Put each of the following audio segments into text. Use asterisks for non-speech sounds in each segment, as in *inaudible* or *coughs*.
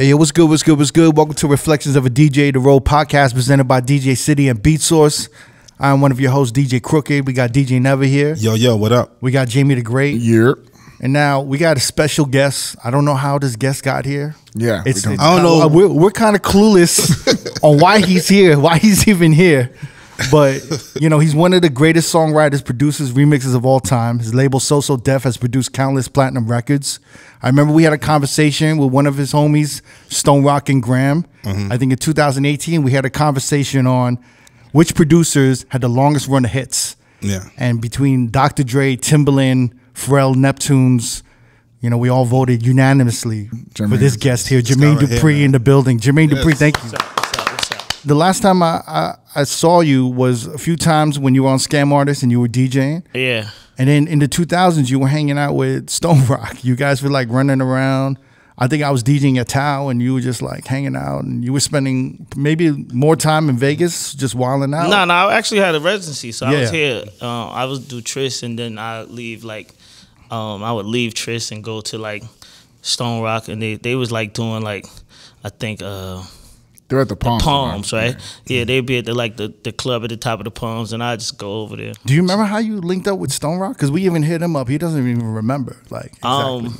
Hey, yo, what's good? What's good? What's good? Welcome to Reflections of a DJ, the Road podcast presented by DJ City and Beat Source. I'm one of your hosts, DJ Crooked. We got DJ Never here. Yo, yo, what up? We got Jamie the Great. Yep. And now we got a special guest. I don't know how this guest got here. Yeah, It's, it's- I don't know. we're we're kind of clueless *laughs* on why he's here, why he's even here. But you know, he's one of the greatest songwriters, producers, remixes of all time. His label So So Def has produced countless platinum records. I remember we had a conversation with one of his homies, Stone Rock and Graham. Mm-hmm. I think in 2018 we had a conversation on which producers had the longest run of hits. Yeah. And between Dr. Dre, Timbaland, Pharrell, Neptunes, you know, we all voted unanimously for this guest here, This Jermaine guy right here, Dupri in the building. Jermaine Dupri, thank you. The last time I, I, I saw you was a few times when you were on Scam Artist and you were DJing. Yeah. And then in the 2000s, you were hanging out with Stone Rock. You guys were like running around. I think I was DJing at Tao and you were just like hanging out and you were spending maybe more time in Vegas just wilding out. No, no, I actually had a residency, so I was here. Uh, I was do Tryst, and then I leave like, um, I would leave Tryst and go to like Stone Rock, and they they was like doing like, I think uh, They're at the Palms. Palms, right? Yeah, they'd be at the like the, the club at the top of the Palms, and I just go over there. Do you remember how you linked up with Stone Rock? Because we even hit him up. He doesn't even remember. Like, exactly. Um,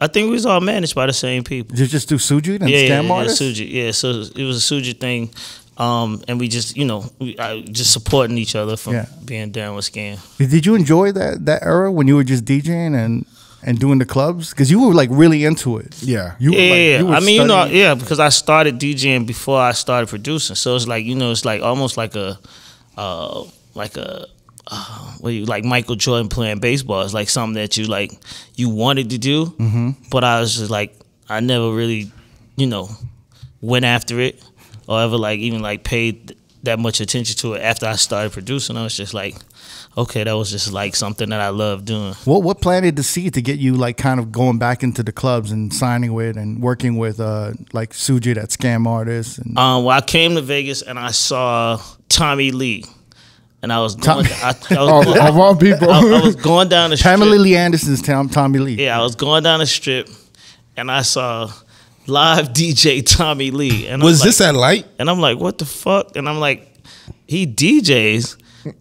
I think we was all managed by the same people. Did you just do Suji and yeah, yeah, Scam yeah, Artist? Suji. Yeah, so it was a Suji thing, um, and we just you know we I, just supporting each other from Yeah. being down with Scam. Did you enjoy that that era when you were just DJing and and doing the clubs? Because you were like really into it. Yeah. You were, Yeah, like, yeah, you were I mean, you know, yeah, because I started DJing before I started producing, so it's like you know, it's like almost like a, uh, like a, uh, what you like Michael Jordan playing baseball. It's like something that you like you wanted to do, Mm-hmm. but I was just like I never really, you know, went after it or ever like even like paid that much attention to it after I started producing. I was just like, okay, that was just like something that I love doing. What what planted the seed to get you like kind of going back into the clubs and signing with and working with uh like Suji that Scam Artist and Um, well, I came to Vegas and I saw Tommy Lee, and I was going. I, I *laughs* was, going of all people. I, I was going down the *laughs* strip. Pamela Lee Anderson's Tom Tommy Lee. Yeah, I was going down the strip, and I saw live *laughs* DJ Tommy Lee, and Was I'm this like, at light? And I'm like, what the fuck? And I'm like, he DJs,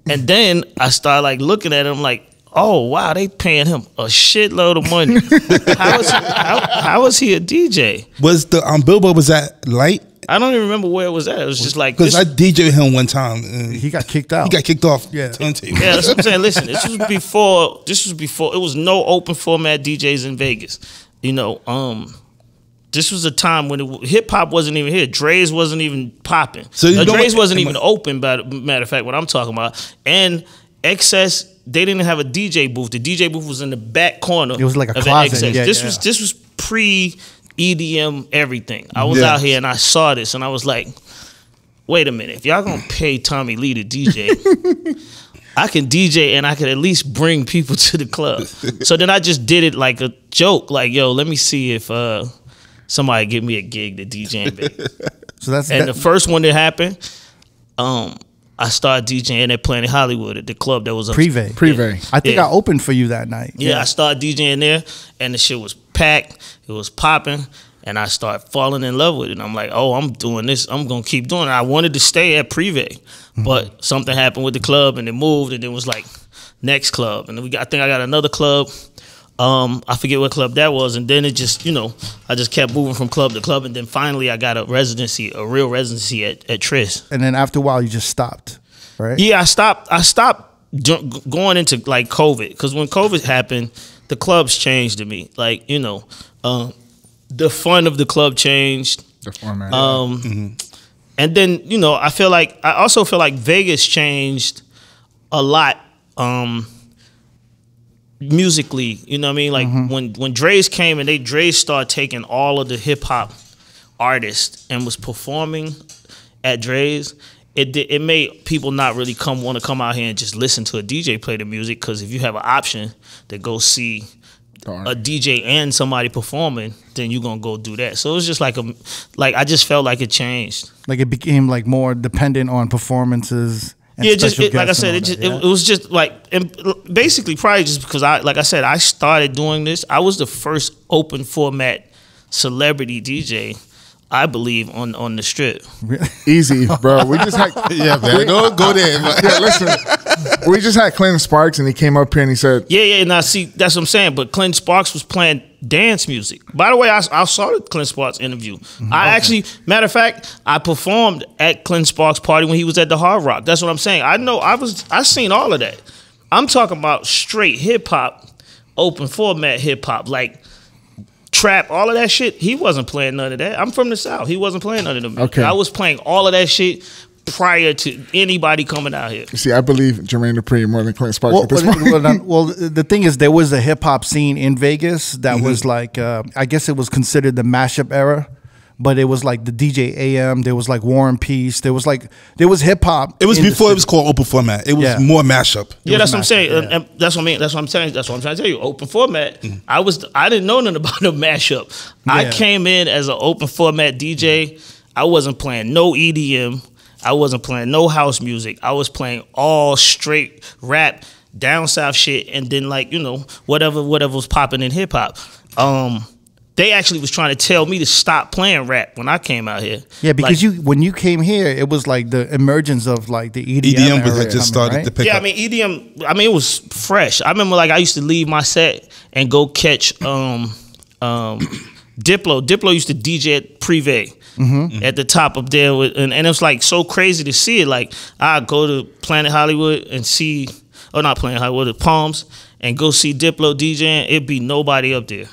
and then I start like looking at him like. Oh wow, they paying him a shitload of money. *laughs* how, is he, how, how is he a DJ? Was the um Billboard was at light? I don't even remember where it was at. It was just like Because I DJed him one time. And He he got kicked out. He got kicked off. Yeah. turntable. Yeah, that's what I'm saying. Listen, this was before. This was before. It was no open format DJs in Vegas. You know, um, this was a time when hip hop wasn't even here. Drai's wasn't even popping. So know Drai's wasn't even open. But matter of fact, what I'm talking about, and XS. They didn't have a DJ booth. The DJ booth was in the back corner. It was like a closet. Yeah, this yeah. was this was pre EDM everything. I was Yeah. out here and I saw this and I was like, wait a minute, if y'all gonna pay Tommy Lee to DJ, *laughs* I can DJ and I can at least bring people *laughs* to the club. so then I just did it like a joke, like, yo, let me see if uh, somebody give me a gig to DJ in Vegas. *laughs* so that's And that, the first one that happened, um, I started DJing at Planet Hollywood at the club that was up. Privé. Privé. I think Yeah. I opened for you that night. Yeah, I started DJing there, and the shit was packed. It was popping, and I started falling in love with it. And I'm like, oh, I'm doing this. I'm gonna keep doing it. I wanted to stay at Privé, but something happened with the club, and it moved, and it was like next club, and then we got. I think I got another club. Um, I forget what club that was, and then it just, you know, I just kept moving from club to club, and then finally I got a residency, a real residency at, at Tryst. And then after a while, you just stopped, right? Yeah, I stopped. I stopped going into like COVID because when COVID happened, the clubs changed to me. Like you know, um, the fun of the club changed. The format. Um, And then you know, I feel like I also feel like Vegas changed a lot. Um, musically, you know what I mean? Like mm-hmm. when when Drai's came and they Drai's started taking all of the hip hop artists and was performing at Drai's, it did, it made people not really come want to come out here and just listen to a DJ play the music because if you have an option to go see Darn. a DJ and somebody performing, then you're gonna go do that. So it was just like a like I just felt like it changed. Like it became like more dependent on performances. Yeah, just it, like I said, it just that, yeah? it, it was just like basically probably just because I like I said I started doing this. I was the first open format celebrity DJ, I believe on on the strip. Easy, bro. We just had *laughs* Yeah, man. Don't go there. *laughs* man. yeah. Listen, we just had Clinton Sparks, and he came up here and he said, Yeah, yeah. Now see, that's what I'm saying. But Clint Sparks was playing dance music. By the way, I, I saw the Clint Sparks interview. Mm-hmm. I actually, matter of fact, I performed at Clint Sparks' party when he was at the Hard Rock. That's what I'm saying. I know. I was. I seen all of that. I'm talking about straight hip hop, open format hip hop, like trap, all of that shit. He wasn't playing none of that. I'm from the South. He wasn't playing none of them. Okay. I was playing all of that shit prior to anybody coming out here. "See, I believe Jermaine Dupri more than Clinton Sparks Well, at this well, point." well, well, the thing is, there was a hip hop scene in Vegas that Mm-hmm. was like, uh, I guess it was considered the mashup era, but it was like the DJ AM. There was like War and Peace. There was like there was hip hop. It was before it was called open format. It was Yeah. more mashup. Yeah, was that's what I'm saying. yeah. And, and that's what I mean. That's what I'm saying. That's what I'm trying to tell you. Open format. I was. I didn't know nothing *laughs* about the mashup. I came in as an open format DJ. I wasn't playing no EDM. I wasn't playing no house music. I was playing all straight rap, down south shit, and then like you know whatever whatever was popping in hip hop. Um, they actually was trying to tell me to stop playing rap when I came out here. Yeah, because Like, you when you came here, it was like the emergence of like the EDM. EDM was era had just coming, started right? to pick yeah, up. I mean EDM. I mean it was fresh. I remember like I used to leave my set and go catch um um *clears throat* Diplo. Diplo used to DJ at Privé at the top up there, with, and, and it was like so crazy to see it. Like I go to Planet Hollywood and see, or not Planet Hollywood, the Palms, and go see Diplo DJing. It'd be nobody up there.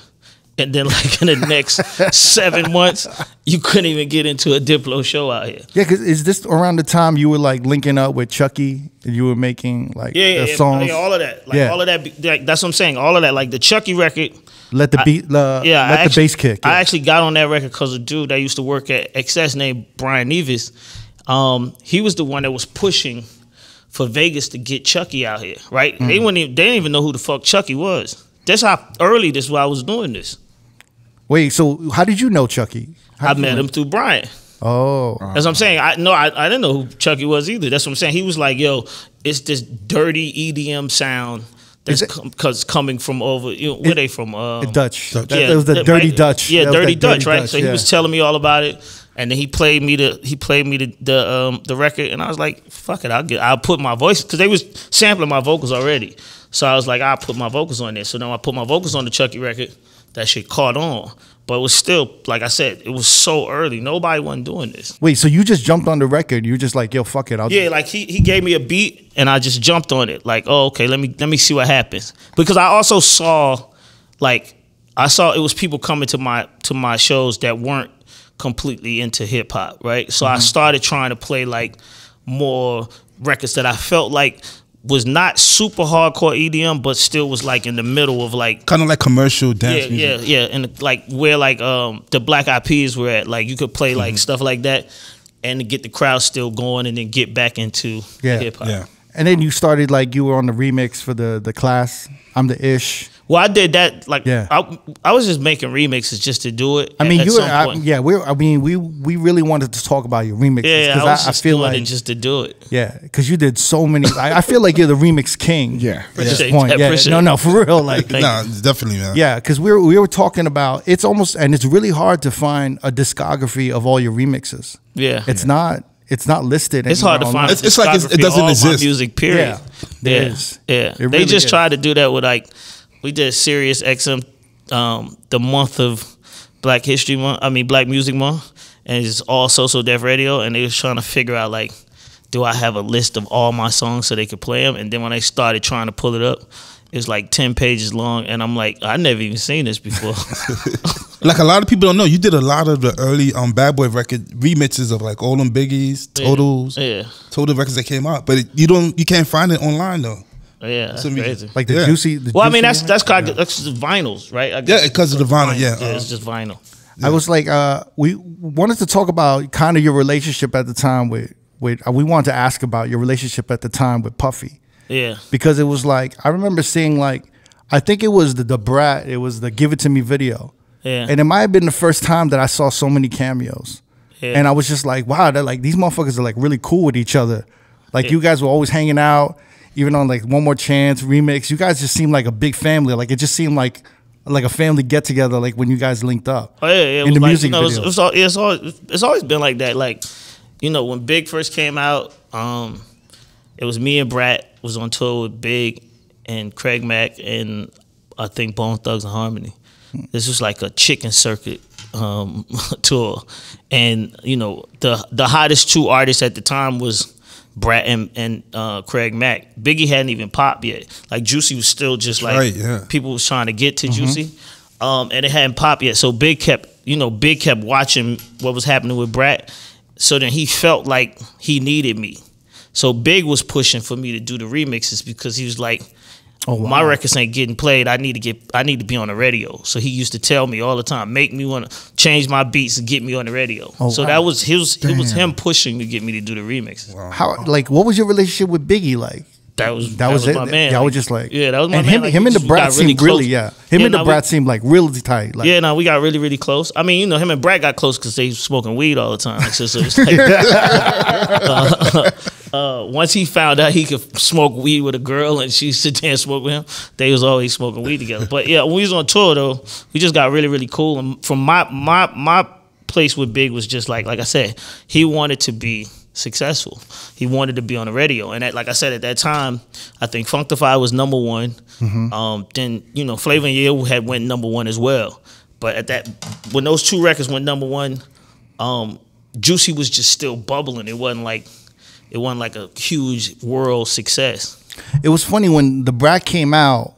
And then, like in the next seven months, you couldn't even get into a Diplo show out here. Yeah, because is this around the time you were like linking up with Chuckie and you were making like Yeah, yeah, yeah, songs? yeah, all of that, like Yeah. all of that. Like, that's what I'm saying. All of that, like the Chuckie record. let the beat, uh, Yeah, let I the actually, bass kick. I actually got on that record because a dude that used to work at XS named Brian Nevis. Um, he was the one that was pushing for Vegas to get Chuckie out here. Right? They Mm-hmm. wouldn't. Even, they didn't even know who the fuck Chuckie was. That's how early this why I was doing this. Wait, so how did you know Chuckie? How I met him through Brian. Oh, That's what I'm saying. I no, I, I didn't know who Chuckie was either. That's what I'm saying. He was like, "Yo, it's this dirty EDM sound that's Is it- com- cause coming from over. You know, where It- they from? Um, Dutch. That, yeah, that was the that- Dirty right? Dutch. Yeah, That was Dirty that Dutch, right? so he yeah. was telling me all about it, and then he played me the he played me the the, um, the record, and I was like, "Fuck it, I'll get I'll put my voice because they was sampling my vocals already." So I was like, "I'll put my vocals on there." So now I put my vocals on the Chuckie record. That shit caught on, but it was still like I said, it was so early. Nobody wasn't doing this. Wait, so you just jumped on the record? You just like, yo, fuck it. I'll Yeah, like he, he gave me a beat and I just jumped on it. Like, oh, okay, let me let me see what happens. Because I also saw like I saw it was people coming to my to my shows that weren't completely into hip hop, right? So I mm-hmm. started trying to play like more records that I felt like was not super hardcore EDM, but still was like in the middle of like Kind of like commercial dance yeah, music. yeah, yeah, and like where like um the Black Eyed Peas were at, like you could play like stuff like that, and to get the crowd still going, and then get back into Yeah, hip hop. Yeah. And then you started like you were on the remix for the the class. I'm the ish. Well, I did that like Yeah. I, I was just making remixes just to do it. I mean, at you. some I, point. yeah, we. are I mean, we we really wanted to talk about your remixes yeah, yeah, because I was I, I, feel doing like it just to do it. yeah, because you did so many. I, I feel like you're the remix king. Yeah. at this point. that, Yeah, appreciate no, no, for real. Like, no, Nah, definitely, man. yeah, because we were we were talking about it's almost and it's really hard to find a discography of all your remixes. Yeah, It's not. It's not listed. It's hard to anywhere find. It's- it's like it's- it doesn't exist. Music, period. Yeah, Yeah, yeah. is. they just is. tried to do that with like we did Sirius XM, um, the month of Black History Month. I mean Black Music Month, and it's all So So Def radio, and they was trying to figure out like, do I have a list of all my songs so they could play them? And then when they started trying to pull it up. It's like ten pages long, and I'm like, I never even seen this before. *laughs* *laughs* Like a lot of people don't know, you did a lot of the early um Bad Boy record remixes of like all them biggies, totals, yeah, total records that came out. But it, you don't, you can't find it online though. Yeah, that's So we- crazy. like the Yeah. juicy. The well, I mean, that's one? that's kind of, that's just vinyls, right? I Yeah, because of the vinyl. Yeah, yeah, uh, it's just vinyl. I was like, uh, we wanted to talk about kind of your relationship at the time with with. Uh, we wanted to ask about your relationship at the time with Puffy Yeah, because it was like I remember seeing like I think it was the the Brat, it was the Give It to Me video, yeah, and it might have been the first time that I saw so many cameos, yeah. and I was just like, wow, they're like these motherfuckers are like really cool with each other. Like you guys were always hanging out, even on like One More Chance remix. You guys just seem like a big family. Like it just seemed like like a family get together, like when you guys linked up. Oh yeah, yeah. It in was the like, music you know, it's, videos. it's, al- it's, always, it's always been like that. Like, you know, when Big first came out, um, it was me and Brat was on tour with Big and Craig Mack and I think Bone Thugs and Harmony. This was like a chicken circuit um, *laughs* tour, and you know the the hottest two artists at the time was Brat and, and uh, Craig Mack. Biggie hadn't even popped yet. Like Juicy was still just like Right, yeah. people was trying to get to Juicy, um, and it hadn't popped yet. So Big kept, you know, Big kept watching what was happening with Brat. So then he felt like he needed me. So Big was pushing for me to do the remixes because he was like, Oh, wow. my records ain't getting played. I need to get, I need to be on the radio. So he used to tell me all the time, make me want to change my beats and get me on the radio. Oh, so wow. that was his, it was him pushing to get me to do the remixes. How like what was your relationship with Biggie like? That was That, was, it. my man. Y'all Like, were just like yeah, that was my and man. him, Like, him and the brat really seemed really yeah. Him Yeah, and the brat seemed like really tight. Like Yeah, no, we got really, really close. I mean, you know, him and Brat got close because they was smoking weed all the time. So, so it's like, *laughs* *laughs* uh, uh, once he found out he could smoke weed with a girl and she sit there and smoke with him, they was always smoking weed together. But yeah, when we was on tour though, we just got really, really cool. And from my my my place with Big was just like, like I said, he wanted to be successful. He wanted to be on the radio, and at, like I said, at that time, I think Funkdafied was number one. Um, then you know, Flava in Ya Ear had went number one as well. But at that, when those two records went number one, um, Juicy was just still bubbling. It wasn't like it wasn't like a huge world success. it was funny when the brat came out.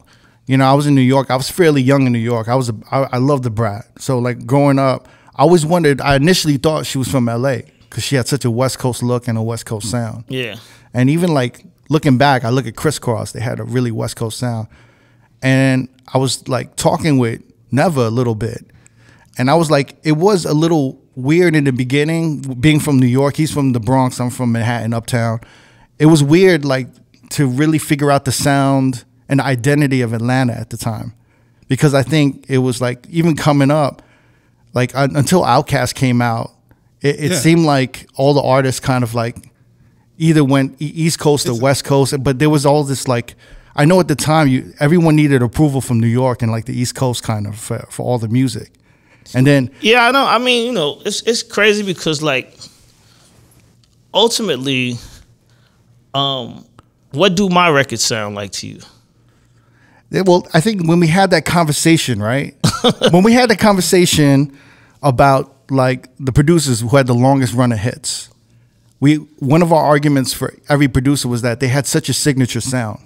You know, I was in New York. I was fairly young in New York. I was a, I, I loved the brat. So like growing up, I always wondered. I initially thought she was from L.A. because she had such a West Coast look and a West Coast sound. Yeah, And even like looking back, I look at Kris Kross. They had a really West Coast sound. And I was like talking with Neva a little bit. And I was like, it was a little weird in the beginning, being from New York. He's from the Bronx. I'm from Manhattan, uptown. It was weird, like, to really figure out the sound and the identity of Atlanta at the time. Because I think it was like, even coming up, like until Outkast came out, it, it Yeah. seemed like all the artists kind of like either went East Coast or West Coast, but there was all this like I know at the time you everyone needed approval from New York and like the East Coast kind of for, for all the music, and then yeah. I know. I mean, you know, it's it's crazy because like ultimately, um, what do my records sound like to you? Well, I think when we had that conversation, right? *laughs* when we had the conversation about like the producers who had the longest run of hits, we one of our arguments for every producer was that they had such a signature sound,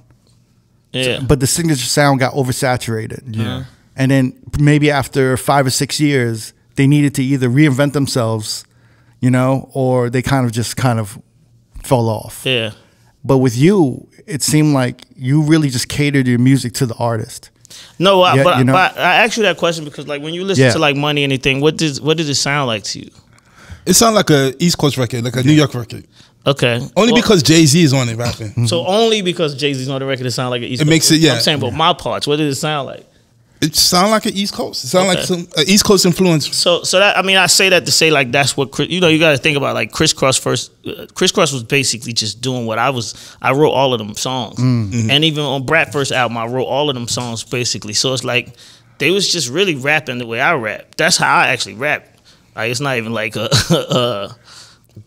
Yeah, but the signature sound got oversaturated. Yeah. And then maybe after five or six years, they needed to either reinvent themselves, you know, or they kind of just kind of fell off. yeah. But with you, it seemed like you really just catered your music to the artist. No, I, Yeah, but, you know- but I asked you that question because, like, when you listen Yeah. to like Money Ain't a Thang, what does what does it sound like to you? It sounds like a East Coast record, like a New York record. Okay, Only Well, because Jay Z is on it rapping. so only because Jay Z is on the record, it sounds like an East It Coast. makes it- yeah. I'm saying, but my parts, what does it sound like? It sounds like an East Coast. It sounds like some uh, East Coast influence. So, so that I mean, I say that to say like that's what Chris- you know. You got to think about like Kris Kross first. Uh, Kris Kross was basically just doing what I was. I wrote all of them songs, and even on Brat first album, I wrote all of them songs basically. So it's like they was just really rapping the way I rap. That's how I actually rap. Like it's not even like a. *laughs* uh,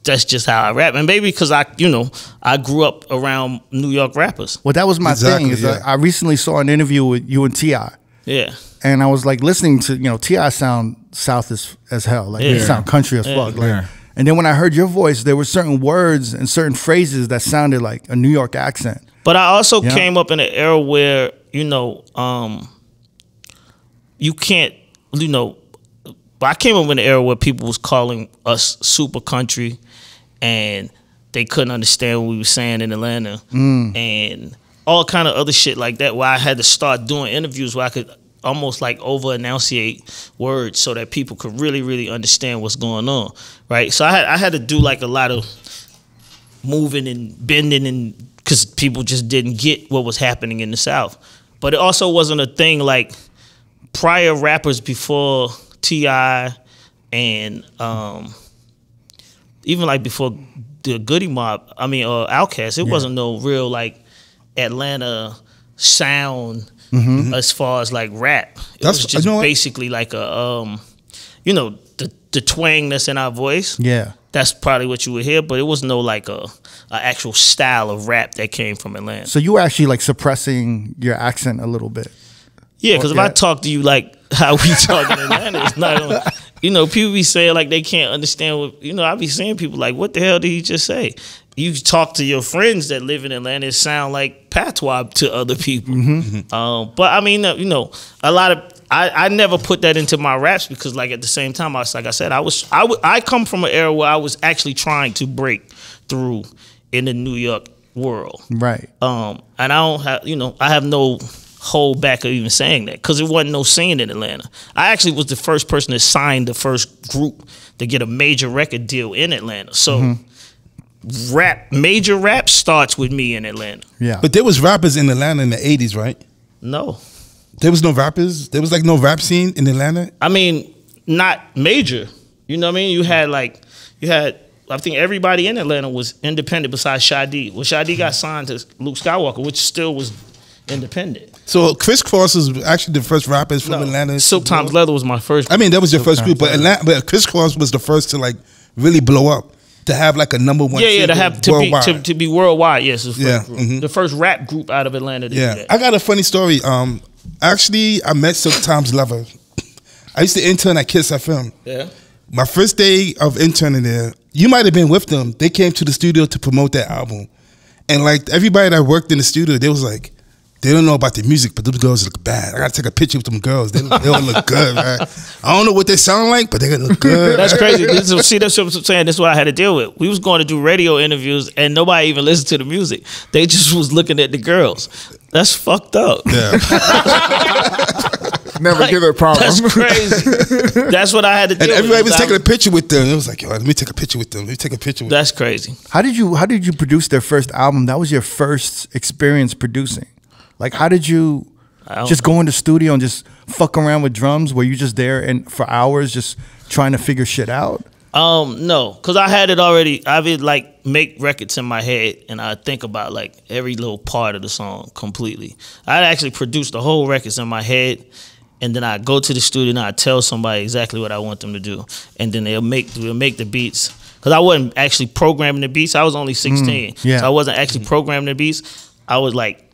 that's just how I rap, and maybe because I, you know, I grew up around New York rappers. Well, that was my Exactly, thing. Is yeah. that I recently saw an interview with you and T.I., Yeah, and I was like listening to you know T.I. sound south as as hell, like he Yeah. sound country as fuck. Like, Yeah. And then when I heard your voice, there were certain words and certain phrases that sounded like a New York accent. But I also Yeah. came up in an era where you know, um, you can't, you know, but I came up in an era where people was calling us super country, and they couldn't understand what we were saying in Atlanta, and all kind of other shit like that. Where I had to start doing interviews where I could almost like over enunciate words so that people could really, really understand what's going on, right? So I had I had to do like a lot of moving and bending and because people just didn't get what was happening in the South. But it also wasn't a thing like prior rappers before T.I. and um, even like before the Goodie Mob. I mean, uh, Outkast. It wasn't no real like Atlanta sound as far as like rap. It Mm-hmm. That's- was just you know basically like a um, you know, the the twang that's in our voice. Yeah. That's probably what you would hear, but it was no like a, a actual style of rap that came from Atlanta. So you were actually like suppressing your accent a little bit. Yeah, because if I talk to you like how we talk in Atlanta, it's not. You know, people be saying like they can't understand what. You know, I be saying people like, what the hell did he just say? You talk to your friends that live in Atlanta, it sound like patois to other people. Um, but I mean, uh, you know, a lot of. I, I never put that into my raps because, like, at the same time, I was like I said, I was I, w- I come from an era where I was actually trying to break through in the New York world. Right. Um, and I don't have, you know, I have no hold back of even saying that because it wasn't no scene in Atlanta. I actually was the first person that signed the first group to get a major record deal in Atlanta. So, rap, major rap starts with me in Atlanta. Yeah. But there was rappers in Atlanta in the eighties, right? No, There was no rappers. There was like no rap scene in Atlanta. I mean, not major. You know what I mean? You had like, you had. I think everybody in Atlanta was independent besides Shy-D. Well, Shy-D got signed to Luke Skywalker, which still was independent. So Kris Kross was actually the first rappers from No, Atlanta. Silk Tymes Leather was my first. I mean, that was your first group, but Atlanta, but Kris Kross was the first to like really blow up to have like a number one. yeah, yeah, to have to worldwide. be to, to be worldwide. Yes, Yeah, mhm. the first rap group out of Atlanta. Yeah. I got a funny story. Um, actually, I met Silk Times Lover. I used to intern at Kiss FM. yeah. My first day of interning there, you might have been with them. They came to the studio to promote that album, and like everybody that worked in the studio, they was like, they don't know about the music, but those girls look bad. I gotta take a picture with them girls. They, they all look good, man. I don't know what they sound like, but they gonna look good. That's crazy. This is, see, that's what I'm saying. This is what I had to deal with. We was going to do radio interviews, and nobody even listened to the music. They just was looking at the girls. That's fucked up. Yeah. *laughs* Never give it a problem. That's crazy. That's what I had to do. And everybody was taking a picture with them. It was like, yo, let me take a picture with them. Let me take a picture with them. That's crazy. How did you how did you produce their first album? That was your first experience producing. Like how did you just go in the studio and just fuck around with drums? Were you just there and for hours just trying to figure shit out? Um, no, cause I had it already. I would like make records in my head, and I think about like every little part of the song completely. I'd actually produce the whole records in my head, and then I go to the studio and I tell somebody exactly what I want them to do, and then they'll make they'll make the beats. Cause I wasn't actually programming the beats. I was only sixteen, Mm, yeah. so I wasn't actually programming the beats. I was like,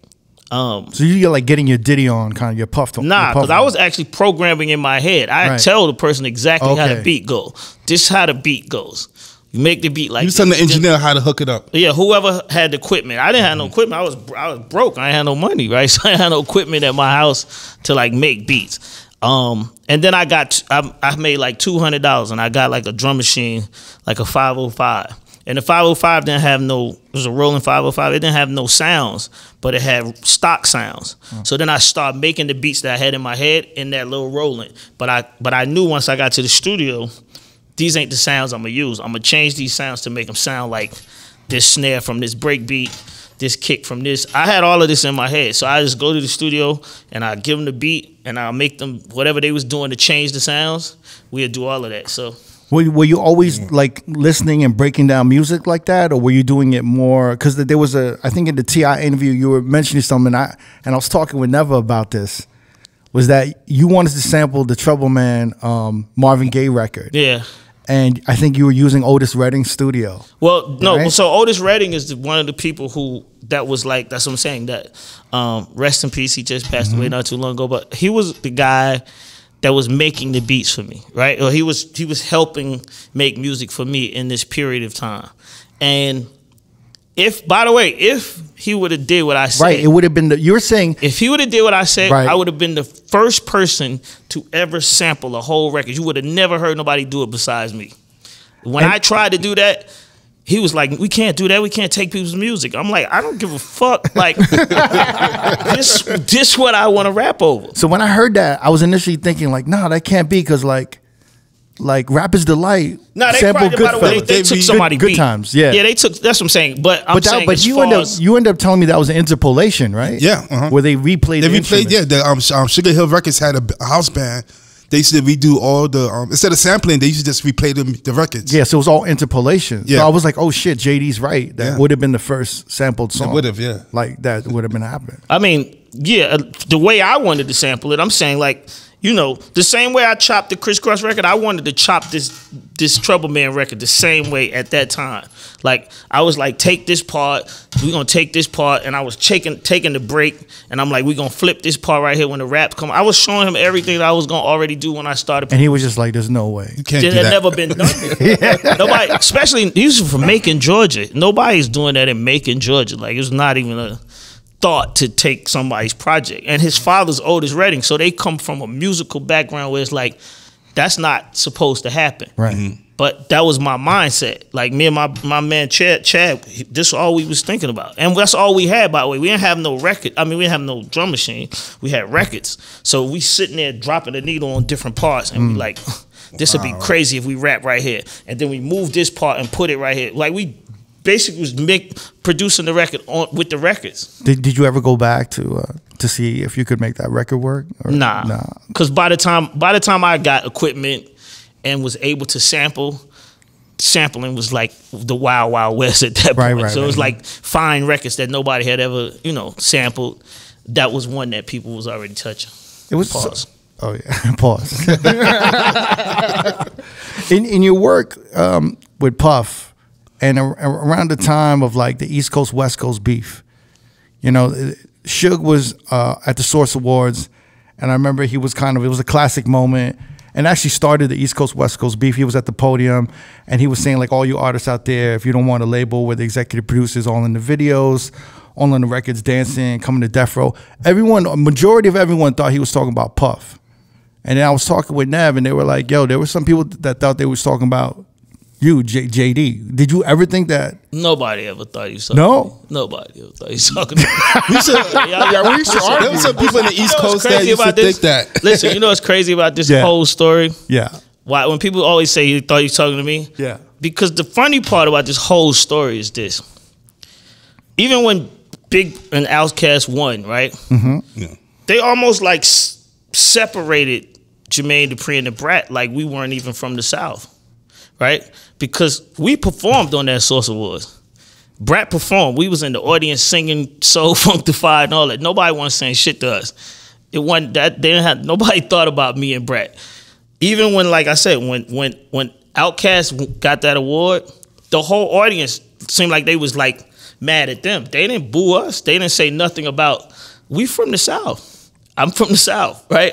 um, So you get like getting your Diddy on, kind of your puff to Nah, your because I was actually programming in my head. I Right. tell the person exactly how Okay. the beat go. This is how the beat goes. You make the beat like You was telling the this. engineer how to hook it up. Yeah, whoever had the equipment. I didn't have no equipment. I was I was broke. I ain't had no money, right? *laughs* So I ain't had no equipment at my house to like make beats. Um, and then I got I, I made like two hundred dollars, and I got like a drum machine, like a five hundred five. And the five hundred five didn't have no. It was a Roland five hundred five. It didn't have no sounds, but it had stock sounds. Mm. So then I started making the beats that I had in my head in that little Roland. But I but I knew once I got to the studio, these ain't the sounds I'm gonna use. I'm gonna change these sounds to make them sound like this snare from this break beat, this kick from this. I had all of this in my head, so I just go to the studio and I give them the beat and I'll make them whatever they was doing to change the sounds. We'll do all of that. So Were you, were you always like listening and breaking down music like that, or were you doing it more? Because there was a, I think in the T.I. interview you were mentioning something, and I and I was talking with Neva about this. Was that you wanted to sample the Trouble Man um, Marvin Gaye record, yeah. and I think you were using Otis Redding's studio. Well, no. Right? So Otis Redding is the, one of the people who that was like. That's what I'm saying. That um, rest in peace. He just passed Mm-hmm. away not too long ago. But he was the guy that was making the beats for me, right? Or he was he was helping make music for me in this period of time. And if, by the way, if he would have did what I said, Right? It would have been the. You were saying if he would have did what I said, Right. I would have been the first person to ever sample a whole record. You would have never heard nobody do it besides me. When And- I tried to do that, he was like, "We can't do that. We can't take people's music." I'm like, "I don't give a fuck. Like *laughs* this, this what I want to rap over." so. When I heard that, I was initially thinking like, no, that can't be because like, like Rapper's Delight No, they sampled probably, by the way, they, Goodfellas. they took somebody good beat. times, yeah. yeah, they took. That's what I'm saying. But I'm But that, saying, but you end up as- you end up telling me that was an interpolation, right? Yeah, uh-huh. Where they replayed. They the replayed, instrument. yeah. The um, um, Sugar Hill Records had a house band. They used to redo all the um, instead of sampling, they used to just replay them the records. Yeah, so it was all interpolation. Yeah. So I was like, oh shit, JD's right. That Yeah. would have been the first sampled song. would've, yeah. Like that would have been happening. I mean, yeah, uh, the way I wanted to sample it, I'm saying like, you know, the same way I chopped the Kris Kross record, I wanted to chop this this Trouble Man record the same way at that time. Like I was like, take this part, we're gonna take this part, and I was taking taking the break, and I'm like, we're gonna flip this part right here when the rap come. I was showing him everything that I was gonna already do when I started. And he was just like, "There's no way." You can't It do had that. never been done *laughs* before. Nobody, especially these are from Macon, Georgia. Nobody's doing that in Macon, Georgia. Like it's not even a thought to take somebody's project. And his father's Otis Redding, so they come from a musical background where it's like that's not supposed to happen. Right. Mm-hmm. But that was my mindset. Like me and my my man Chad, Chad, this is all we was thinking about, and that's all we had. By the way, we didn't have no record. I mean, we didn't have no drum machine. We had records. So we sitting there dropping the needle on different parts, and we mm. like, this would be crazy if we rap right here, and then we move this part and put it right here. Like we basically was make producing the record on with the records. Did Did you ever go back to uh, to see if you could make that record work? Or, Nah, Nah. Because by the time by the time I got equipment and was able to sample, sampling was like the wild wild west at that Right, point. right, so it was right. like fine records that nobody had ever you know sampled. That was one that people was already touching. It was. Pause. oh yeah. *laughs* Pause. *laughs* in in your work um, with Puff, and ar- around the time of like the East Coast West Coast beef, you know, Suge was uh, at the Source Awards, and I remember he was kind of it was a classic moment. And actually started the East Coast West Coast beef. He was at the podium, and he was saying like, all you artists out there, if you don't want a label where the executive producers all in the videos, all on the records, dancing, coming to death row. Everyone, a majority of everyone thought he was talking about Puff. And then I was talking with Nev, and they were like, "Yo, there were some people that thought they was talking about you, J- JD. Did you ever think that? Nobody ever thought you was talking. No? nobody ever thought he was talking. *laughs* We used to- Yeah, we used to there argue. was some people in the East You know what's Coast that crazy used to about this? think that. *laughs* Listen, you know what's crazy about this Yeah. whole story? Yeah, Why when people always say you thought you was talking to me? Yeah. Because the funny part about this whole story is this. Even when Big and Outkast won, right? Mm-hmm. Yeah. They almost like s- separated Jermaine Dupri and the Brat like we weren't even from the South, right? Because we performed on that Source Awards. Brat performed. We was in the audience singing soul *laughs* Funkdafied and all that. Nobody was saying shit to us. It wasn't that they didn't have nobody *laughs* thought about me and Brat. Even when, like I said, when when when Outkast got that award, the whole audience seemed like they was like mad at them. They didn't boo us. They didn't say nothing about we from the South. I'm from the South, *laughs* right?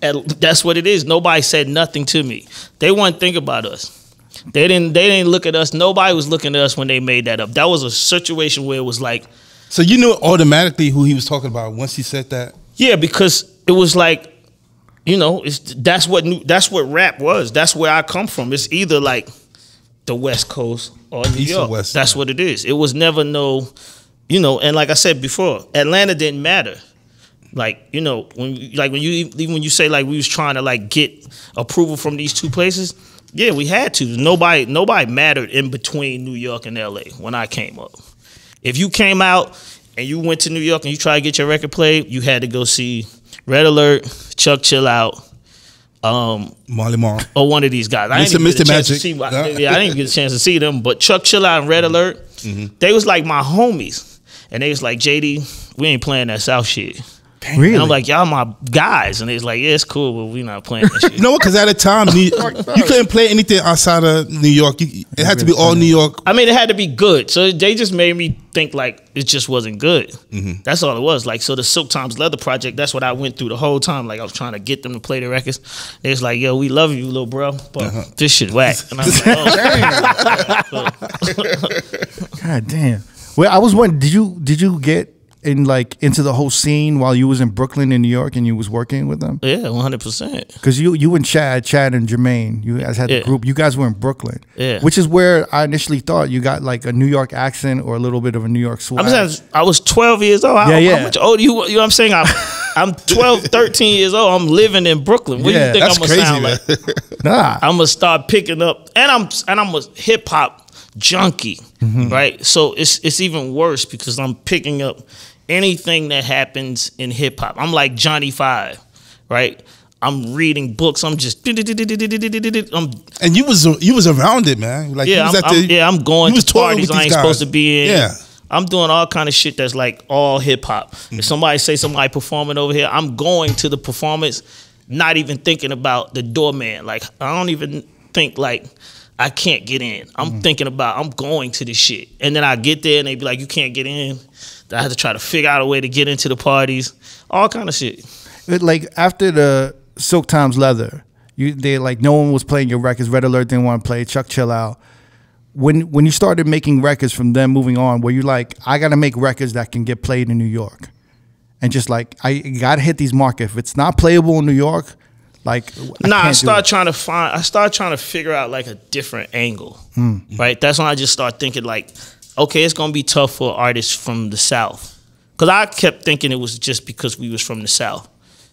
and that's what it is. Nobody said nothing to me. They wouldn't think about us. They didn't. They didn't look at us. Nobody was looking at us when they made that up. That was a situation where it was like, So you knew automatically who he was talking about once he said that. yeah, because it was like, you know, it's that's what new, that's what rap was. That's where I come from. It's either like the West Coast or New East or York. West, that's yeah. what it is. It was never no, you know. And like I said before, Atlanta didn't matter. Like you know, when you- like when you even when you say like we was trying to like get approval from these two places, yeah, we had to. Nobody nobody mattered in between New York and L.A. when I came up. If you came out and you went to New York and you tried to get your record played, you had to go see Red Alert, Chuck Chill Out, um, Marley Marl. or one of these guys. I Mr. didn't even get a Mr. chance to Magic. see. Huh? Yeah, I didn't get a chance to see them. But Chuck Chill Out and Red Alert, they was like my homies, and they was like, JD, we ain't playing that South shit. Really? And I'm like, y'all my guys, and they was like, yeah, it's cool, but we not playing that shit. *laughs* You know what? Because at the time, New, *laughs* you couldn't play anything outside of New York. You, it had to be all New York. I mean, it had to be good. So they just made me think like it just wasn't good. Mm-hmm. That's all it was. Like, so the Silk Tymes Leather Project, that's what I went through the whole time. Like, I was trying to get them to play the records. They was like, yo, we love you, little bro, but uh-huh. this shit whack. And I was like, oh. *laughs* God damn. Well, I was wondering, did you did you get in like into the whole scene while you was in Brooklyn in New York and you was working with them? yeah, 100%. Because you you and Chad, Chad and Jermaine, you guys had the group. You guys were in Brooklyn, Yeah. which is where I initially thought you got like a New York accent or a little bit of a New York swag. I'm saying I was 12 years old. How, Yeah, yeah. how much older you? You know what I'm saying? I'm, I'm 12, *laughs* 13 years old. I'm living in Brooklyn. What Yeah, do you think That's I'm gonna crazy, sound man. like? *laughs* nah, I'm gonna start picking up, and I'm and I'm a hip hop junkie, Mm-hmm. right? So it's it's even worse because I'm picking up anything that happens in hip hop. I'm like Johnny Five, right? I'm reading books. I'm just I'm And you was you was around it, man. Like yeah, I'm, I'm- yeah. I'm going to parties I ain't supposed to be in. Yeah. I'm doing all kind of shit that's like all hip hop. If mm-hmm. somebody say somebody performing over here, I'm going to the performance, not even thinking about the doorman. Like I don't even think like I can't get in. I'm mm. thinking about I'm going to this shit, and then I get there and they be like, you can't get in. I had to try to figure out a way to get into the parties, all kind of shit. It, like after the Silk Tymes Leather, you they like no one was playing your records. Red Alert didn't want to play. Chuck Chill Out. When when you started making records from them moving on, were you like, I got to make records that can get played in New York, and just like I got to hit these markets. If it's not playable in New York, like I nah, I it. trying to find. I start trying to figure out like a different angle. Hmm. Right. That's when I just start thinking like, okay, it's gonna be tough for artists from the South, because I kept thinking it was just because we was from the South.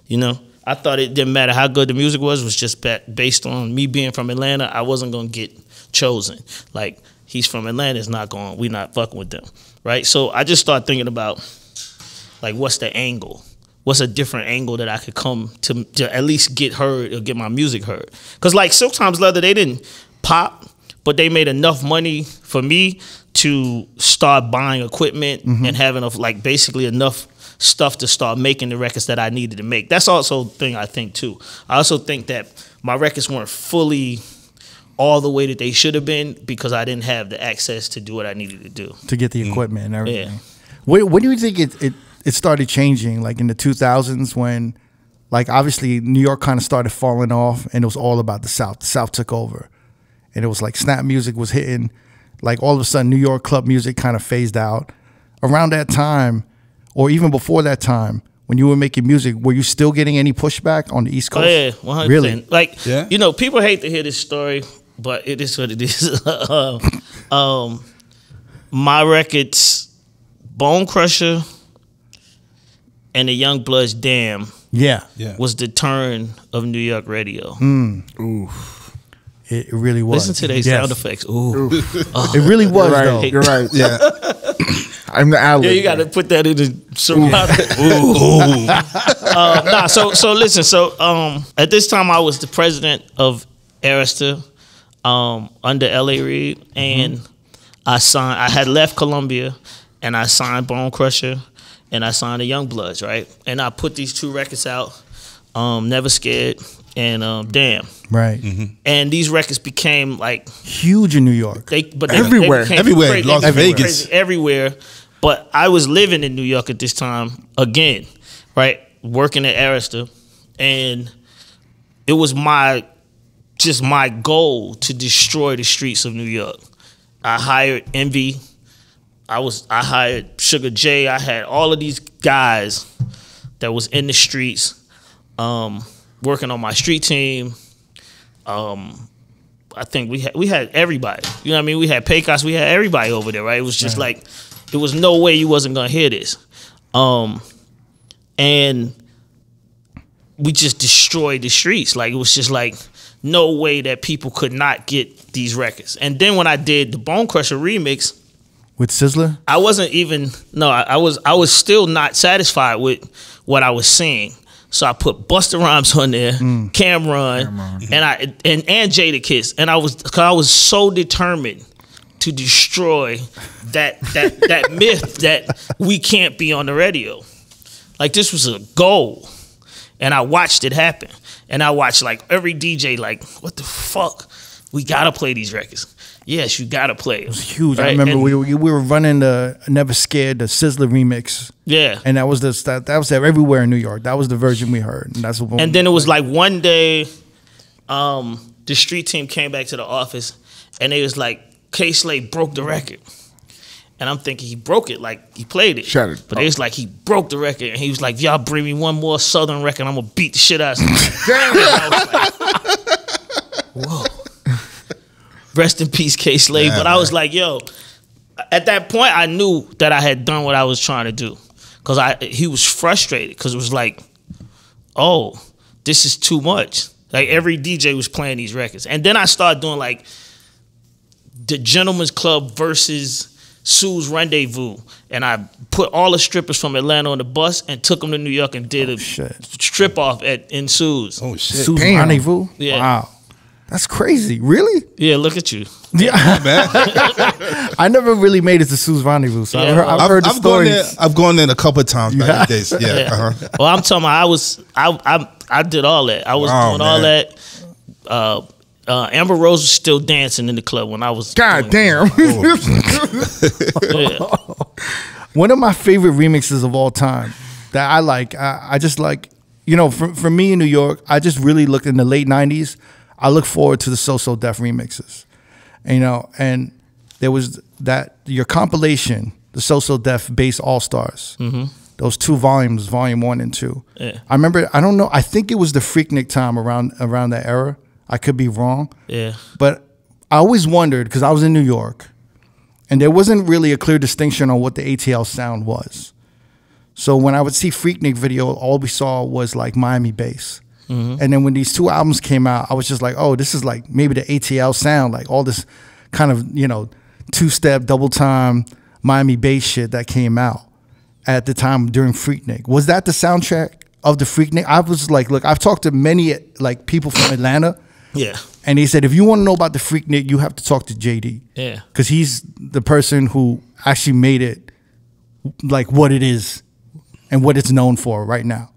You know, I thought it didn't matter how good the music was. It was just ba- based on me being from Atlanta. I wasn't gonna get chosen. Like he's from Atlanta, it's not going. We not fucking with them. Right. So I just started thinking about like what's the angle what's a different angle that i could come to, to at least get heard or get my music heard because like Silk Tymes Leather they didn't pop but they made enough money for me to start buying equipment mm-hmm. and having enough like basically enough stuff to start making the records that i needed to make that's also a thing i think too i also think that my records weren't fully all the way that they should have been because i didn't have the access to do what i needed to do to get the mm-hmm. equipment and everything. Yeah. When, when do you think it, it it started changing? Like in the two thousands, when like obviously New York kind of started falling off, and it was all about the South. The South took over, and it was like snap music was hitting. Like all of a sudden, New York club music kind of phased out. Around that time, or even before that time, when you were making music, were you still getting any pushback on the East Coast? Oh yeah, one hundred Really? percent. Like, Yeah? you know, people hate to hear this story, but it is what it is. *laughs* um, my records, Bone Crusher, and the YoungBloodZ Damn Yeah, Yeah. was the turn of New York radio. it, it really was. Listen to these Yes. sound effects. Ooh, *laughs* It really was You're though. right. You're right. Yeah. *laughs* I'm the alley. yeah, you got to put that in the surround. Ooh. *laughs* uh, nah, so so listen. So um, at this time, I was the president of Arista um, under L.A. Reid, and I signed. I had left Columbia, and I signed Bone Crusher, and I signed the YoungBloodZ, right? And I put these two records out, um, Never Scared and um, Damn. Right. And these records became like Huge in New York. they but they, Everywhere. they Everywhere. crazy- Las they Vegas. crazy everywhere. But I was living in New York at this time again, right? Working at Arista, and it was my just my goal to destroy the streets of New York. I hired Envy. I was I hired Sugar J. I had all of these guys that was in the streets, um, working on my street team. Um, I think we had we had everybody. You know what I mean? We had Paycos, we had everybody over there, right? It was just like there was no way you wasn't gonna hear this. Um and we just destroyed the streets. Like it was just like no way that people could not get these records. And then when I did the Bone Crusher remix, With Sizzler? I wasn't even no, I, I was I was still not satisfied with what I was seeing. So I put Busta Rhymes on there, mm. Cam'ron, and I and and Jadakiss, and I was cause I was so determined to destroy that that *laughs* that myth that we can't be on the radio. Like this was a goal, and I watched it happen, and I watched like every DJ like, what the fuck, we gotta play these records. Yes, you gotta play. It was huge. I remember we were, we were running the Never Scared, the Sizzler remix, yeah. and that was the that, that was everywhere in New York. That was the version we heard, and that's what. And then it was like one day, um, the street team came back to the office, and they was like, Kay Slay broke the record. And I'm thinking he broke it, like he played it. Shattered. But it was like he broke the record, and he was like, "Y'all bring me one more Southern record, I'm gonna beat the shit out of *laughs* *laughs* somebody." I was like, Whoa. Rest in peace, Kay Slay. Yeah, but I was like, yo, at that point, I knew that I had done what I was trying to do, because I he was frustrated because it was like, oh, this is too much. Like every DJ was playing these records, and then I started doing like the Gentleman's Club versus Sue's Rendezvous, and I put all the strippers from Atlanta on the bus and took them to New York and did oh, a shit. strip off at in Sue's. Oh shit. Susan Damn. Rendezvous. Yeah. Wow. That's crazy. Really? Yeah, look at you. Yeah. man. *laughs* I never really made it to Sue's Rendezvous. So I've heard, I've I've, heard the I've gone there. stories. I've gone there a couple of times back in have? *laughs* days. Yeah. Yeah. Uh-huh. Well, I'm talking. About I was. I. I. I did all that. I was Wow, doing all that. Uh, uh, Amber Rose was still dancing in the club when I was. God damn. *laughs* Yeah. One of my favorite remixes of all time that I like, I, I just like, you know, for, for me in New York, I just really looked in the late 90s, I look forward to the So So Def remixes. And, you know, and there was that, your compilation, the So So Def Bass All Stars, mm-hmm. those two volumes, volume one and two. Yeah. I remember, I don't know, I think it was the Freaknik time around around that era. I could be wrong. Yeah. But I always wondered because I was in New York, and there wasn't really a clear distinction on what the ATL sound was. So when I would see Freaknik video, all we saw was like Miami bass. Mm-hmm. And then when these two albums came out, I was just like, oh, this is like maybe the ATL sound, like all this kind of you know two step, double time Miami bass shit that came out at the time during Freaknik. Was that the soundtrack of the Freaknik? I was like, look, I've talked to many like people from Atlanta. Yeah. And he said, if you want to know about the Freaknik, you have to talk to JD. Yeah. Because he's the person who actually made it like what it is and what it's known for right now.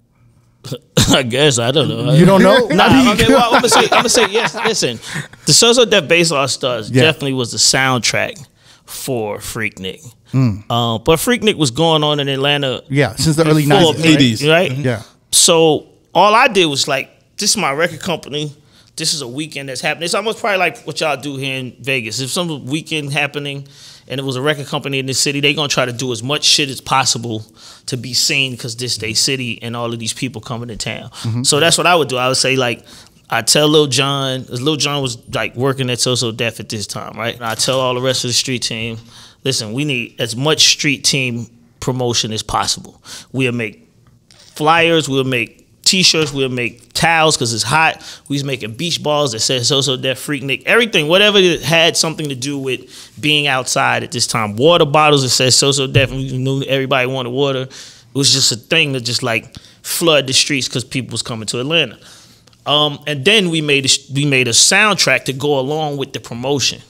*laughs* I guess I don't know. You don't know? *laughs* Nah, *laughs* I mean, well, I'm gonna say, I'm gonna say yes. Listen, the So-So Def Bass All Stars Yeah. definitely was the soundtrack for Freaknik. Hmm. Uh, but Freaknik was going on in Atlanta Yeah, since the early 90s. 80s. right? Yeah. So all I did was like, this is my record company. This is a weekend that's happening. It's almost probably like what y'all do here in Vegas. If some weekend happening and it was a record company in the city, they're gonna try to do as much shit as possible to be seen because this day city and all of these people coming to town. Mm-hmm. So that's what I would do. I would say like. I tell Lil Jon, 'cause Lil Jon was like working at So So Def at this time, right? And I tell all the rest of the street team, listen, we need as much street team promotion as possible. We'll make flyers. We'll make T-shirts. We'll make towels because it's hot. We was making beach balls that said "So So Def Freaknik." Everything, whatever that had something to do with being outside at this time. Water bottles that said "So So Def." We knew everybody wanted water. It was just a thing to just like flood the streets because people was coming to Atlanta. Um, and then we made a, we made a soundtrack to go along with the promotion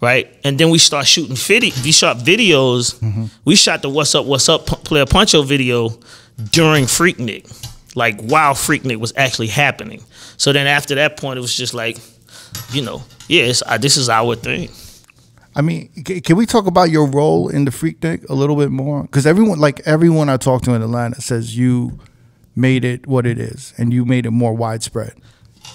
right? And then we start shooting video. We shot videos. We shot the "What's Up, What's Up" P- Playa Poncho video during Freaknik, like while Freaknik was actually happening. So then after that point, it was just like, you know, yes, I, this is our thing. I mean, can we talk about your role in the Freaknik a little bit more? Because everyone, like everyone I talk to in Atlanta, says you made it what it is, and you made it more widespread.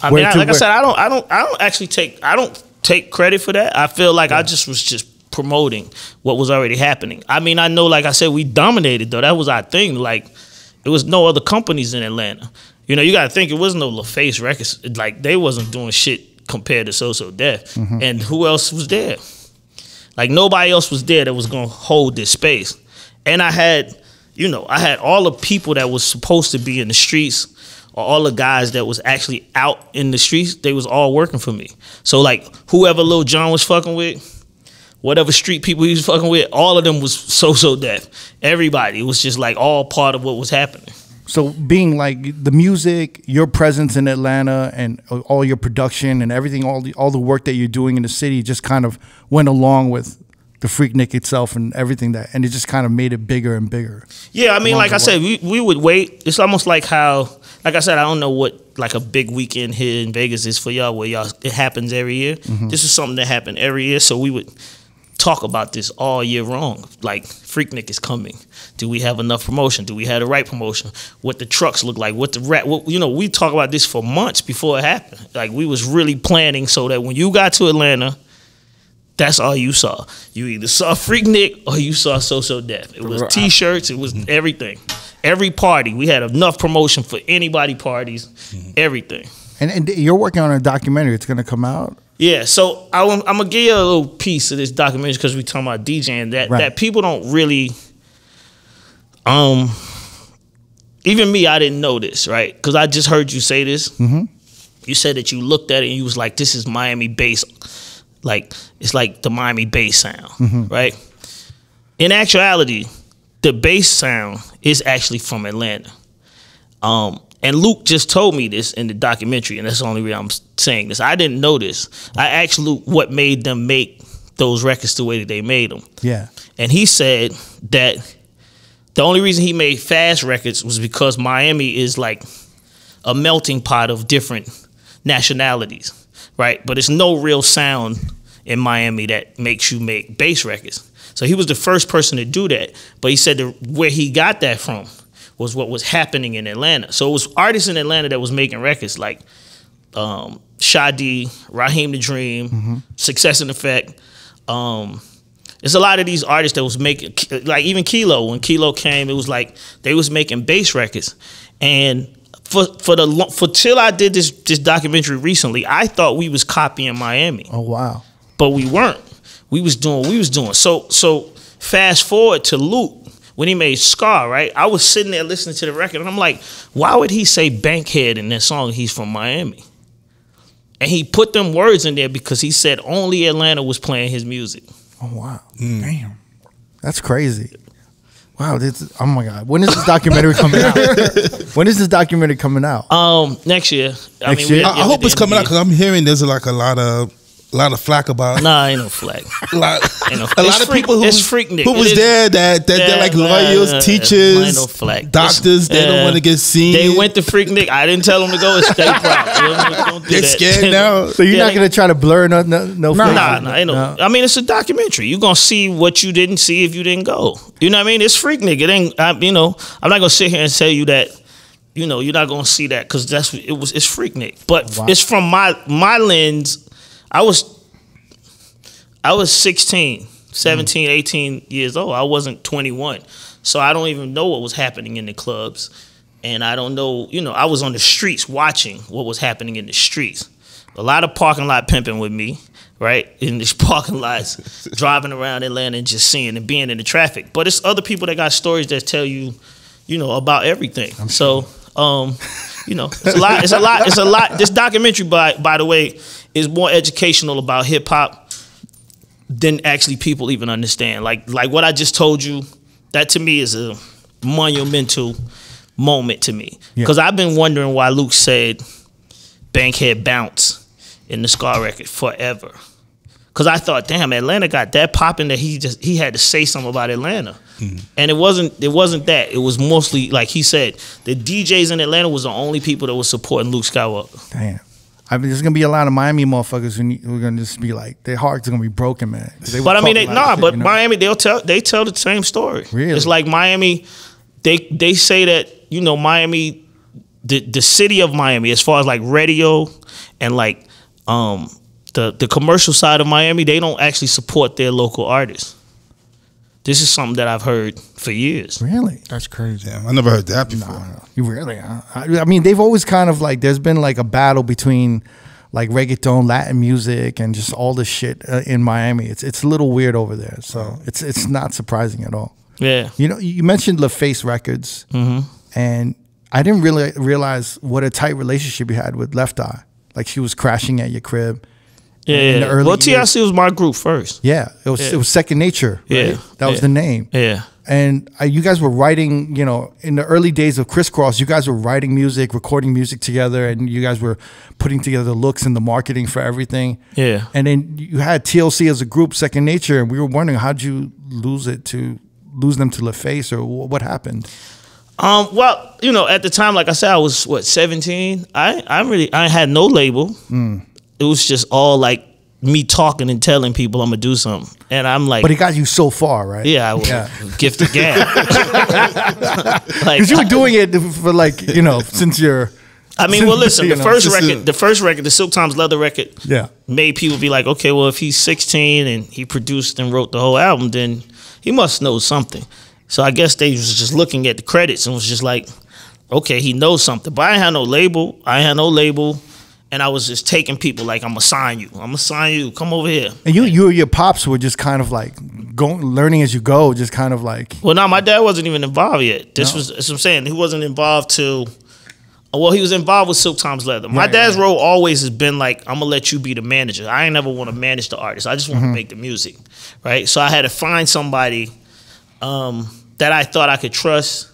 I Where mean, I, like I said, I don't, I don't, I don't actually take, I don't take credit for that. I feel like I just was just promoting what was already happening. I mean, I know, like I said, we dominated though. That was our thing. Like, it was no other companies in Atlanta. You know, you got to think it was no LaFace Records. Like, they wasn't doing shit compared to So So Def. Mm-hmm. And who else was there? Like nobody else was there that was gonna hold this space. And I had, you know, I had all the people that was supposed to be in the streets, or all the guys that was actually out in the streets, they was all working for me. So like whoever Lil Jon was fucking with, whatever street people he was fucking with, all of them was So So Def. Everybody. It was just like all part of what was happening. So being like the music, your presence in Atlanta, and uh, all your production and everything, all the all the work that you're doing in the city, just kind of went along with the Freaknik itself and everything that, and it just kind of made it bigger and bigger. Yeah, I mean, like I said, we, we would wait. It's almost like how, like I said, I don't know what like a big weekend here in Vegas is for y'all, where y'all it happens every year. Mm-hmm. This is something that happened every year, so we would talk about this all year long. Like Freaknik is coming. Do we have enough promotion? Do we have the right promotion? What the trucks look like? What the rat? What, you know, we talk about this for months before it happened. Like we was really planning so that when you got to Atlanta. That's all you saw. You either saw Freaknik or you saw So So Def. It was T-shirts. It was mm-hmm. everything. Every party we had enough promotion for anybody parties. Mm-hmm. Everything. And, and you're working on a documentary. It's gonna come out. Yeah, so I, am gonna give you a little piece of this documentary because we talking about DJing that Right. that people don't really. Um, even me, I didn't know this, right? Because I just heard you say this. Mm-hmm. You said that you looked at it and you was like, "This is Miami bass, like it's like the Miami bass sound, right?" In actuality, the bass sound is actually from Atlanta. Um, And Luke just told me this in the documentary, and that's the only reason I'm saying this. I didn't know this. I asked Luke what made them make those records the way that they made them. Yeah. And he said that the only reason he made fast records was because Miami is like a melting pot of different nationalities, right? But it's no real sound in Miami that makes you make bass records. So he was the first person to do that. But he said that where he got that from was what was happening in Atlanta. So it was artists in Atlanta that was making records like um, Shy-D, Raheem the Dream, Success and Effect. Um, there's a lot of these artists that was making like even Kilo when Kilo came, it was like they was making bass records, and for for the for till I did this this documentary recently, I thought we was copying Miami, Oh wow. but we weren't. We was doing we was doing. So so fast forward to Luke when he made Scar, right? I was sitting there listening to the record, and I'm like, why would he say Bankhead in that song? He's from Miami. And he put them words in there because he said only Atlanta was playing his music. Oh wow. Damn. That's crazy. Wow. This, oh my god. When is this documentary coming out? *laughs* when is this documentary coming out? Um, next year. I Next mean, year? I, I hope it's did coming out because I'm hearing there's like a lot of a lot of flack about Nah, ain't no flag. *laughs* a lot, Ain't no- a lot of freak- people who, it's who was is- there that, that Yeah, they're like nah, lawyers, nah, teachers, ain't no flag. doctors. They don't want to get seen. They went to Freaknik. I didn't tell them to go. It's their problem. Don't- don't do They're scared *laughs* now. so you're Yeah, not gonna try to blur no no no. Nah, face? nah, ain't no. I mean, it's a documentary. You're gonna see what you didn't see if you didn't go. You know what I mean? It's Freaknik. It ain't. I, you know, I'm not gonna sit here and tell you that. You know, you're not gonna see that because that's it was. It's Freaknik, but Wow. it's from my my lens. I was I was 16, 17, 18 years old. I wasn't 21. So I don't even know what was happening in the clubs. And I don't know, you know, I was on the streets watching what was happening in the streets. A lot of parking lot pimping with me, right? In these *laughs* parking lots, *laughs* driving around Atlanta and just seeing and being in the traffic. But it's other people that got stories that tell you, you know, about everything. So, um, you know, it's a lot. It's a *laughs* lot. It's a lot. This documentary, by by the way, is more educational about hip hop than actually people even understand. Like like what I just told you, that to me is a monumental moment to me Yeah. because I've been wondering why Luke said Bankhead bounce in the Scar record forever. Cause I thought, damn, Atlanta got that popping that he just he had to say something about Atlanta, mm-hmm. and it wasn't it wasn't that. It was mostly like he said, the DJs in Atlanta was the only people that was supporting Luke Skywalker. Damn. I mean, there's gonna be a lot of Miami motherfuckers who, who are gonna just be like, their hearts are gonna be broken, man. But I mean, they, nah. shit, But you know? Miami, they'll tell they tell the same story. Really? it's like Miami. They they say that you know Miami, the the city of Miami, as far as like radio and like um the the commercial side of Miami, they don't actually support their local artists. This is something that I've heard for years. really. That's crazy. Damn, I never heard that before. You really? Huh? I, I mean, they've always kind of like there's been like a battle between like reggaeton, Latin music, and just all this shit uh, in Miami. It's it's a little weird over there, so it's it's not surprising at all. Yeah, You know, you mentioned LaFace Records, Mm-hmm. and I didn't really realize what a tight relationship you had with Left Eye. Like she was crashing at your crib. Yeah. in the early well. TLC was my group first. Yeah, it was Yeah. it was Second Nature. Right? Yeah, that was yeah. the name. Yeah, and uh, you guys were writing you know in the early days of Kris Kross you guys were writing music recording music together and you guys were putting together the looks and the marketing for everything yeah. and then you had tlc as a group second nature and we were wondering how'd you lose it to lose them to LaFace or wh- what happened Um, well, you know, at the time, like I said, I was what seventeen. I, I really, I had no label. Hmm. It was just all like me talking and telling people I'm gonna do something, and I'm like, but it got you so far right yeah, I was Yeah. *laughs* gifted gab. *laughs* like, because you were doing it for like you know since you're I mean, well, listen, *laughs* the know, first record, the first record, the Silk Times leather record, yeah made people be like, okay, well, if he's 16 and he produced and wrote the whole album, then he must know something. So I guess they was just looking at the credits and was just like, okay, he knows something. But I had no label. I had no label. And I was just taking people like, I'm gonna sign you. I'm gonna sign you. Come over here. and you you and your pops were just kind of like going learning as you go just kind of like Well, no, my dad wasn't even involved yet. This was, that's what I'm saying. He wasn't involved till, well, he was involved with Silk Tymes Leather. My Right, dad's right. role always has been like, I'm gonna let you be the manager. I ain't never want to manage the artist. I just want to Mm-hmm. make the music, right? So I had to find somebody um, that I thought I could trust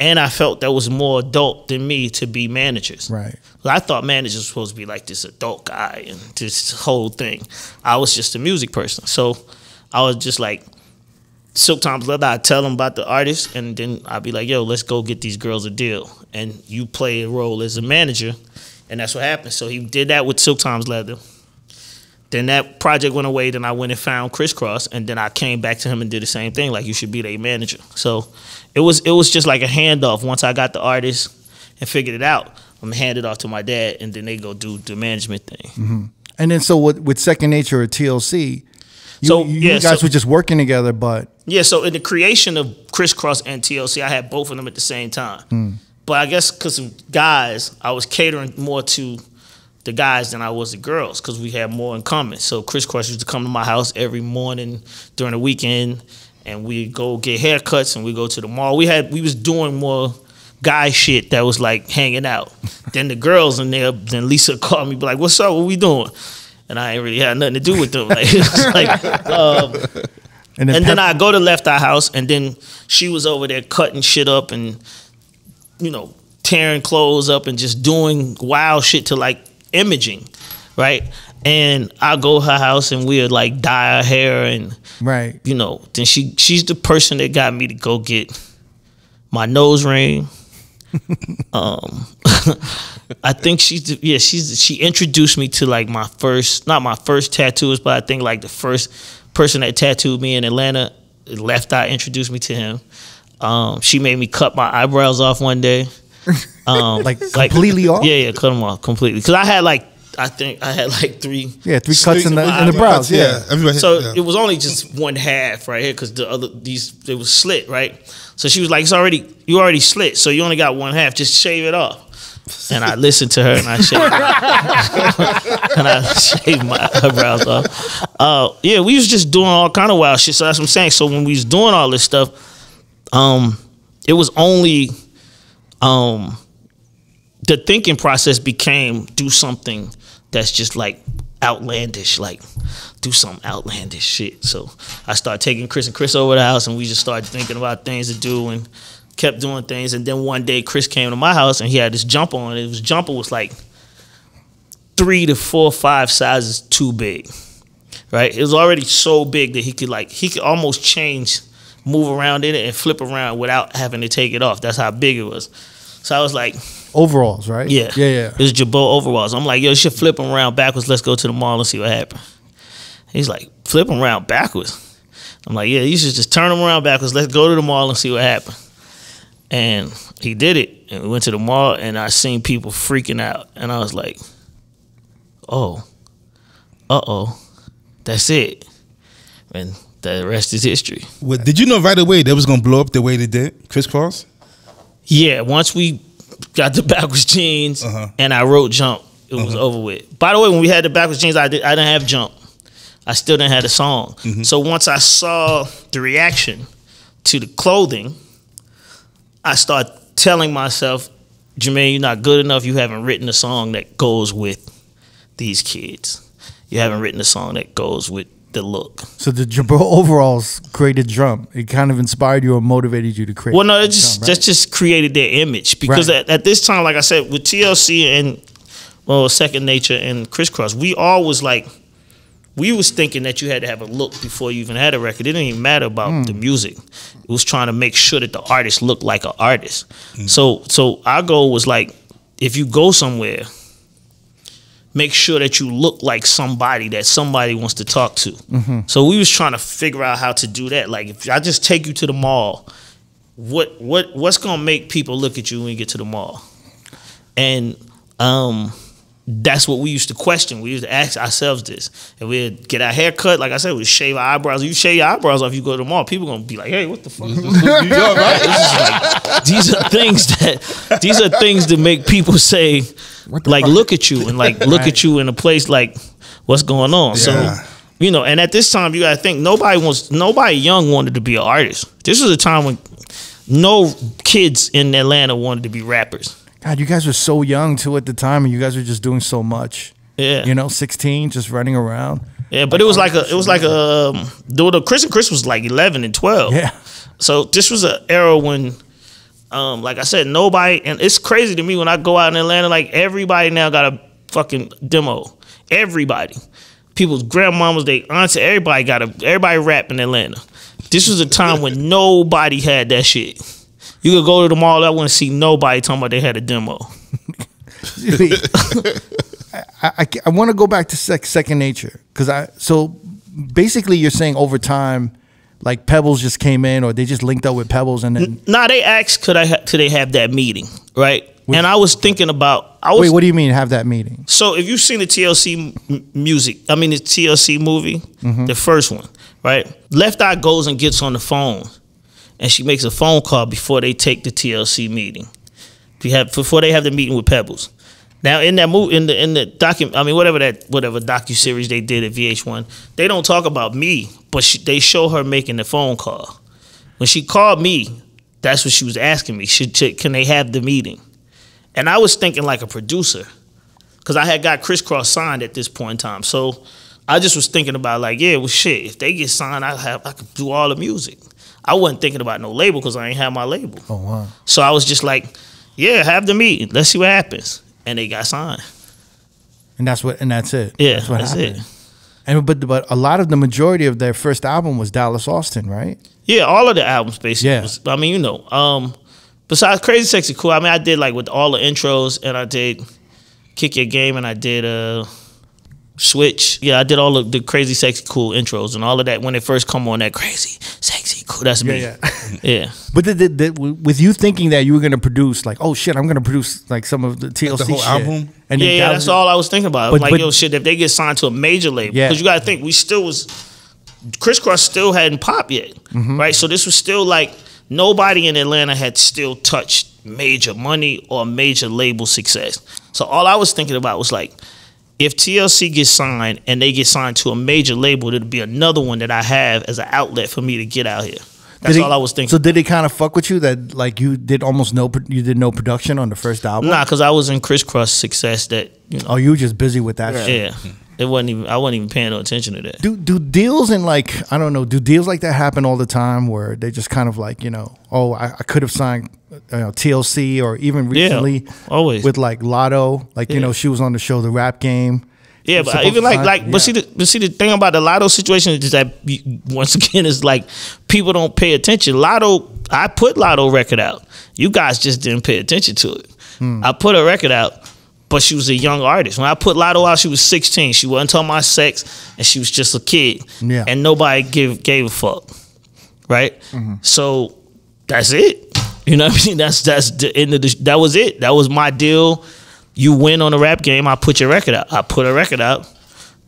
and I felt that was more adult than me to be managers. Right. I thought managers were supposed to be like this adult guy and this whole thing. I was just a music person, so I was just like Silk Tymes Leather. I tell them about the artist, and then I'd be like, "Yo, let's go get these girls a deal," and you play a role as a manager, and that's what happened. So he did that with Silk Tymes Leather. Then that project went away. Then I went and found Kris Kross, and then I came back to him and did the same thing. Like you should be their manager. So it was it was just like a handoff. Once I got the artist and figured it out, I'm hand it off to my dad, and then they go do the management thing. Mm-hmm. And then so with, with Second Nature or TLC, you, So, you yeah, guys so- were just working together, but Yeah, so in the creation of Kris Kross and TLC, I had both of them at the same time. Hmm. But I guess because of guys, I was catering more to the guys than I was the girls because we had more in common. So Kris Kross used to come to my house every morning during the weekend, and we go get haircuts and we go to the mall. We had we was doing more guy shit that was like hanging out. *laughs* then the girls in there, then Lisa called me, be like, "What's up? What we doing?" And I ain't really had nothing to do with them. *laughs* Like, it was like um, and then, and then I go to Left Eye House, and then she was over there cutting shit up and, you know, tearing clothes up and just doing wild shit to like imaging, right? And I go to her house and we'd like dye her hair and right. you know, then she she's the person that got me to go get my nose ring. *laughs* um, *laughs* I think she's yeah she's she introduced me to like my first not my first tattooist, but I think like the first person that tattooed me in Atlanta. Left Eye introduced me to him. Um, she made me cut my eyebrows off one day. *laughs* Um, *laughs* Like completely off? Yeah, yeah, cut them off completely. Because I had like I think I had like three Yeah, three cuts in the, in the brows. Cuts, Yeah. everybody. so yeah. it was only just one half right here because the other these it was slit right. So she was like, "It's already you already slit, so you only got one half. Just shave it off." And I listened to her and I shaved *laughs* and I shaved my eyebrows off. Uh, yeah, we was just doing all kind of wild shit. So that's what I'm saying. So when we was doing all this stuff, um, it was only um the thinking process became do something that's just like outlandish, like do some outlandish shit. So I started taking Chris and Chris over the house, and we just started thinking about things to do and kept doing things. And then one day, Chris came to my house, and he had this jumper on. It was jumper was like three to four, five sizes too big. Right? It was already so big that he could like he could almost change, move around in it, and flip around without having to take it off. That's how big it was. So I was like, Overalls, right? yeah. Yeah, yeah. It was Jabot overalls. I'm like, yo, you should flip them around backwards. Let's go to the mall and see what happens. He's like, flip them around backwards. I'm like, yeah, you should just turn them around backwards. Let's go to the mall and see what happens. And he did it. And we went to the mall and I seen people freaking out. And I was like, oh, uh oh, that's it. And the rest is history. Well, did you know right away that was gonna blow up the way they did? Kris Kross. Yeah, once we got the *laughs* backwards jeans Uh-huh. and I wrote jump, it was over with. By the way, when we had the backwards jeans, I did I didn't have jump. I still didn't have the song. So once I saw the reaction to the clothing, I start telling myself, Jermaine, you're not good enough. You haven't written a song that goes with these kids. You haven't written a song that goes with the look. So the Jabot overalls created drum. It kind of inspired you or motivated you to create. Well, no, it just drum, right? that just created their image because Right. at, at this time, like I said, with TLC and well, Second Nature and Kris Kross, we all was like, we was thinking that you had to have a look before you even had a record. It didn't even matter about Hmm. the music. It was trying to make sure that the artist looked like an artist. So, so our goal was like, if you go somewhere, make sure that you look like somebody that somebody wants to talk to. Mm-hmm. So we was trying to figure out how to do that. Like if I just take you to the mall, what what what's gonna make people look at you when you get to the mall? And um that's what we used to question. We used to ask ourselves this. And we'd get our hair cut, like I said, we'd shave our eyebrows. You shave your eyebrows off, you go to the mall, people gonna be like, hey, what the fuck? is this? like, these are things that these are things that make people say, What the like, fuck? look at you and like look at you in a place like, what's going on? Yeah. So, you know, and at this time, you gotta think nobody wants nobody young wanted to be an artist. This was a time when no kids in Atlanta wanted to be rappers. God, you guys were so young too at the time, and you guys were just doing so much. Yeah, You know, sixteen, just running around. yeah, but it was like a it was like a um, the, the Chris and Chris was like eleven and twelve. Yeah. So this was an era when Um, like I said, nobody, and it's crazy to me when I go out in Atlanta. Like everybody now got a fucking demo. Everybody, people's grandmamas, they aunts, everybody got a. Everybody rap in Atlanta. This was a time when *laughs* nobody had that shit. You could go to the mall. I wouldn't see nobody talking about they had a demo. *laughs* I, I, I want to go back to sec, second nature because I so basically you're saying over time like Pebbles just came in or they just linked up with Pebbles and then Nah, they asked could I ha- could they have that meeting, right? and I was thinking about I was wait what do you mean have that meeting So if you've seen the TLC m- music, I mean the TLC movie, Mm-hmm. the first one, right? Left Eye goes and gets on the phone, and she makes a phone call before they take the TLC meeting. Have before they have the meeting with Pebbles. Now in that movie, in the in the docu, I mean whatever that whatever docu series they did at VH1, they don't talk about me, but she, they show her making the phone call. When she called me, that's what she was asking me. Should, should can they have the meeting? And I was thinking like a producer because I had got Kris Kross signed at this point in time. So I just was thinking about like, yeah, well, shit. If they get signed, I have I could do all the music. I wasn't thinking about no label because I ain't have my label. oh wow So I was just like, yeah, have the meeting. Let's see what happens. And they got signed. and that's what and that's it Yeah, that's what that's happened it. and but but a lot of the majority of their first album was Dallas Austin right Yeah, all of the albums basically. Yeah. Was, I mean, you know, um, besides Crazy Sexy Cool, I mean, I did like with all the intros, and I did Kick Your Game, and I did uh, Switch. Yeah, I did all of the Crazy Sexy Cool intros and all of that when they first come on. That Crazy Sexy. That's me. Yeah, *laughs* Yeah. but the, the, the, with you thinking that you were gonna produce like oh shit I'm gonna produce like some of the TLC whole shit. album? and yeah, yeah, that that's all I was thinking about. But- like, but- yo, shit, if they get signed to a major label, Yeah. because you got to think we still was Kris Kross still hadn't popped yet, Mm-hmm. right? So this was still like nobody in Atlanta had still touched major money or major label success. So all I was thinking about was like, if TLC gets signed and they get signed to a major label, it'll be another one that I have as an outlet for me to get out here. That's Did all it- I was thinking. So did it kind of fuck with you that like you did almost no you did no production on the first album? nah, because I was in Kris Kross success that you know. Oh, you were just busy with that shit. Yeah, mm-hmm. It wasn't even. I wasn't even paying no attention to that. Do do deals and like I don't know, do deals like that happen all the time where they just kind of like you know, oh, I, I could have signed you know, TLC or even recently yeah, always. with like Latto, like you know, she was on the show The Rap Game. Yeah, but even like like yeah. but see the but see the thing about the Latto situation is that once *laughs* again is like people don't pay attention. Latto, I put Latto record out. You guys just didn't pay attention to it. Hmm. I put a record out, but she was a young artist. When I put Latto out, she was 16. She wasn't talking about sex, and she was just a kid. Yeah. And nobody give gave a fuck. Right. Mm-hmm. So that's it. You know what I mean? That's that's the end of the. That was it. That was my deal. You win on the rap game. I put your record out. I put a record out.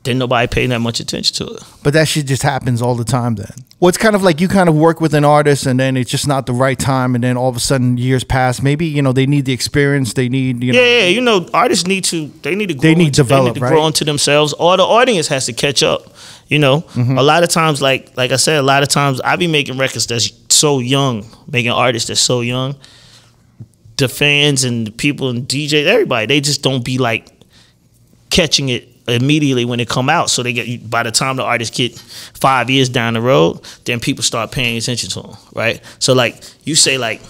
Didn't nobody pay that much attention to it. But that shit just happens all the time then. Well, it's kind of like you kind of work with an artist and then it's just not the right time and then all of a sudden years pass. Maybe, you know, they need the experience, they need, you know. Yeah, yeah. You know, artists need to. They need to. Grow They need into, develop, They need to right? grow into themselves, or the audience has to catch up. You know, Mm-hmm. a lot of times, like like I said, a lot of times I be making records that's so young, making artists that's so young. The fans and the people and DJs, everybody, they just don't be like catching it immediately when it come out. So they get by the time the artist get five years down the road, then people start paying attention to them, right? So like you say like,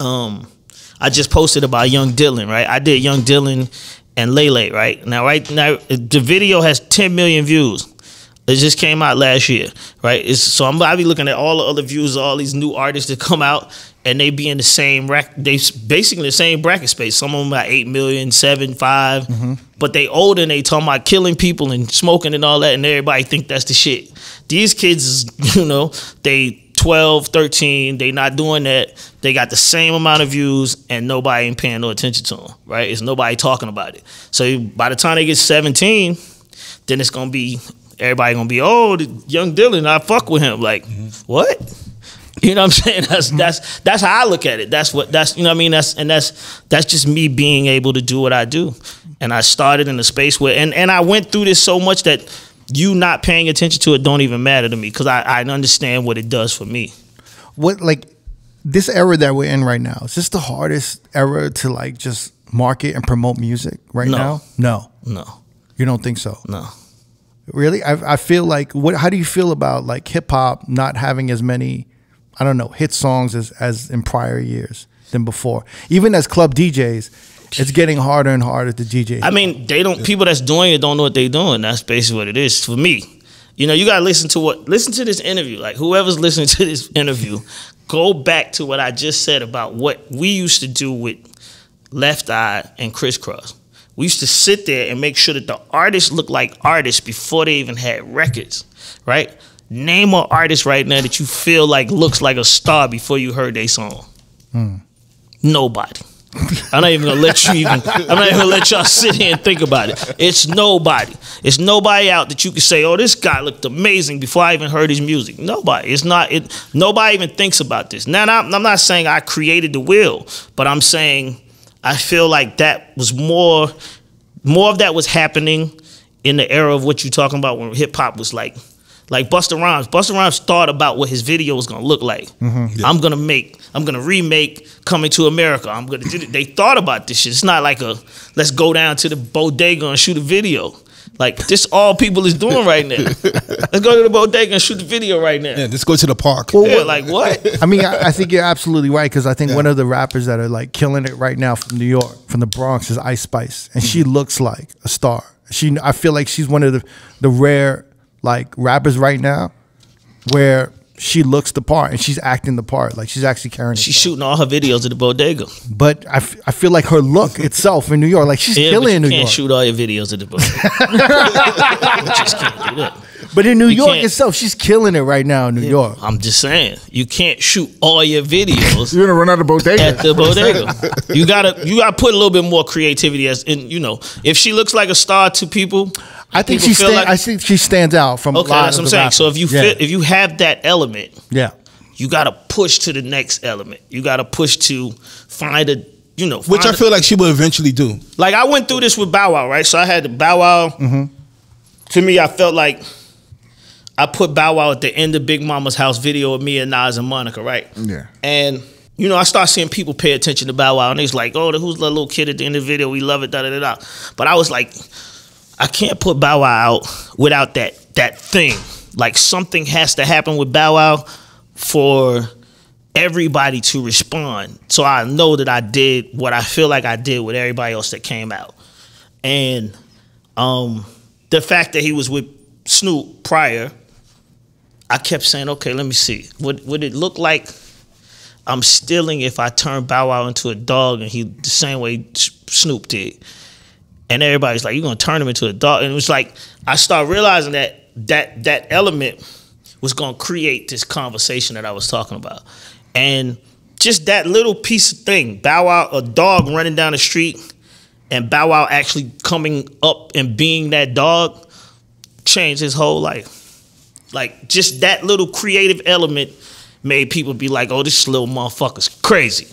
um, I just posted about Young Dylan, right? I did Young Dylan and Lele, right? Now, right now the video has 10 million views. It just came out last year, right? It's, so I'm I be looking at all the other views all these new artists that come out, and they be in the same rack. They basically the same bracket space. Some of them got eight million, seven, five, mm-hmm. but they older and they talking about killing people and smoking and all that, and everybody think that's the shit. These kids, is, *laughs* you know, they 12, 13, they not doing that. They got the same amount of views and nobody ain't paying no attention to them, right? It's nobody talking about it. So by the time they get 17, then it's gonna be everybody gonna be, oh, young Dylan, I fuck with him. Like, mm-hmm. what? You know what I'm saying? *laughs* That's that's that's how I look at it. That's what that's you know what I mean. That's and that's that's just me being able to do what I do. And I started in a space where and and I went through this so much that you not paying attention to it don't even matter to me because I, I understand what it does for me. What, like, this era that we're in right now, is this the hardest era to, like, just market and promote music right No. now? No. No, You don't think so? no. Really? I, I feel like, what? how do you feel about, like, hip hop not having as many, I don't know hit songs as as in prior years than before. Even as club DJs, it's getting harder and harder to DJ. I mean, they don't. People that's doing it don't know what they're doing. That's basically what it is for me. You know, you gotta listen to what listen to this interview. Like whoever's *laughs* listening to this interview, go back to what I just said about what we used to do with Left Eye and Kris Kross. We used to sit there and make sure that the artists looked like artists before they even had records, right? Name an artist right now that you feel like looks like a star before you heard their song. Hmm. Nobody. I'm not even gonna let you even. I'm not even gonna let y'all sit here and think about it. It's nobody. It's nobody out that you can say, "Oh, this guy looked amazing" before I even heard his music. Nobody. It's not. It. Nobody even thinks about this. Now, I'm, I'm not saying I created the wheel, but I'm saying I feel like that was more. More of that was happening in the era of what you're talking about when hip hop was like. Like Busta Rhymes, Busta Rhymes thought about what his video was gonna look like. Mm-hmm. I'm gonna make, I'm gonna remake Coming to America. I'm gonna do. it. They thought about this shit. It's not like a let's go down to the bodega and shoot a video. Like this, all people is doing right now. *laughs* let's go to the bodega and shoot the video right now. Yeah, let's go to the park. Yeah, like what? *laughs* I mean, I, I think you're absolutely right because I think one of the rappers that are like killing it right now from New York, from the Bronx, is Ice Spice, and she mm-hmm. looks like a star. She, I feel like she's one of the the rare like rappers right now where she looks the part and she's acting the part, like she's actually carrying. She's shooting all her videos at the bodega. but I, f- I feel like her look itself in New York, like she's Yeah, but killing you in New can't York. shoot all your videos at the bodega. *laughs* just can't do that. But in New You York can't- itself, she's killing it right now in New York. I'm just saying, you can't shoot all your videos You're gonna run out of bodega. at the *laughs* bodega. You gotta you gotta put a little bit more creativity as in you know if she looks like a star to people. I think people she feel stand, like- I think she stands out from a Okay, lot that's of what I'm the saying. So if you yeah. fit, if you have that element, yeah. you gotta push to the next element. You gotta push to find a you know Which find I a- feel like she will eventually do. like I went through this with Bow Wow, right? So I had the Bow Wow. Mm-hmm. To me, I felt like I put Bow Wow at the end of Big Mama's house video of me and Nas and Monica, right? Yeah. And you know, I start seeing people pay attention to Bow Wow, and it's like, "Oh, who's the little kid at the end of the video? We love it." Da da da da. But I was like, I can't put Bow Wow out without that that thing. Like something has to happen with Bow Wow for everybody to respond. So I know that I did what I feel like I did with everybody else that came out. And um the fact that he was with Snoop prior, I kept saying, okay, let me see. Would would it look like I'm stealing if I turn Bow Wow into a dog and he the same way Snoop did? And everybody's like, you're gonna turn him into a dog. And it was like I started realizing that that that element was gonna create this conversation that I was talking about. And just that little piece of thing, Bow Wow, a dog running down the street, and Bow Wow actually coming up and being that dog, changed his whole life. Like just that little creative element made people be like, "Oh, this little motherfucker's crazy."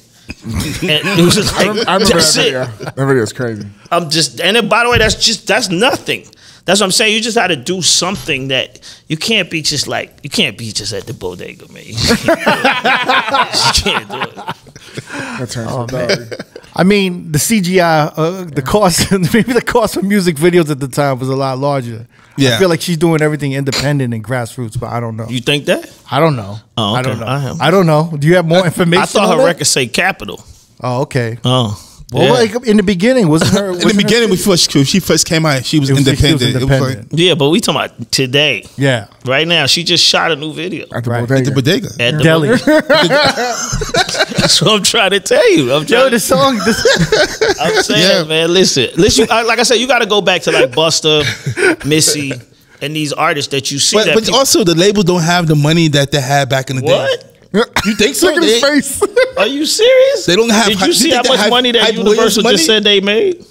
*laughs* and it was just I, like, rem- I remember that's that it. video. That video is crazy. I'm just, and then by the way, that's just that's nothing. That's what I'm saying. You just had to do something that you can't be just like you can't be just at the bodega, man. *laughs* You can't do it. You just can't do it. That turns Oh, dog. I mean, the CGI, uh, the cost, *laughs* maybe the cost for music videos at the time was a lot larger. I feel like she's doing everything independent and grassroots, but I don't know. You think that? I don't know. Oh, I don't know. I. I don't know. Do you have more information? I thought on her that? record say Capitol. Oh, okay. Oh, Well, yeah. like in the beginning, wasn't *laughs* her? In the beginning, before she, she first came out, she was, It was- she was independent. It was like yeah, but we talking about today, yeah, right now. She just shot a new video At the Right. bodega. the bodega. at the Deli. *laughs* *laughs* That's what I'm trying to tell you. I'm Yo, the song. This, I'm saying, Yeah. man. Listen, listen. I- Like I said, you got to go back to like Busta, Missy, and these artists that you see. But, that but people- also, the labels don't have the money that they had back in the day. What? You think *laughs* so? Look at his They- face. *laughs* Are you serious? They don't have- Did you you see think how much have money that Hype Williams Universal money? just said they made?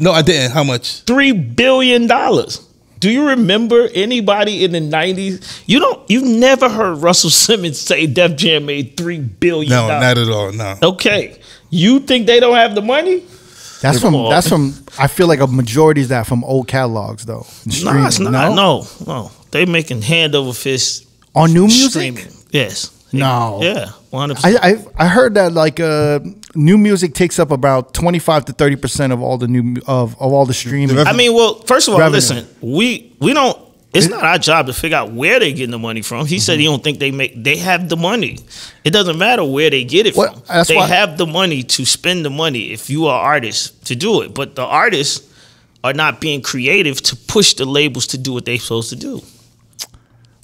No, I didn't. How much? Three billion dollars. Do you remember anybody in the nineties? You don't. You never heard Russell Simmons say Def Jam made three billion. No, not at all. No. Okay, you think they don't have the money? that's from. Come on. That's from. I feel like a majority is that from old catalogs though. No, it's Streaming. not. No, no, they making hand over fist On new music. streaming. Yes. No. Yeah. One hundred percent. I, I I heard that like uh, new music takes up about twenty five to thirty percent of all the new of, of all the streaming. I mean, well, first of all, Revenue. listen, we we don't It's not our job to figure out where they're getting the money from. He said he Mm-hmm. don't think they make. They have the money. It doesn't matter where they get it Well, from. They why- have the money to spend the money if you are artists to do it. But the artists are not being creative to push the labels to do what they're supposed to do.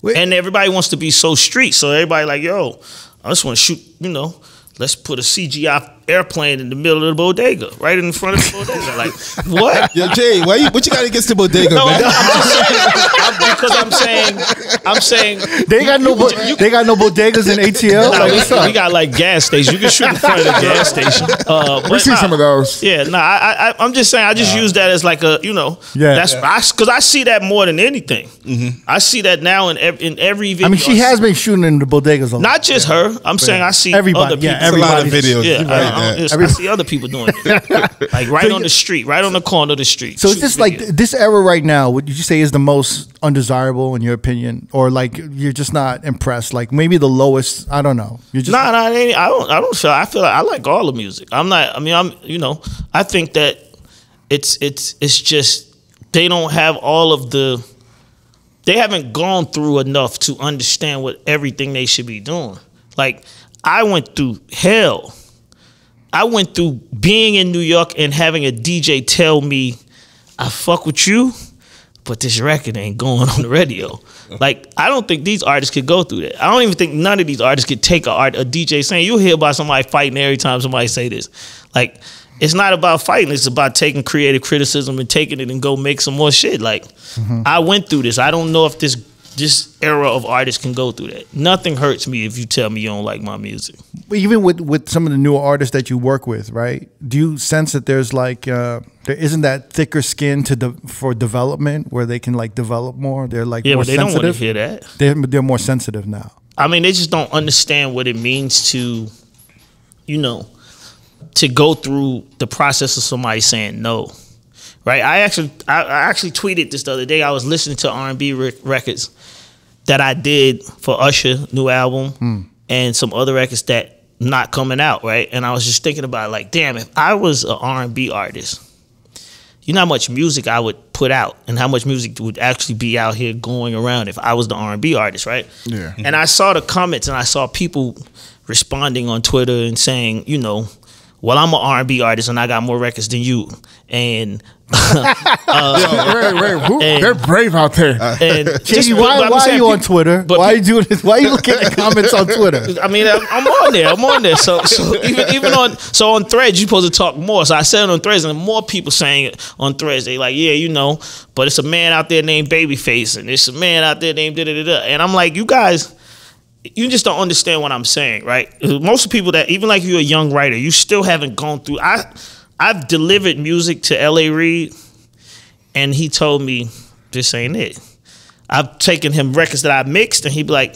Wait. And everybody wants to be so street. So everybody like, yo, I just want to shoot. You know, let's put a CGI airplane in the middle of the bodega, right in front of the bodega. *laughs* Like what? Yo, Jay, why you, what you got against the bodega, No, man? I'm just saying, *laughs* I'm- because I'm saying, I'm saying, They got no. bo- they got no bodegas in ATL. nah, Like, we, up? we got like gas stations. You can shoot in front of the *laughs* gas station. Uh, We see nah, some of those. Yeah, no, I, I, I'm just saying. I just use that as like a, you know, Yeah. That's because I see that more than anything. I see that now in every, in every video. I mean, she has been shooting in the bodegas a lot. Not just her. I'm saying I see Everybody, Other yeah, people. There's a lot of videos. Yeah, You're I, right, I, man. it's- I see other people doing it, *laughs* like right on the street, right on the corner of the street. So is this like this era right now? Would you say is the most undesirable in your opinion, or like you're just not impressed? Like maybe the lowest. I don't know. You're just Nah, nah, I don't. I don't feel. I feel like I like all the music. I'm not. I mean, I'm. You know, I think that it's it's it's just they don't have all of the. They haven't gone through enough to understand what everything they should be doing. Like I went through hell. I went through being in New York and having a DJ tell me, "I fuck with you." but this record ain't going on the radio. Like, I don't think these artists could go through that. I don't even think none of these artists could take a art a DJ saying you'll hear about somebody fighting every time somebody say this. Like, it's not about fighting. It's about taking creative criticism and taking it and go make some more shit. Like, mm-hmm. I went through this. I don't know if this this era of artists can go through that. Nothing hurts me if you tell me you don't like my music. even with with some of the newer artists that you work with, right? Do you sense that there's like uh, there isn't that thicker skin to de- for development where they can like develop more? They're like Yeah, more but they don't want to hear that. They're they're more sensitive now. I mean, they just don't understand what it means to, you know, to go through the process of somebody saying no. Right? I actually, I, I actually tweeted this the other day. I was listening to R and B records that I did for Usher new album hmm. and some other records that not coming out. Right? And I was just thinking about like, damn, if I was an R and B artist, you know how much music I would put out and how much music would actually be out here going around if I was the R&B artist, right? Yeah. And I saw the comments and I saw people responding on Twitter and saying, you know, well, I'm an R&B artist and I got more records than you. And Uh, wait, *laughs* wait, who? And- They're brave out there. and uh, JD, just- why, but why are you on Twitter? but Why are you *laughs* doing this? Why are you looking at comments on Twitter? *laughs* I mean, I'm I'm on there. I'm on there. So, so even even on so on Threads, you're supposed to talk more. So I said it on Threads, and more people saying it on Threads. They like, yeah, you know, but it's a man out there named Babyface, and it's a man out there named da da da da. And I'm like, you guys, you just don't understand what I'm saying, right? Most people that even like you're a young writer, you still haven't gone through. I I've delivered music to L.A. Reid, and he told me this ain't it. I've taken him records that I mixed, and he'd be like,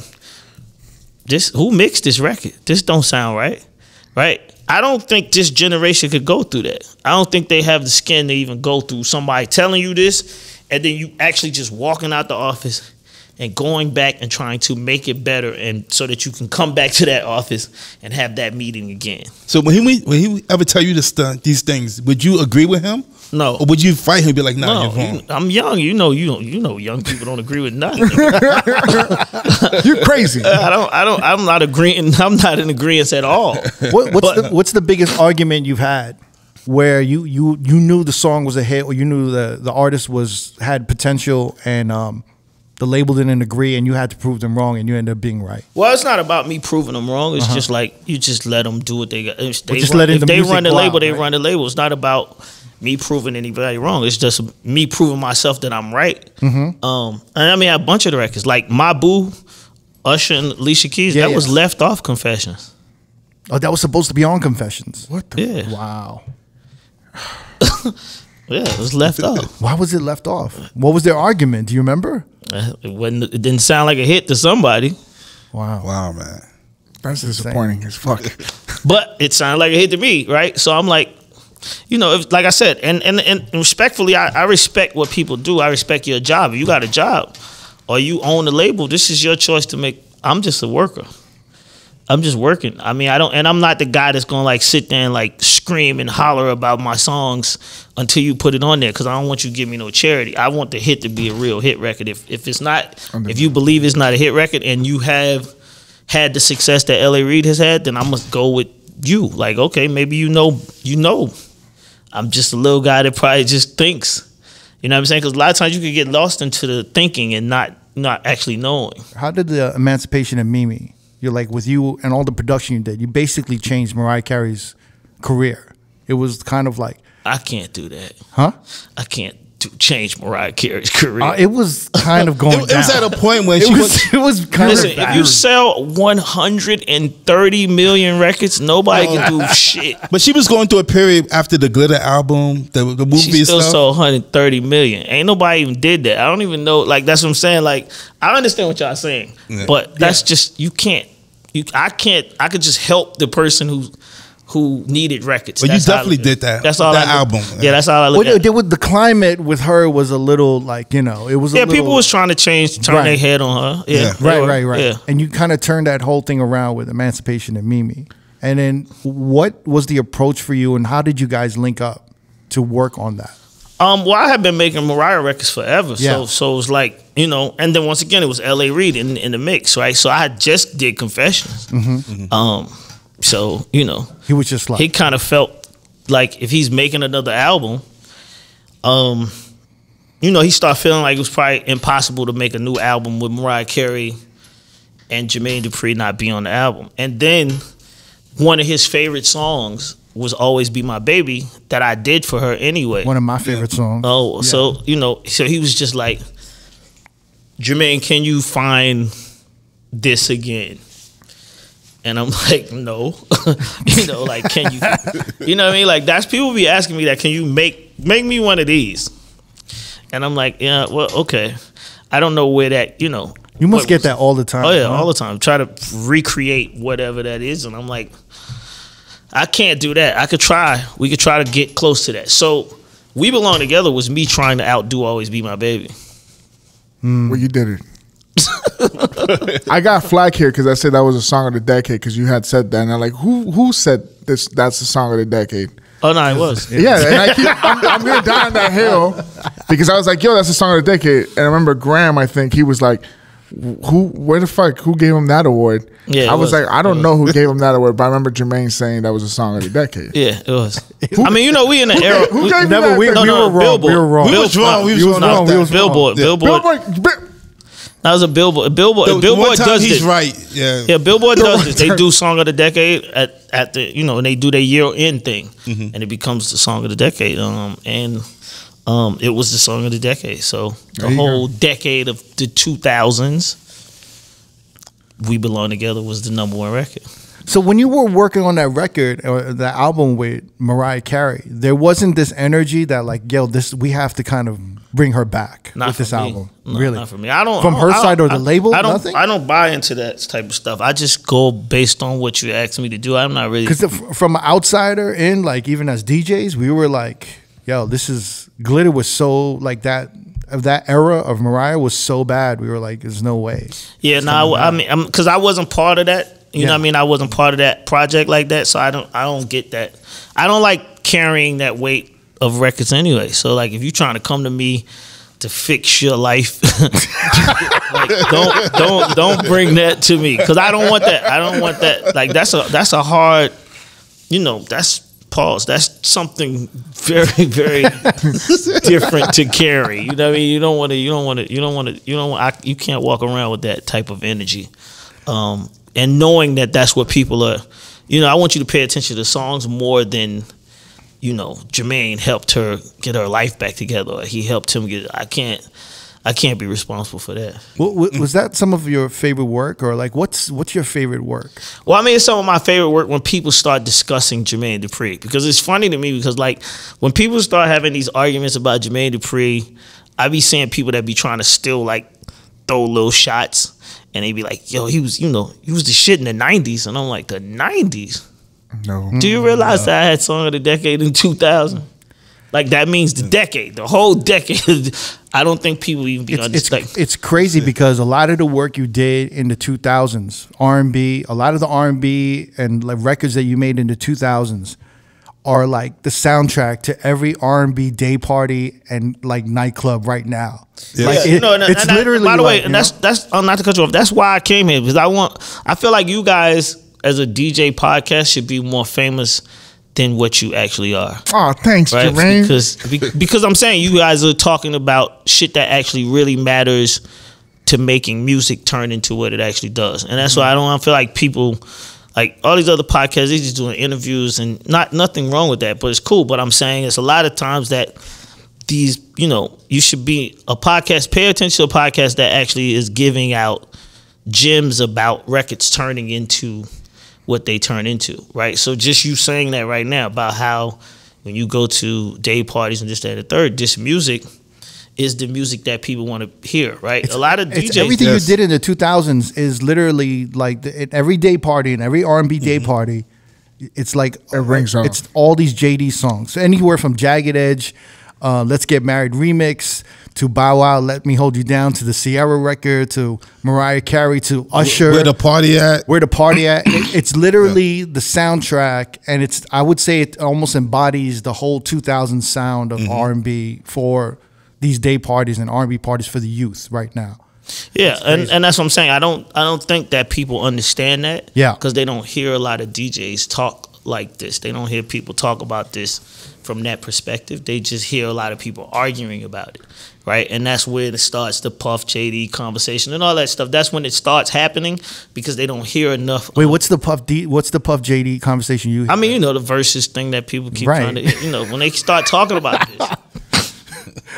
this who mixed this record? This don't sound right. Right? I don't think this generation could go through that. I don't think they have the skin to even go through somebody telling you this and then you actually just walking out the office and going back and trying to make it better and so that you can come back to that office and have that meeting again. So when he when he ever tell you this stuff, these things, would you agree with him, No. or would you fight him? and Be like, Nah, No, you're wrong. you- I'm young. You know, you know, you know, young people don't agree with nothing. *laughs* You're crazy. *laughs* I don't, I don't, I'm not agreeing. I'm not in agreement at all. *laughs* What, what's the what's the biggest argument you've had where you you you knew the song was a hit or you knew the the artist was had potential and um the label didn't agree and you had to prove them wrong and you end up being right. Well, it's not about me proving them wrong. It's just like you just let them do what they got. If they, just run, letting if the they run the label, out, they right? run the label. It's not about me proving anybody wrong. It's just me proving myself that I'm right. Mm-hmm. Um, and I mean, a bunch of the records like My Boo, Usher, and Alicia Keys. Yeah, that was left off Confessions. Oh, that was supposed to be on Confessions. What the? Yeah, Wow. *laughs* yeah, it was left *laughs* off. Why was it left off? What was their argument? Do you remember? Uh, It wasn't. It didn't sound like a hit to somebody, Wow. Wow, man. That's disappointing as fuck. *laughs* but it sounded like a hit to me, right? So I'm like, you know, if, like I said, and and, and respectfully, I, I respect what people do. I respect your job. If you got a job, or you own the label, this is your choice to make. I'm just a worker. I'm just working. I mean, I don't, and I'm not the guy that's gonna like sit there and like scream and holler about my songs until you put it on there because I don't want you to give me no charity. I want the hit to be a real hit record. If if it's not, if you believe it's not a hit record and you have had the success that L.A. Reid has had, then I must go with you. Like, okay, maybe you know, you know, I'm just a little guy that probably just thinks. You know what I'm saying? Because a lot of times you can get lost into the thinking and not not actually knowing. How did the Emancipation of Mimi? You're like with you and all the production you did. You basically changed Mariah Carey's career. It was kind of like, I can't do that. huh? I can't do, change Mariah Carey's *laughs* career. Uh, it was kind of going It, *laughs* it was at a point when *laughs* it she was, was. it was kind Listen, of if you sell 130 million records, nobody can do shit. But she was going through a period after the Glitter album, the, the movie She still stuff. sold 130 million. Ain't nobody even did that. I don't even know. Like that's what I'm saying. Like I understand what y'all saying, but that's just you can't. You I can't. I could just help the person who who needed records. Well, you That's how I definitely look at it. did that That's all. that I album. Yeah, that's all I look What at. it, with the climate with her was a little like you know it was a yeah, little, people was trying to change, turn Right. their head on her. Yeah, Yeah. right were. right right Yeah. and you kind of turned that whole thing around with Emancipation and Mimi and then what was the approach for you and how did you guys link up to work on that Um, well, I have been making Mariah records forever, Yeah. so so it was like you know, and then once again, it was L.A. Reid in in the mix, right? So I just did Confessions. Mm-hmm. Um, so you know, he was just like he kind of felt like if he's making another album, um, you know, he started feeling like it was probably impossible to make a new album with Mariah Carey and Jermaine Dupri not be on the album. And then one of his favorite songs was "Always Be My Baby" that I did for her anyway. one of my favorite songs Oh, so you know, so he was just like, Jermaine, can you find this again? And I'm *laughs* like, no, *laughs* you know, like, can you, you know what I mean? Like, that's people be asking me that. Can you make make me one of these? And I'm like, yeah, well, okay. I don't know where that, you know. you must get was- that all the time Oh yeah, huh? all the time. Try to recreate whatever that is, and I'm like, I can't do that. I could try. We could try to get close to that. So, we belong together was me trying to outdo always be my baby. Well, you did it. *laughs* *laughs* I got flack here because I said that was a song of the decade because you had said that, and I'm like, who who said this? That's the song of the decade. Oh no, it was. Yeah, and I *laughs* keep, I'm, I'm gonna die on that hill because I was like, yo, that's the song of the decade. And I remember Graham, I think he was like, who, where the fuck, who gave him that award? Yeah, I was, was. like, I don't know who gave him that award, but I remember Jermaine saying that was a song of the decade. Yeah, it was. *laughs* I mean, you know, we in the era. who we- gave you never that? we, No, we no, were wrong Billboard. we were wrong We was wrong. We was We was wrong. wrong, we was Billboard, Billboard. Billboard, Bi- That was a Billboard. Billboard. The, the Billboard does he's this. right. Yeah. Yeah, Billboard does this. They do song of the decade at at the you know, and they do their year end thing, Mm-hmm. and it becomes the song of the decade. Um, and um, it was the song of the decade. So the whole decade of the two thousands, we belong together was the number one record. So when you were working on that record or that album with Mariah Carey, there wasn't this energy that like, yo, this we have to kind of bring her back Not with this me. album. No, really? not for me. I don't From I her don't- I side or the label? I don't. Nothing? I don't buy into that type of stuff. I just go based on what you ask me to do. I'm not really. Because from an outsider in, like even as DJs, we were like, yo, this is glitter was so like that of that era of Mariah was so bad. We were like, there's no way. Yeah, no, I, I mean, because I wasn't part of that. You know what I mean? I wasn't part of that project like that, so I don't. I don't get that. I don't like carrying that weight of records anyway. So like, if you're trying to come to me to fix your life, *laughs* like don't don't don't bring that to me because I don't want that. I don't want that. Like that's a that's a hard. You know, that's pause. That's something very very different to carry. You know what I mean? You don't want to. You don't want to. You don't want to. You don't. Want, I, you can't walk around with that type of energy. Um, and knowing that that's what people are. You know, I want you to pay attention to songs more than. You know, Jermaine helped her get her life back together. Or he helped him get. I can't. I can't be responsible for that. Wa- Was that some of your favorite work, or like what's what's your favorite work? Well, I mean, it's some of my favorite work when people start discussing Jermaine Dupri because it's funny to me because like when people start having these arguments about Jermaine Dupri, I be seeing people that be trying to still like throw little shots and they be like, "Yo, he was, you know, he was the shit in the '90s," and I'm like, "The '90s? No. Do you realize that I had song of the decade in 2000?" Like that means the decade, the whole decade. *laughs* I don't think people even be it's, it's, understand. it's crazy because a lot of the work you did in the 2000s, R&B, a lot of the R&B and like records that you made in the 2000s are like the soundtrack to every R&B day party and like nightclub right now. Yeah. Like, Yeah, it- no, and, it's and I- literally by the way, like, and you that's know? that's uh, not to cut you off. That's why I came here because I want. I feel like you guys as a DJ podcast should be more famous than what you actually are. Oh, thanks, right? Jermaine. Because be- because I'm saying you guys are talking about shit that actually really matters to making music turn into what it actually does, and that's why I don't I feel like people. Like all these other podcasts, they just doing interviews and not nothing wrong with that, but it's cool. But I'm saying it's a lot of times that these, you know, you should be a podcast. Pay attention to a podcast that actually is giving out gems about records turning into what they turn into, right? So just you saying that right now about how when you go to day parties and this, that, and the third, this music is the music that people want to hear, right? a lot of It's DJs. everything Yes. you did in the 2000s is literally like the, at every day party and every R&B day party. It's like It rings on. It's all these JD songs. So anywhere from Jagged Edge, uh, Let's Get Married remix to Bow Wow, Let Me Hold You Down to the Ciara record to Mariah Carey to Usher. Where the party at? where the party at. *coughs* It- it's literally the soundtrack, and it's I would say it almost embodies the whole 2000 sound of R and B for these day parties and R and B parties for the youth right now. Yeah, and, and that's what I'm saying. I don't I don't think that people understand that. Yeah. Because they don't hear a lot of DJs talk like this. They don't hear people talk about this from that perspective. They just hear a lot of people arguing about it. Right. And that's where it starts the Puff JD conversation and all that stuff. That's when it starts happening because they don't hear enough. Wait, what's the Puff D? What's the Puff JD conversation you? I mean, you know, the versus thing that people keep Right. trying to you know, when they start talking about *laughs* this.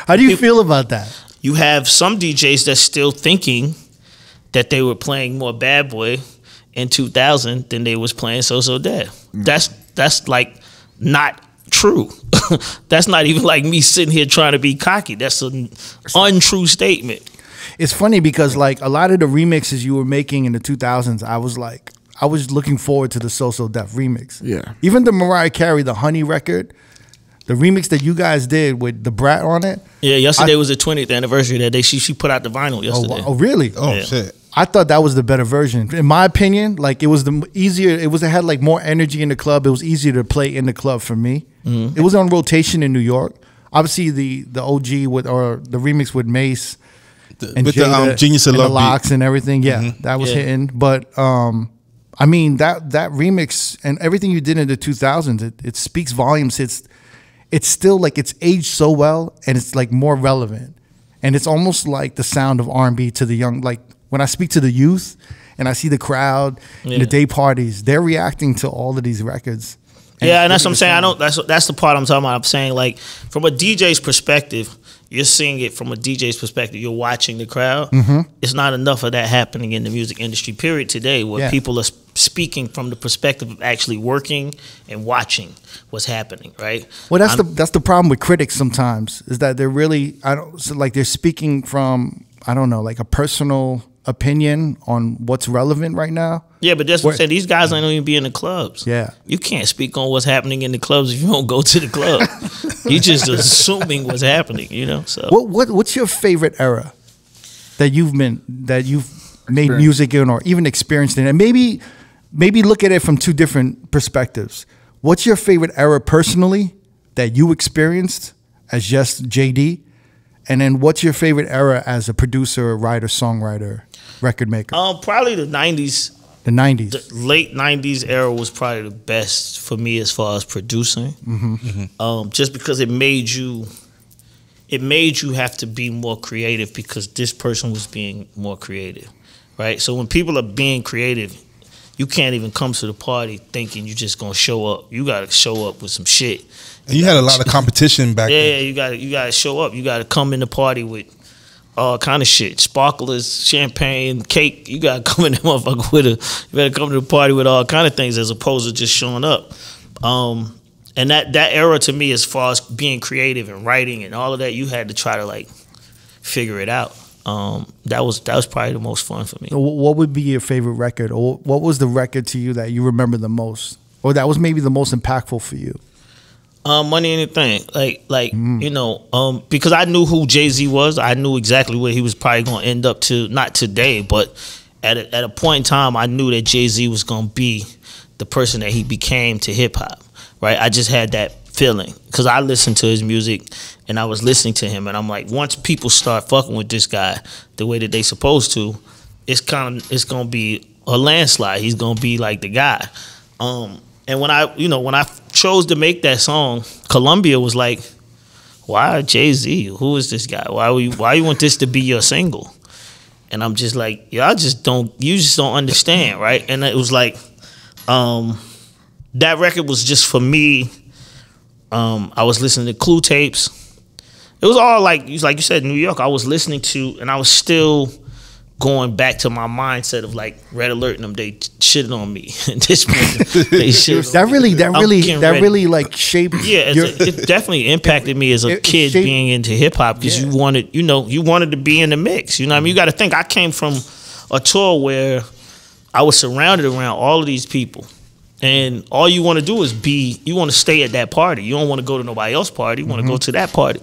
How do you feel about that? you have some DJs that's still thinking that they were playing more Bad Boy in 2000 than they was playing So So Def. Mm. That's that's like not true. *laughs* that's not even like me sitting here trying to be cocky. That's an untrue statement. It's funny because like a lot of the remixes you were making in the 2000s, I was like, I was looking forward to the So So Def remix. Yeah. Even the Mariah Carey, the Honey record, the remix that you guys did with the Brat on it. Yeah, yesterday I- was the 20th anniversary that they she she put out the vinyl Oh, yesterday. wow. oh really? Oh Yeah. shit! I thought that was the better version. In my opinion, like it was the easier. It was it had like more energy in the club. It was easier to play in the club for me. Mm-hmm. It was on rotation in New York. Obviously, the the OG with or the remix with Mase and With the um, Genius of and the Love beat. Mm-hmm. locks and everything. Yeah, that was Yeah. hitting. But um, I mean that that remix and everything you did in the 2000s, it, it speaks volumes. It's it's still like it's aged so well and it's like more relevant and it's almost like the sound of r&b to the young like when i speak to the youth and i see the crowd in Yeah. the day parties they're reacting to all of these records Yeah, and that's what I'm saying. I don't. That's that's the part I'm talking about. I'm saying like from a DJ's perspective, you're seeing it from a DJ's perspective. You're watching the crowd. Mm-hmm. It's not enough of that happening in the music industry. Period. Today, where Yeah. people are speaking from the perspective of actually working and watching what's happening. Right. well that's I'm- the that's the problem with critics sometimes is that they're really i don't so like they're speaking from i don't know like a personal opinion on what's relevant right now Yeah, but that's what I'm saying. These guys don't even be in the clubs. Yeah. You can't speak on what's happening in the clubs if you don't go to the club. *laughs* You're just assuming what's happening, you know? So what what what's your favorite era that you've been that you've made Experience. music in or even experienced in and maybe maybe look at it from two different perspectives what's your favorite era personally that you experienced as just jd and then what's your favorite era as a producer writer songwriter record maker um, probably the 90s, the 90s the late 90s era was probably the best for me as far as producing. Um, just because it made you. It made you have to be more creative because this person was being more creative, right? So when people are being creative, you can't even come to the party thinking you're just gonna show up. You gotta show up with some shit. And you had a lot of competition back Yeah, yeah, you got to you got to show up. You got to come in the party with all kind of shit, sparklers, champagne, cake. You got to *laughs* come in the motherfucker with a. You better come to the party with all kind of things as opposed to just showing up. Um, and that that era to me, as far as being creative and writing and all of that, you had to try to like figure it out. Um, that was that was probably the most fun for me. What would be your favorite record or what was the record to you that you remember the most or that was maybe the most impactful for you Um, Money Ain't a Thang like like Mm. you know um because I knew who Jay Z was. I knew exactly where he was probably going to end up to. Not today, but at a, at a point in time, I knew that Jay Z was going to be the person that he became to hip hop. Right? I just had that feeling because I listened to his music and I was listening to him, and I'm like, once people start fucking with this guy the way that they supposed to, it's kind of it's gonna be a landslide. He's gonna be like the guy. Um, and when I, you know, when I chose to make that song, Columbia was like, "Why Jay Z? Who is this guy? Why you why you want this to be your single?" And I'm just like, y'all just don't, you just don't understand, right? And it was like, um, that record was just for me. Um, I was listening to Clue tapes. It was all like, like you said, New York. I was listening to, and I was still going back to my mindset of like Red alerting them. They shitted on me. *laughs* This point, they *laughs* shitted. That really, that really, that ready. really like shaped. Yeah, your- a, it definitely impacted me as a *laughs* it- it kid shaped- being into hip hop because Yeah. you wanted, you know, you wanted to be in the mix. You know, what I mean, you got to think. I came from a tour where I was surrounded around all of these people, and all you want to do is be. You want to stay at that party. You don't want to go to nobody else's party. You want to Mm-hmm. go to that party.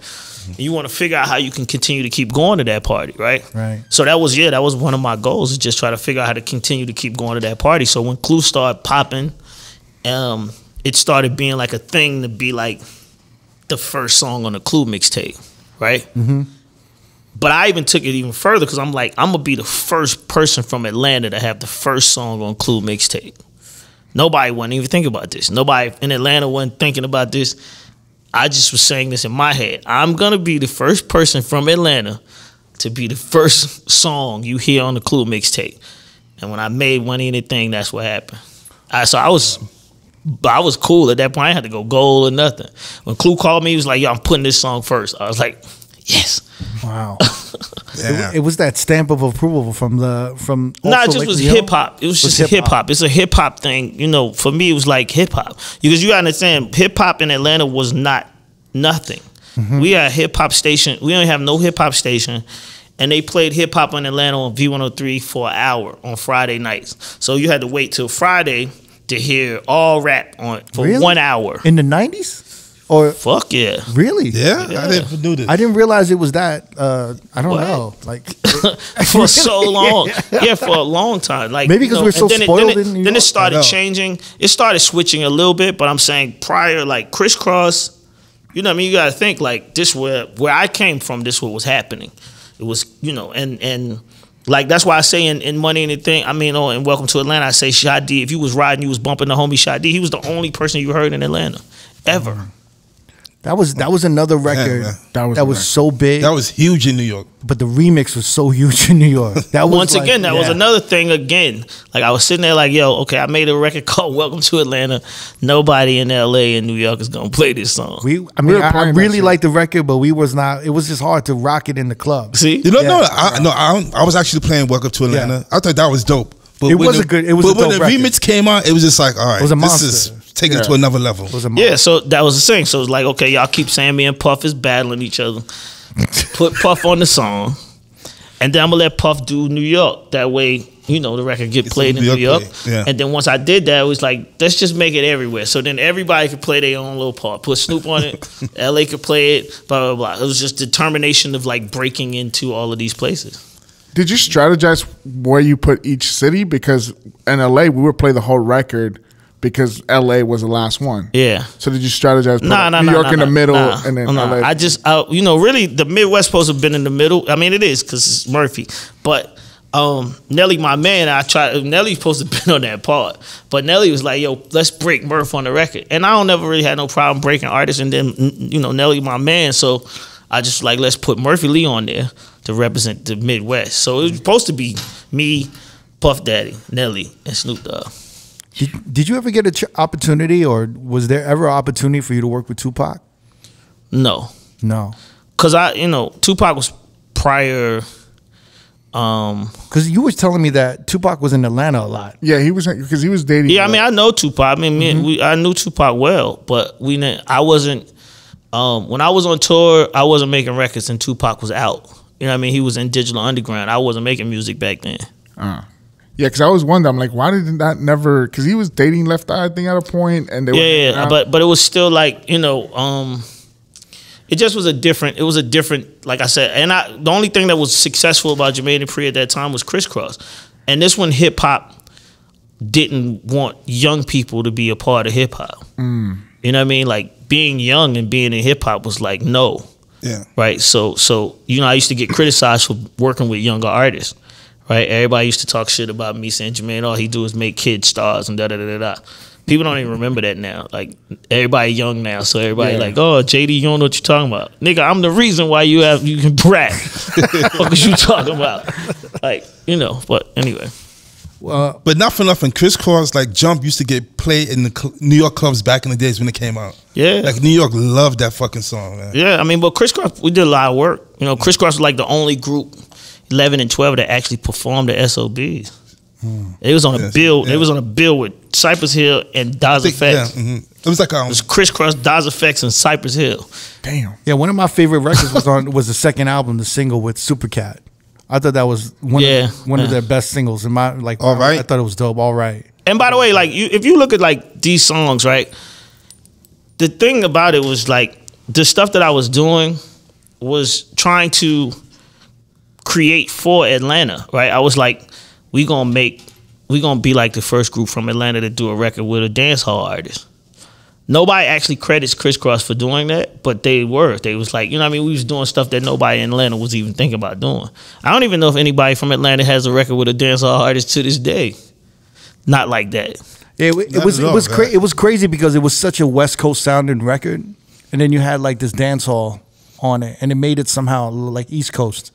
And you want to figure out how you can continue to keep going to that party, right? Right. So that was yeah, that was one of my goals is just try to figure out how to continue to keep going to that party. So when Clue started popping, um, it started being like a thing to be like the first song on the Clue mixtape, right? Mm-hmm. But I even took it even further because I'm like, I'm gonna be the first person from Atlanta to have the first song on Clue mixtape. Nobody wasn't even thinking about this. Nobody in Atlanta wasn't thinking about this. I just was saying this in my head. I'm gonna be the first person from Atlanta to be the first song you hear on the Clue mixtape. And when I made One Anything, that's what happened. I, so I was, I was cool at that point. I had to go gold or nothing. When Clue called me, he was like, "Yo, I'm putting this song first. I was like, "Yes." Wow. *laughs* Yeah. It was that stamp of approval from the from. No, it just like, was hip hop. It was Was just hip-hop. hip hop. It's a hip hop thing. You know, for me, it was like hip hop because you gotta understand, hip hop in Atlanta was not nothing. Mm-hmm. We had a hip hop station. We don't have no hip hop station, and they played hip hop in Atlanta on V103 for an hour on Friday nights. So you had to wait till Friday to hear all rap on for Really? one hour. in the nineties, or Fuck yeah. really? Yeah, I didn't do this. I didn't realize it was that. Uh, I don't What? know. Like *laughs* for *laughs* so long. Yeah, for a long time. Like Maybe you 'cause know, we're so and then it- spoiled Then it, in New then it started changing. It started switching a little bit, but I'm saying prior, like Kris Kross. You know, what I mean, you got to think like this. Where where I came from, this what was happening. It was you know, and and. Like that's why I say in, in Money Ain't a Thang, I mean, oh, and Welcome to Atlanta, I say Shy-D. If you was riding, you was bumping the homie Shy-D. He was the only person you heard in Atlanta, ever. That was that was another record yeah. that That was, was a record. so big, that was huge in New York. but the remix was so huge in New York. That was Once like- again, that was another thing. Again, like I was sitting there, like, yo, okay, I made a record *laughs* called "Welcome to Atlanta." Nobody in L.A. and New York is gonna play this song. We, I mean, were I, I really shit. liked the record, but we was not. It was just hard to rock it in the club. See, You know, no, I, no, I, I was actually playing "Welcome to Atlanta." Yeah. I thought that was dope. But It when was the, a good- it was But a when the record. remix came out, it was just like, all right, was a this monster. Is taking it to another level. It was a yeah. So that was the thing. So it's like, okay, y'all keep saying me and Puff is battling each other. *laughs* Put Puff on the song, and then I'm gonna let Puff do New York. That way, you know, the record get It's played a in New New York York. play, yeah. And then once I did that, it was like, let's just make it everywhere. So then everybody could play their own little part. Put Snoop on it. *laughs* LA could play it. Blah blah blah. It was just determination of like breaking into all of these places. Did you strategize where you put each city? Because in LA, we would play the whole record because LA was the last one. Yeah. So did you strategize? Put Nah, nah, New nah, York nah, in the nah, middle, and then nah. LA. I just, I, you know, really, the Midwest supposed to have been in the middle. I mean, it is because it's Murphy, but. Um, Nelly, my man, I tried. Nelly's supposed to have been on that part, but Nelly was like, "Yo, let's break Murph on the record." And I don't never really had no problem breaking artists. And then, you know, Nelly, my man, so I just like let's put Murphy Lee on there to represent the Midwest. So it was supposed to be me, Puff Daddy, Nelly, and Snoop Dogg. Did, did you ever get an ch- opportunity, or was there ever an opportunity for you to work with Tupac? No, No, cause I, you know, Tupac was prior. Um, because you was telling me that Tupac was in Atlanta a lot. yeah, he was because he was dating. Yeah, I uh, mean, I know Tupac. I mean, me, we, I knew Tupac well, but we. I wasn't. Um, when I was on tour, I wasn't making records, and Tupac was out. You know, what I mean, he was in Digital Underground. I wasn't making music back then. Yeah, because I was wondering, I'm like, why did that never? Because he was dating Left Eye, I think, at a point, and they were yeah, yeah, but but it was still like you know, um, it just was a different. It was a different, like I said, and I the only thing that was successful about Jermaine Dupri at that time was Kris Kross, and this one hip hop didn't want young people to be a part of hip hop. Mm. You know what I mean? Like being young and being in hip hop was like no, Yeah. right? So so you know, I used to get criticized for working with younger artists, right? Everybody used to talk shit about me saying Jermaine, all he do is make kid stars and da da da da da. People don't even remember that now. Like everybody young now, so everybody Yeah. like, oh JD, you don't know what you're talking about, nigga. I'm the reason why you have you can rap. *laughs* what is you talking about? Like you know, but anyway. Uh, But not for nothing, Kris Kross like Jump used to get played in the cl- New York clubs back in the days when it came out. Yeah. Like New York loved that fucking song, man. Yeah, I mean, but Kris Kross, we did a lot of work. You know, Kris Kross was like the only group, eleven and twelve, that actually performed the SOBs. It was on a bill. yeah. It was on a bill with Cypress Hill and Daz I think- yeah, Effects. mhm. It was like um, It was Crisscross, Das EFX, and Cypress Hill. damn. yeah, one of my favorite records was on was the second album, the single with Super Cat. I thought that was one Yeah, of one of their best singles. In my like, All Right. I thought it was dope. All right. And by the way, like you, if you look at like these songs, right? The thing about it was like the stuff that I was doing was trying to create for Atlanta, right? I was like, we gonna make, we gonna be like the first group from Atlanta to do a record with a dance hall artist. Nobody actually credits Kris Kross for doing that, but they were. They was like, you know, what I mean, we was doing stuff that nobody in Atlanta was even thinking about doing. I don't even know if anybody from Atlanta has a record with a dance hall artist to this day. Not like that. Yeah, it, it was it was cra- it was crazy because it was such a West Coast sounding record, and then you had like this dance hall on it, and it made it somehow like East Coast,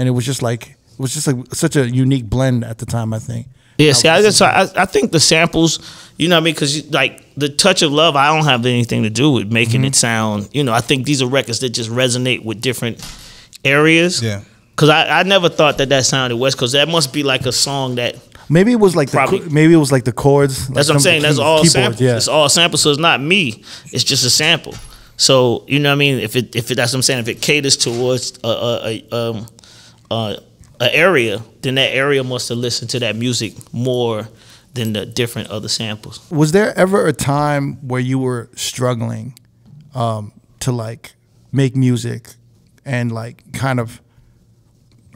and it was just like it was just like such a unique blend at the time. I think. Yeah, see, I just I, I think the samples, you know, what I mean, because like the touch of love, I don't have anything to do with making it sound. You know, I think these are records that just resonate with different areas. Yeah. Because I, I never thought that that sounded West Coast. That must be like a song that. Maybe it was like the, Probably. co- maybe it was like the chords. like That's what I'm saying. That's all samples. Yeah. It's all samples. So it's not me. It's just a sample. So you know what I mean. If it if it, that's what I'm saying. If it caters towards a a, a um uh, a area, then that area must have listened to that music more than the different other samples. was there ever a time where you were struggling um, to like make music and like kind of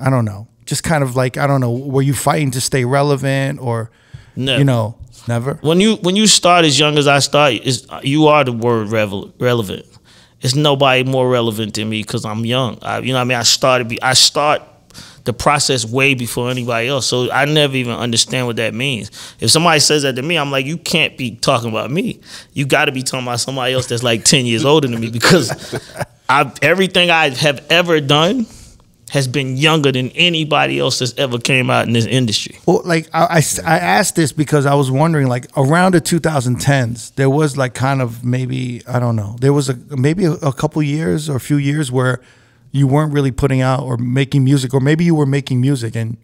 I don't know, just kind of like I don't know, were you fighting to stay relevant or No. you know, never? when you when you start as young as I start, is you are the word revel, relevant. It's nobody more relevant than me because I'm young. I, you know, what I mean, I started. Be, I start the process way before anybody else, so I never even understand what that means. If somebody says that to me, I'm like, you can't be talking about me. You got to be talking about somebody else that's like ten years older than me because *laughs* I everything I have ever done has been younger than anybody else that's ever came out in this industry. Well, like I, I, I asked this because I was wondering, like around the 2010s, there was like kind of maybe I don't know, there was a maybe a, a couple years or a few years where you weren't really putting out or making music, or maybe you were making music and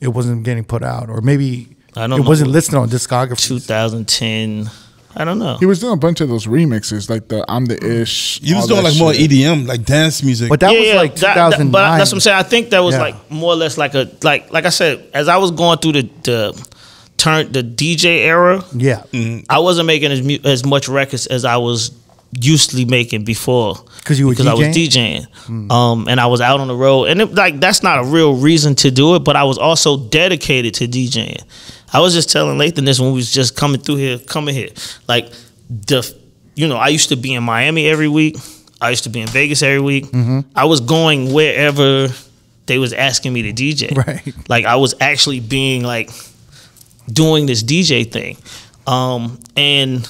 it wasn't getting put out, or maybe I don't it know. wasn't listed on discography. 2010. I don't know. He was doing a bunch of those remixes, like the "I'm the Ish." you was doing that like more. EDM, like dance music. But that was like that- that- 2009. but that's what I'm saying. I think that was Yeah. like more or less like a like like I said, as I was going through the the turn the DJ era, Yeah, mm-hmm. I wasn't making as as much records as I was usually making before 'Cause you were because I was DJing? DJing, um, and I was out on the road, and it, like that's not a real reason to do it, but I was also dedicated to DJing. I was just telling Lathan this when we was just coming through here, coming here, like the, you know, I used to be in Miami every week. I used to be in Vegas every week. Mm-hmm. I was going wherever they was asking me to DJ. *laughs* Right. Like I was actually being like doing this DJ thing. Um, and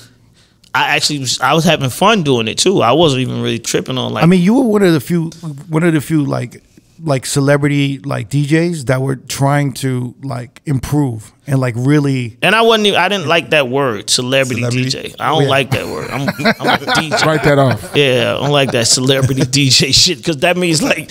I actually was, I was having fun doing it too. I wasn't even really tripping on like I mean, you were one of the few, one of the few like like celebrity like DJs that were trying to like improve and like really. and I wasn't even, I didn't like that word, celebrity, Celebrity? DJ. I don't oh, Yeah. like that word. I'm, I'm a *laughs* DJ. Write that off. Yeah, I don't like that celebrity *laughs* DJ shit because that means like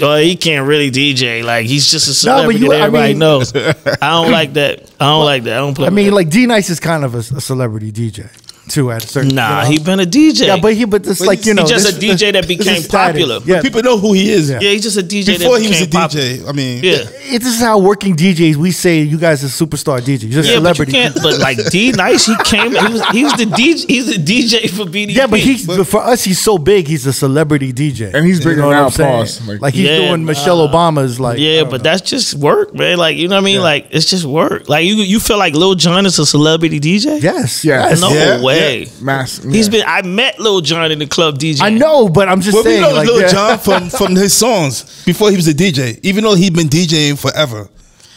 oh, he can't really DJ. Like he's just a *laughs* No, but celebrity you- that I everybody mean- knows. I don't like that. I don't like that. I don't play. I mean, that. like D-Nice is kind of a, a celebrity DJ too at a certain. Nah, you he been a DJ. Yeah, but he, but it's But like you know, he's just this- a DJ that *laughs* this became popular. Yeah, People know who he is. yeah, he's just a DJ Before that he was a became popular. DJ, I mean, Yeah. it, this is how working DJs. We say you guys are superstar DJs. You're Yeah, but you celebrity. can't. But like D-Nice, he came. He was. He was the DJ. He's the DJ for BDP. yeah, but he's but for us, he's so big. He's a celebrity DJ, And he's You bigger know what I'm saying? pause. Like, Like- he's Yeah, doing Michelle uh, Obama's. Like, Yeah, but know. that's just work, man. Like you know what I mean? Like it's just work. Like you, you feel like Lil Jon is a celebrity DJ? yes, Yeah. yes. No Yeah, way. Mass. He's yeah. been. I met Lil Jon in the club DJ. I know, but I'm just Well, we know like, Lil yeah. Jon from *laughs* from his songs before he was a DJ, even though he'd been DJing forever.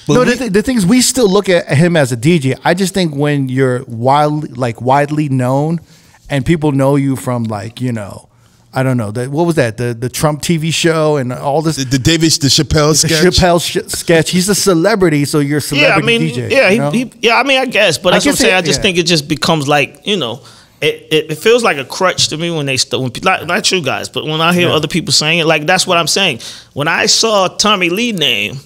But No, we- the, th- the thing is, we still look at him as a DJ. I just think when you're widely, like widely known, and people know you from like you know, I don't know, the, what was that? The the Trump TV show and all this. the, the David the Chappelle the sketch. Chappelle sh- sketch. He's a celebrity, so you're a yeah, I celebrity mean, DJ. yeah, you know? he, he, yeah. I mean, I guess, but I that's what I'm saying. it- I just yeah. think it just becomes like you know, it, it, it feels like a crutch to me when they st- when not, not you guys, but when I hear other people saying it, like that's what I'm saying. When I saw Tommy Lee name.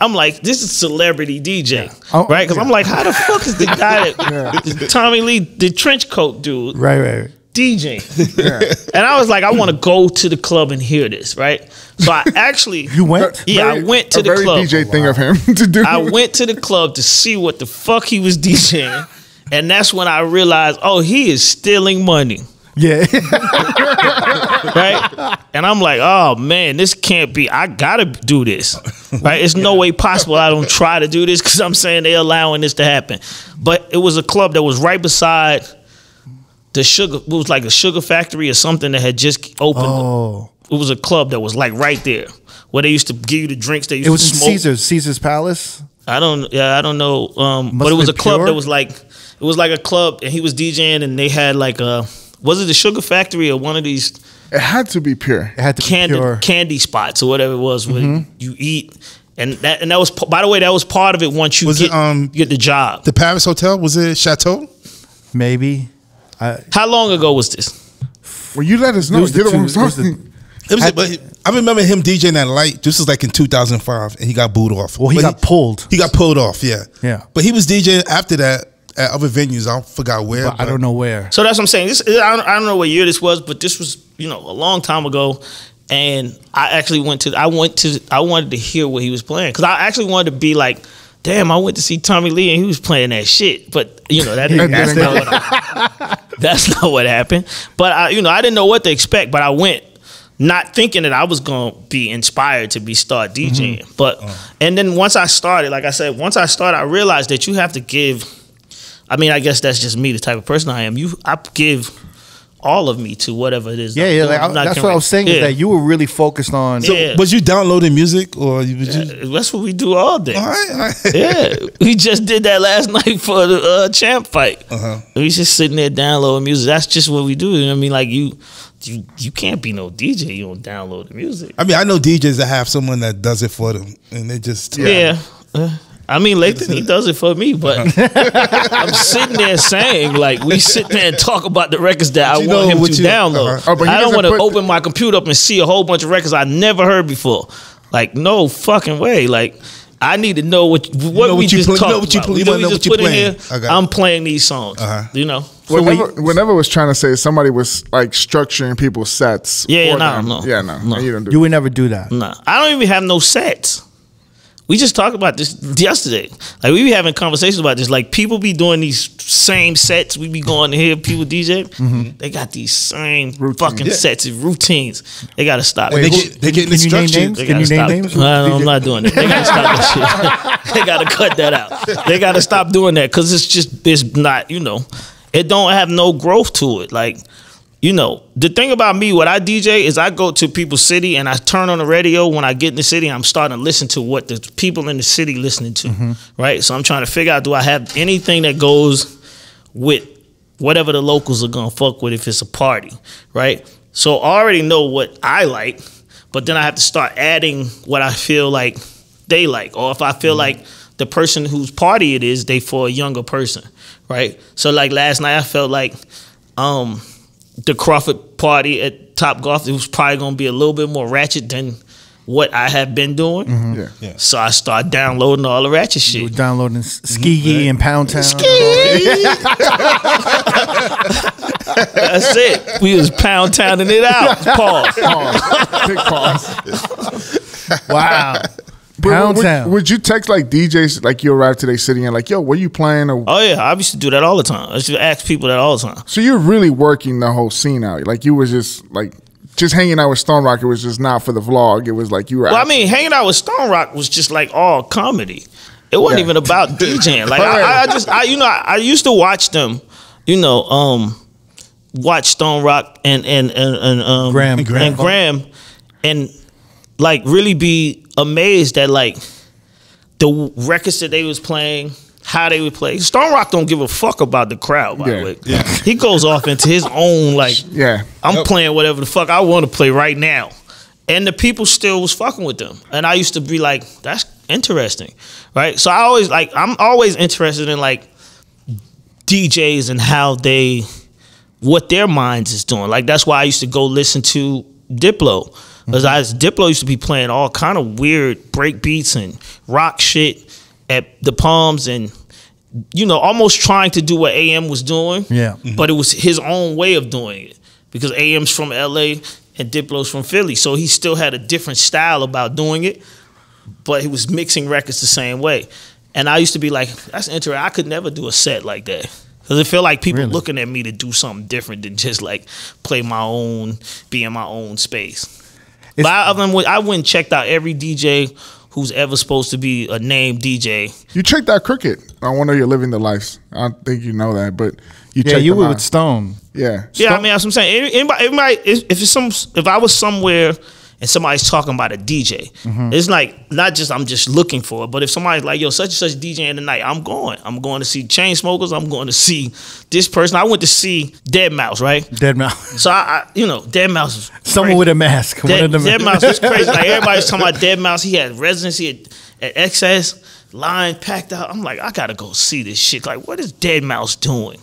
I'm like, this is celebrity DJ, Oh, right? Because I'm like, how the fuck is the guy *laughs* that Tommy Lee, the trench coat dude, right, right, right. *laughs* DJ. And I was like, I want to go to the club and hear this, right? So I *laughs* actually, You went? *laughs* yeah, I went to a the very club. DJ thing of him to do. I went to the club to see what the fuck he was DJing. And that's when I realized, oh, he is stealing money. Yeah, Right? And I'm like, oh man, this can't be. I gotta do this. Right? It's no way possible I don't try to do this because I'm saying they're allowing this to happen. But it was a club that was right beside the sugar. It was like a sugar factory or something that had just opened. oh, It was a club that was like right there where they used to give you the drinks. They used it was to in smoke. Caesar's Caesar's Palace. I don't. Yeah, I don't know. Um, but it was a club Pure? that was like it was like a club, and he was DJing, and they had like a was it the Sugar Factory or one of these it had to be pure. It had to candy be pure. candy spots or whatever it was where Mm-hmm. you eat, and that and that was by the way that was part of it. Once you Was get it, um, get the job. the Paris Hotel was it Chateau? Maybe. I, How long ago was this? Well, you let us It know. was the You're the two- it was the- talking. It was, Had- but I remember him DJing that light. This was like in 2005, and he got booed off. well, he But got pulled. He got pulled off. Yeah, Yeah. But he was DJing after that at other venues. I forgot where. But I don't know where. So that's what I'm saying. This I don't, I don't know what year this was, but this was you know a long time ago. And I actually went to I went to I wanted to hear what he was playing because I actually wanted to be like, damn, I went to see Tommy Lee and he was playing that shit. But you know that *laughs* that's not what I, that's not what happened. But I you know I didn't know what to expect, but I went. Not thinking that I was gonna be inspired to be start DJing, mm-hmm. but oh. and then once I started, like I said, once I started, I realized that you have to give I mean, I guess that's just me, the type of person I am. You, I give all of me to whatever it is. Yeah, I'm yeah. Like, I, I'm not that's gonna- what I was saying Yeah. is that you were really focused on. Yeah. Was you downloading music or you? Was you That's what we do all day. all right, all right. *laughs* Yeah, we just did that last *laughs* night for the uh, champ fight. Uh-huh. We just sitting there downloading music. That's just what we do. You know what I mean, like you, you, you can't be no DJ. You don't download the music. I mean, I know DJs that have someone that does it for them, and they just Yeah. Uh, I mean, Lathan, he does it for me, but *laughs* I'm sitting there saying, like, we sit there and talk about the records that I want know him to you- download. uh-huh. Oh, I don't want to open my computer up and see a whole bunch of records I never heard before. Like, no fucking way. Like, I need to know what what know we what you just play- you talked know what you about. play- you what wanna we know just what you put in here. Okay. I'm playing these songs. Uh-huh. You know. Whenever, whenever was trying to say somebody was like structuring people's sets. Yeah, yeah, no, them. no. yeah, no, No. you don't do. You would never do that. Nah, I don't even have no sets. We just talked about this yesterday. Like we be having conversations about this. Like people be doing these same sets. We be going to hear people DJ. Mm-hmm. They got these same fucking Yeah. sets and routines. They got to stop. They They, get they getting Can you name instructions. names? they Can you gotta name names? No, I'm not doing it. They got to stop that shit. *laughs* they got to cut that out. They got to stop doing that because it's just it's not. You know, it don't have no growth to it. Like you know, the thing about me, what I DJ is I go to people's city and I turn on the radio when I get in the city. I'm starting to listen to what the people in the city listening to, right? So I'm trying to figure out do I have anything that goes with whatever the locals are gonna fuck with if it's a party, right? So I already know what I like, but then I have to start adding what I feel like they like, or if I feel like the person whose party it is, they for a younger person, right? So like last night, I felt like um, the Crawford party at Top Golf, it was probably gonna be a little bit more ratchet than what I have been doing. Mm-hmm. Yeah. Yeah. So I start downloading all the ratchet shit. You were shit. downloading mm-hmm. Ski and Pound Town. That's it. We was pound towning it out. Pause. Pause. Big pause. Wow. But Pound would, Town. would you text like DJs like you arrived today sitting and like, yo, what you playing? Or, Oh yeah, I used to do that all the time. I used to ask people that all the time. so you're really working the whole scene out. Like you was just like just hanging out with Stone Rock. It was just not for the vlog. It was like you were. Well, I mean, hanging out with Stone Rock was just like all comedy. It wasn't Yeah. even about *laughs* DJing. Like I, I just, I you know, I, I used to watch them. You know, um, watch Stone Rock and and and, and um Graham. and Graham. Graham, and like really be amazed at like the records that they was playing. How they would play. Stone Rock don't give a fuck about the crowd. By Yeah. the way, he goes off into his own like yeah. I'm Yep. playing whatever the fuck I want to play right now. And the people still was fucking with them. And I used to be like, that's interesting. Right? So I always like I'm always interested in like DJs and how they what their minds is doing. Like that's why I used to go listen to Diplo. Because I Diplo used to be playing all kind of weird break beats and rock shit at the Palms and you know, almost trying to do what AM was doing. Yeah. Mm-hmm. But it was his own way of doing it. Because AM's from LA and Diplo's from Philly. So he still had a different style about doing it, but he was mixing records the same way. And I used to be like, that's interesting. I could never do a set like that. Because it felt like people Really? looking at me to do something different than just like play my own, be in my own space. It's- but I, I went- I went and checked out every DJ who's ever supposed to be a named DJ. You checked out Crooked. I wonder you're living the life. I don't think you know that, but you Yeah, checked you them were out. with Stone. Yeah. Yeah, I mean, that's what I'm saying. Any- Anybody, if if it's some, if I was somewhere and somebody's talking about a DJ, mm-hmm. it's like not just I'm just looking for it, but if somebody's like, yo, such and such DJ in the night, I'm going. I'm going to see Chainsmokers. I'm going to see this person. I went to see deadmau5, right? deadmau5. *laughs* So I, I you know, deadmau5. is Someone with a mask. One Dead, deadmau5 was *laughs* crazy. Like everybody's talking about deadmau5. He had residency at, at XS, line packed out. I'm like, I gotta go see this shit. Like, what is deadmau5 doing?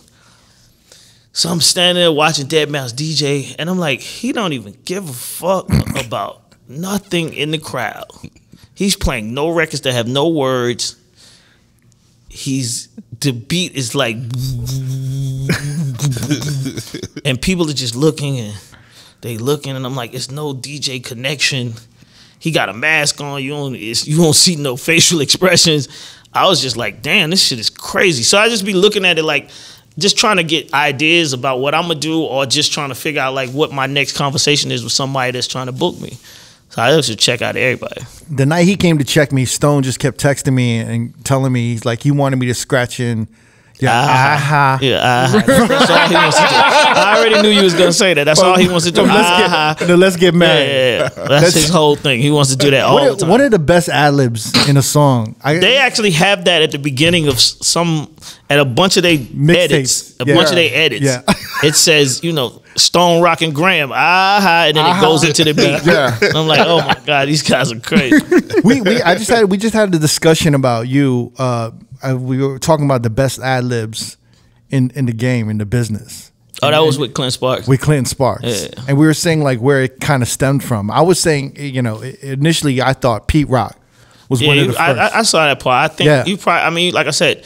So I'm standing there watching deadmau5 DJ, and I'm like, he don't even give a fuck *laughs* about nothing in the crowd. He's playing no records that have no words. He's the beat is like, *laughs* and people are just looking and they looking, and I'm like, it's no DJ connection. He got a mask on. You don't it's, you don't see no *laughs* facial expressions. I was just like, damn, this shit is crazy. So I just be looking at it like, just trying to get ideas about what I'm gonna do, or just trying to figure out like what my next conversation is with somebody that's trying to book me. So I just check out everybody. the night he came to check me, Stone just kept texting me and telling me he's like he wanted me to scratch in. Yeah, Ah. aha. Yeah, uh, that's all he wants to do. *laughs* I already knew you was gonna say that. That's all he wants to do. *laughs* Let's get, no, let's get yeah, married. yeah, yeah. That's, his whole thing. He wants to do that all One the time. one of the best ad libs in a song. I, They actually have that at the beginning of some at a bunch of their Mixtapes. edits. A Yeah. bunch of their edits. Yeah. *laughs* it says, you know, Stone Rock and Graham, ah, and then it goes into the beat. *laughs* Yeah. And *laughs* I'm like, oh my god, these guys are crazy. we, we I just had we just had a discussion about you. Uh, uh, we were talking about the best ad libs in in the game in the business Oh, that was with Clint Sparks. with Clint Sparks, Yeah. and we were saying like where it kind of stemmed from. I was saying, you know, initially I thought Pete Rock was yeah, one of the I, first. I, I saw that part. I think Yeah. you probably. I mean, like I said,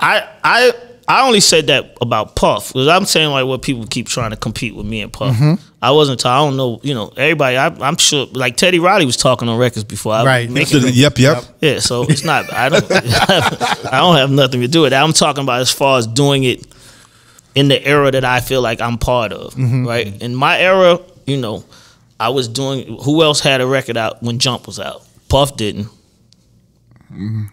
I I I only said that about Puff because I'm saying like what people keep trying to compete with me and Puff. Mm-hmm. I wasn't. t- I don't know. You know, everybody. I, I'm sure. Like Teddy Riley was talking on records before. I Right. Making them, Yep, yep. yeah. So it's not. I don't. *laughs* I don't have nothing to do with that. I'm talking about as far as doing it in the era that I feel like I'm part of. Mm-hmm. Right. In my era, you know, I was doing. Who else had a record out when Jump was out? Puff didn't. *laughs*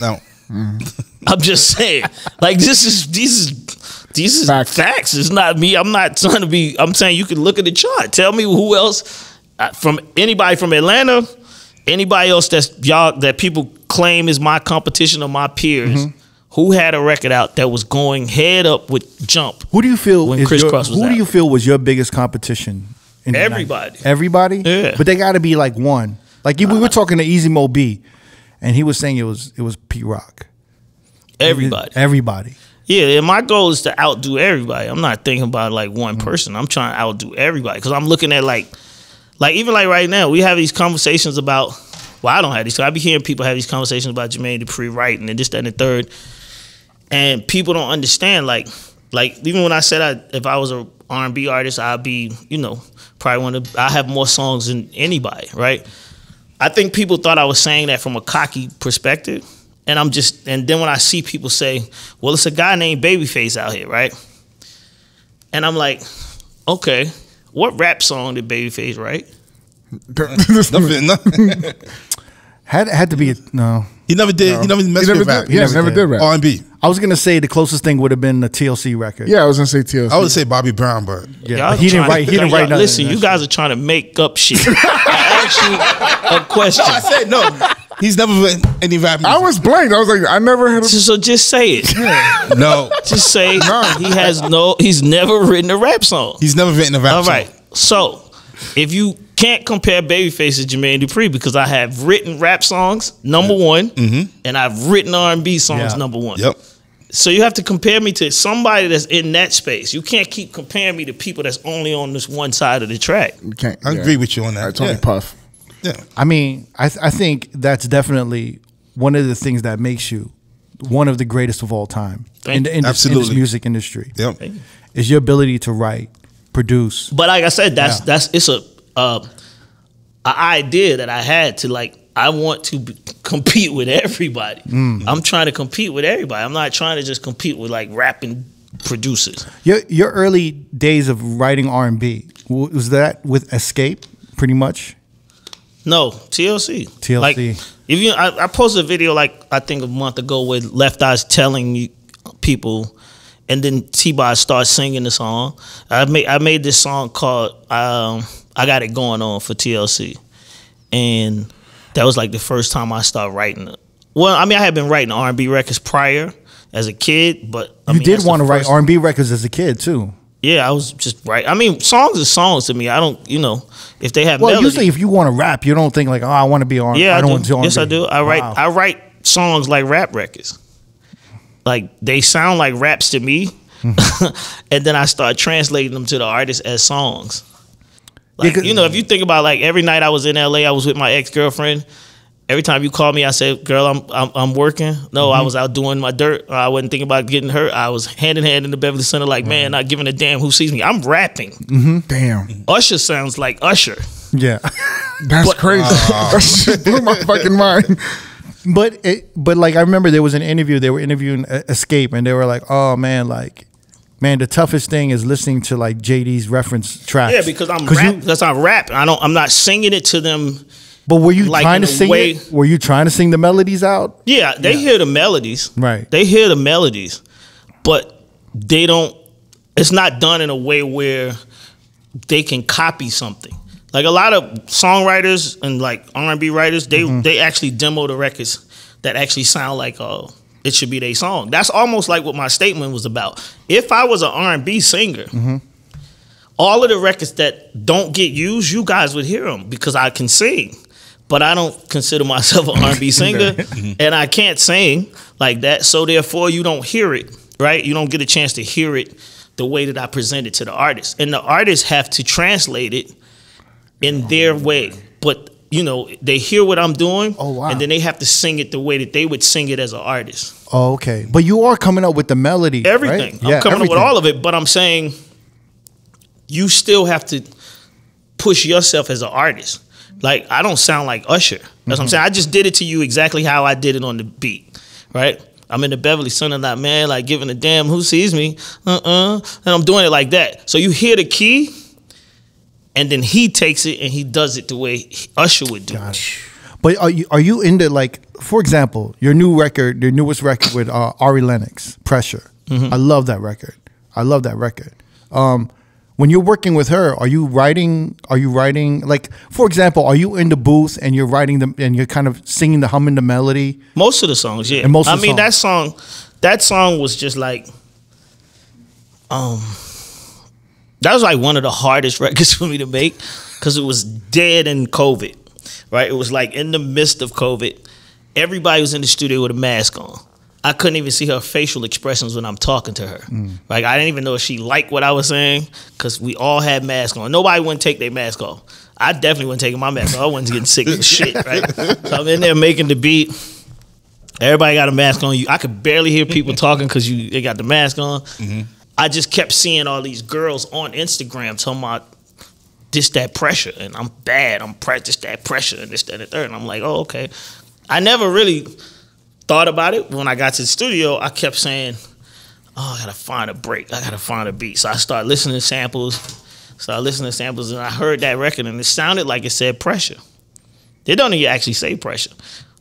No. *laughs* I'm just saying, like this is these is these is Facts. facts. It's not me. I'm not trying to be. I'm saying you can look at the chart. Tell me who else uh, from anybody from Atlanta, anybody else that's y'all that people claim is my competition or my peers. Mm-hmm. Who had a record out that was going head up with Jump? who do you feel when is Criss your- Cross was Who do you feel was your biggest competition? In Everybody. 90s? Everybody. Yeah. But they got to be like one. Like we were talking to Easy Mo Bee, and he was saying it was it was Pete Rock. Everybody. Everybody. Yeah, and my goal is to outdo everybody. I'm not thinking about like one mm-hmm. person. I'm trying to outdo everybody because I'm looking at like, like even like right now, we have these conversations about. Well, I don't have these. so I be hearing people have these conversations about Jermaine Dupri writing and this, that, and the third, and people don't understand. Like like even when I said I, if I was a R&B artist, I'd be, you know, probably one of I have more songs than anybody, right? I think people thought I was saying that from a cocky perspective. And I'm just and then when I see people say, "Well, it's a guy named Babyface out here, right?" And I'm like, "Okay, what rap song did Babyface write?" Nothing, *laughs* nothing. *laughs* Had had to be a, no. He never did. He never He never with did. rap. Yeah, never never did. did rap. R and B. I was gonna say the closest thing would have been the TLC record. Yeah, I was gonna say TLC. I would say Bobby Brown, but yeah. He didn't write. to- He didn't write nothing. Listen, you guys are trying to make up shit. *laughs* I asked you a question. I said no. He's never written any rap. I was blank. I was like, I never heard of. So, so just say it. no. Just say no. he has no. He's never written a rap song. He's never written a rap. All song. right. So if you can't compare Babyface to Jermaine Dupri because I have written rap songs number one, mm-hmm. and I've written R and B songs Yeah. number one. Yep. So you have to compare me to somebody that's in that space. You can't keep comparing me to people that's only on this one side of the track. You can't. I yeah. agree with you on that. That's only Yeah. Puff. Yeah. I mean, I th- I think that's definitely one of the things that makes you one of the greatest of all time in, the, in, this, in this music industry. Yep. Is your ability to write, produce. But like I said, that's Yeah. that's it's a uh, a idea that I had to like. I want to be, compete with everybody. I'm trying to compete with everybody. I'm not trying to just compete with like rapping producers. Your your early days of writing R and B was that with Xscape, pretty much. No, TLC. TLC. Like if you, I, I posted a video like I think a month ago with Left Eyes telling you people, and then T Boz starts singing the song. I made I made this song called um, "I Got It Going On" for TLC, and that was like the first time I started writing. Well, I mean, I had been writing R and B records prior as a kid, but I You mean, did want to write R and B records as a kid too. Yeah, I was just right. I mean, songs are songs to me. I don't, you know, if they have Well, melody, usually if you want to rap, you don't think like, oh, I want to be on. Yeah, I I, don't do. want to. Yes, I do. I write Wow. I write songs like rap records. Like they sound like raps to me, mm-hmm. *laughs* and then I start translating them to the artist as songs. Like 'cause- you know, if you think about like every night I was in LA, I was with my ex girlfriend. Every time you call me, I said, "Girl, I'm I'm, I'm working." No, Mm-hmm. I was out doing my dirt. I wasn't thinking about getting hurt. I was hand in hand in the Beverly Center, like man, not giving a damn who sees me. I'm rapping. Damn, Usher sounds like Usher. Yeah, *laughs* that's crazy. *laughs* that blew my fucking mind. but it, but like I remember there was an interview. They were interviewing Xscape, and they were like, oh man, like. Man, the toughest thing is listening to like JD's reference tracks. Yeah, because I'm rap, you- because I'm rapping. I don't. I'm not singing it to them. but were you like, trying to sing way- it? Were you trying to sing the melodies out? Yeah, they hear the melodies. Right. They hear the melodies, but they don't. It's not done in a way where they can copy something. Like a lot of songwriters and like R and B writers, they Mm-hmm. they actually demo the records that actually sound like uh it should be their song. That's almost like what my statement was about. If I was an R and B singer. Mm-hmm. All of the records that don't get used, you guys would hear them because I can sing, but I don't consider myself an R&B *laughs* singer, and I can't sing like that. So therefore, you don't hear it, right? You don't get a chance to hear it the way that I present it to the artist, and the artists have to translate it in their way. But you know, they hear what I'm doing, Oh, wow. and then they have to sing it the way that they would sing it as an artist. Oh, okay. But you are coming up with the melody. Everything. Right? I'm coming up with all of it, but I'm saying you still have to push yourself as an artist. Like I don't sound like Usher. That's what I'm saying. I just did it to you exactly how I did it on the beat, right? I'm in the Beverly Center, like man, like giving a damn who sees me, uh, uh and I'm doing it like that. So you hear the key, and then he takes it and he does it the way Usher would do it. But are you are you into like, for example, your new record, your newest record with uh, Ari Lennox, Pressure. Mm-hmm. I love that record. I love that record. Um, when you're working with her, are you writing? Are you writing like, for example, are you in the booth and you're writing them and you're kind of singing the humming the melody? Most of the songs, yeah. And most I mean, songs. that song, that song was just like, um, that was like one of the hardest *laughs* records for me to make because it was dead in COVID, right? It was like in the midst of COVID. Everybody was in the studio with a mask on. I couldn't even see her facial expressions when I'm talking to her. Mm. Like I didn't even know if she liked what I was saying because we all had masks on. Nobody wouldn't take their mask off. I definitely wasn't taking my mask off. I wasn't getting sick as shit, *laughs* right? So I'm in there making the beat. Everybody got a mask on. You, I could barely hear people *laughs* talking because you they got the mask on. Mm-hmm. I just kept seeing all these girls on Instagram talking about this that pressure and I'm bad. I'm practice that pressure and this that and the third. And I'm like, oh okay. I never really thought about it when I got to the studio. I kept saying, oh, I gotta find a break. I gotta find a beat. So I started listening to samples. So I listened to samples and I heard that record and it sounded like it said pressure. They don't even actually say pressure,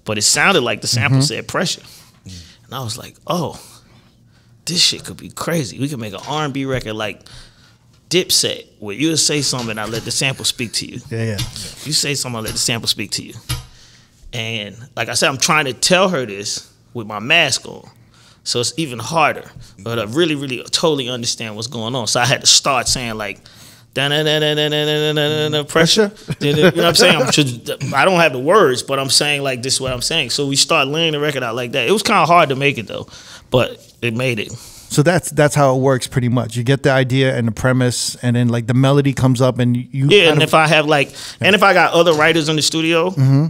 but it sounded like the sample mm-hmm. said pressure. And I was like, oh, this shit could be crazy. We could make an R&B record like Dipset, where you say something and I let the sample speak to you. Yeah, yeah. You say something, I let the sample speak to you. And like I said, I'm trying to tell her this with my mask on. So it's even harder. But I really, really totally understand what's going on. So I had to start saying like pressure. You know what I'm saying? I'm just, I don't have the words, but I'm saying like this is what I'm saying. So we start laying the record out like that. It was kind of hard to make it though, but it made it. So that's that's how it works pretty much. You get the idea and the premise, and then like the melody comes up, and you yeah. Kind of, and if I have like, yeah. and if I got other writers in the studio, mm-hmm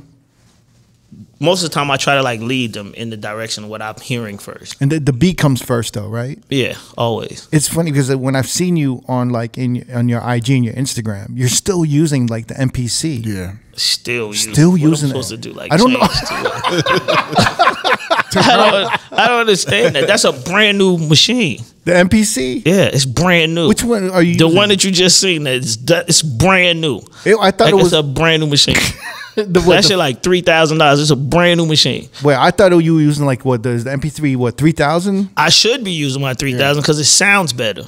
most of the time I try to like lead them in the direction of what I'm hearing first. and the, the beat comes first though, right? Yeah, always. It's funny because when I've seen you on like in on your IG and your Instagram, you're still using like the MPC. Yeah. Still using. Still what using I'm supposed it. to do like I don't know. to *laughs* it? *laughs* I don't. I don't understand that. That's a brand new machine. The MPC. Yeah, it's brand new. Which one are you? The using? one that you just seen. That's that- it's brand new. Ew, I thought Like it was it's a brand new machine. *laughs* *laughs* the, what, that the shit like three thousand dollars. It's a brand new machine. Wait, I thought you were using like what the, the MP3 what three thousand? I should be using my three thousand because it sounds better.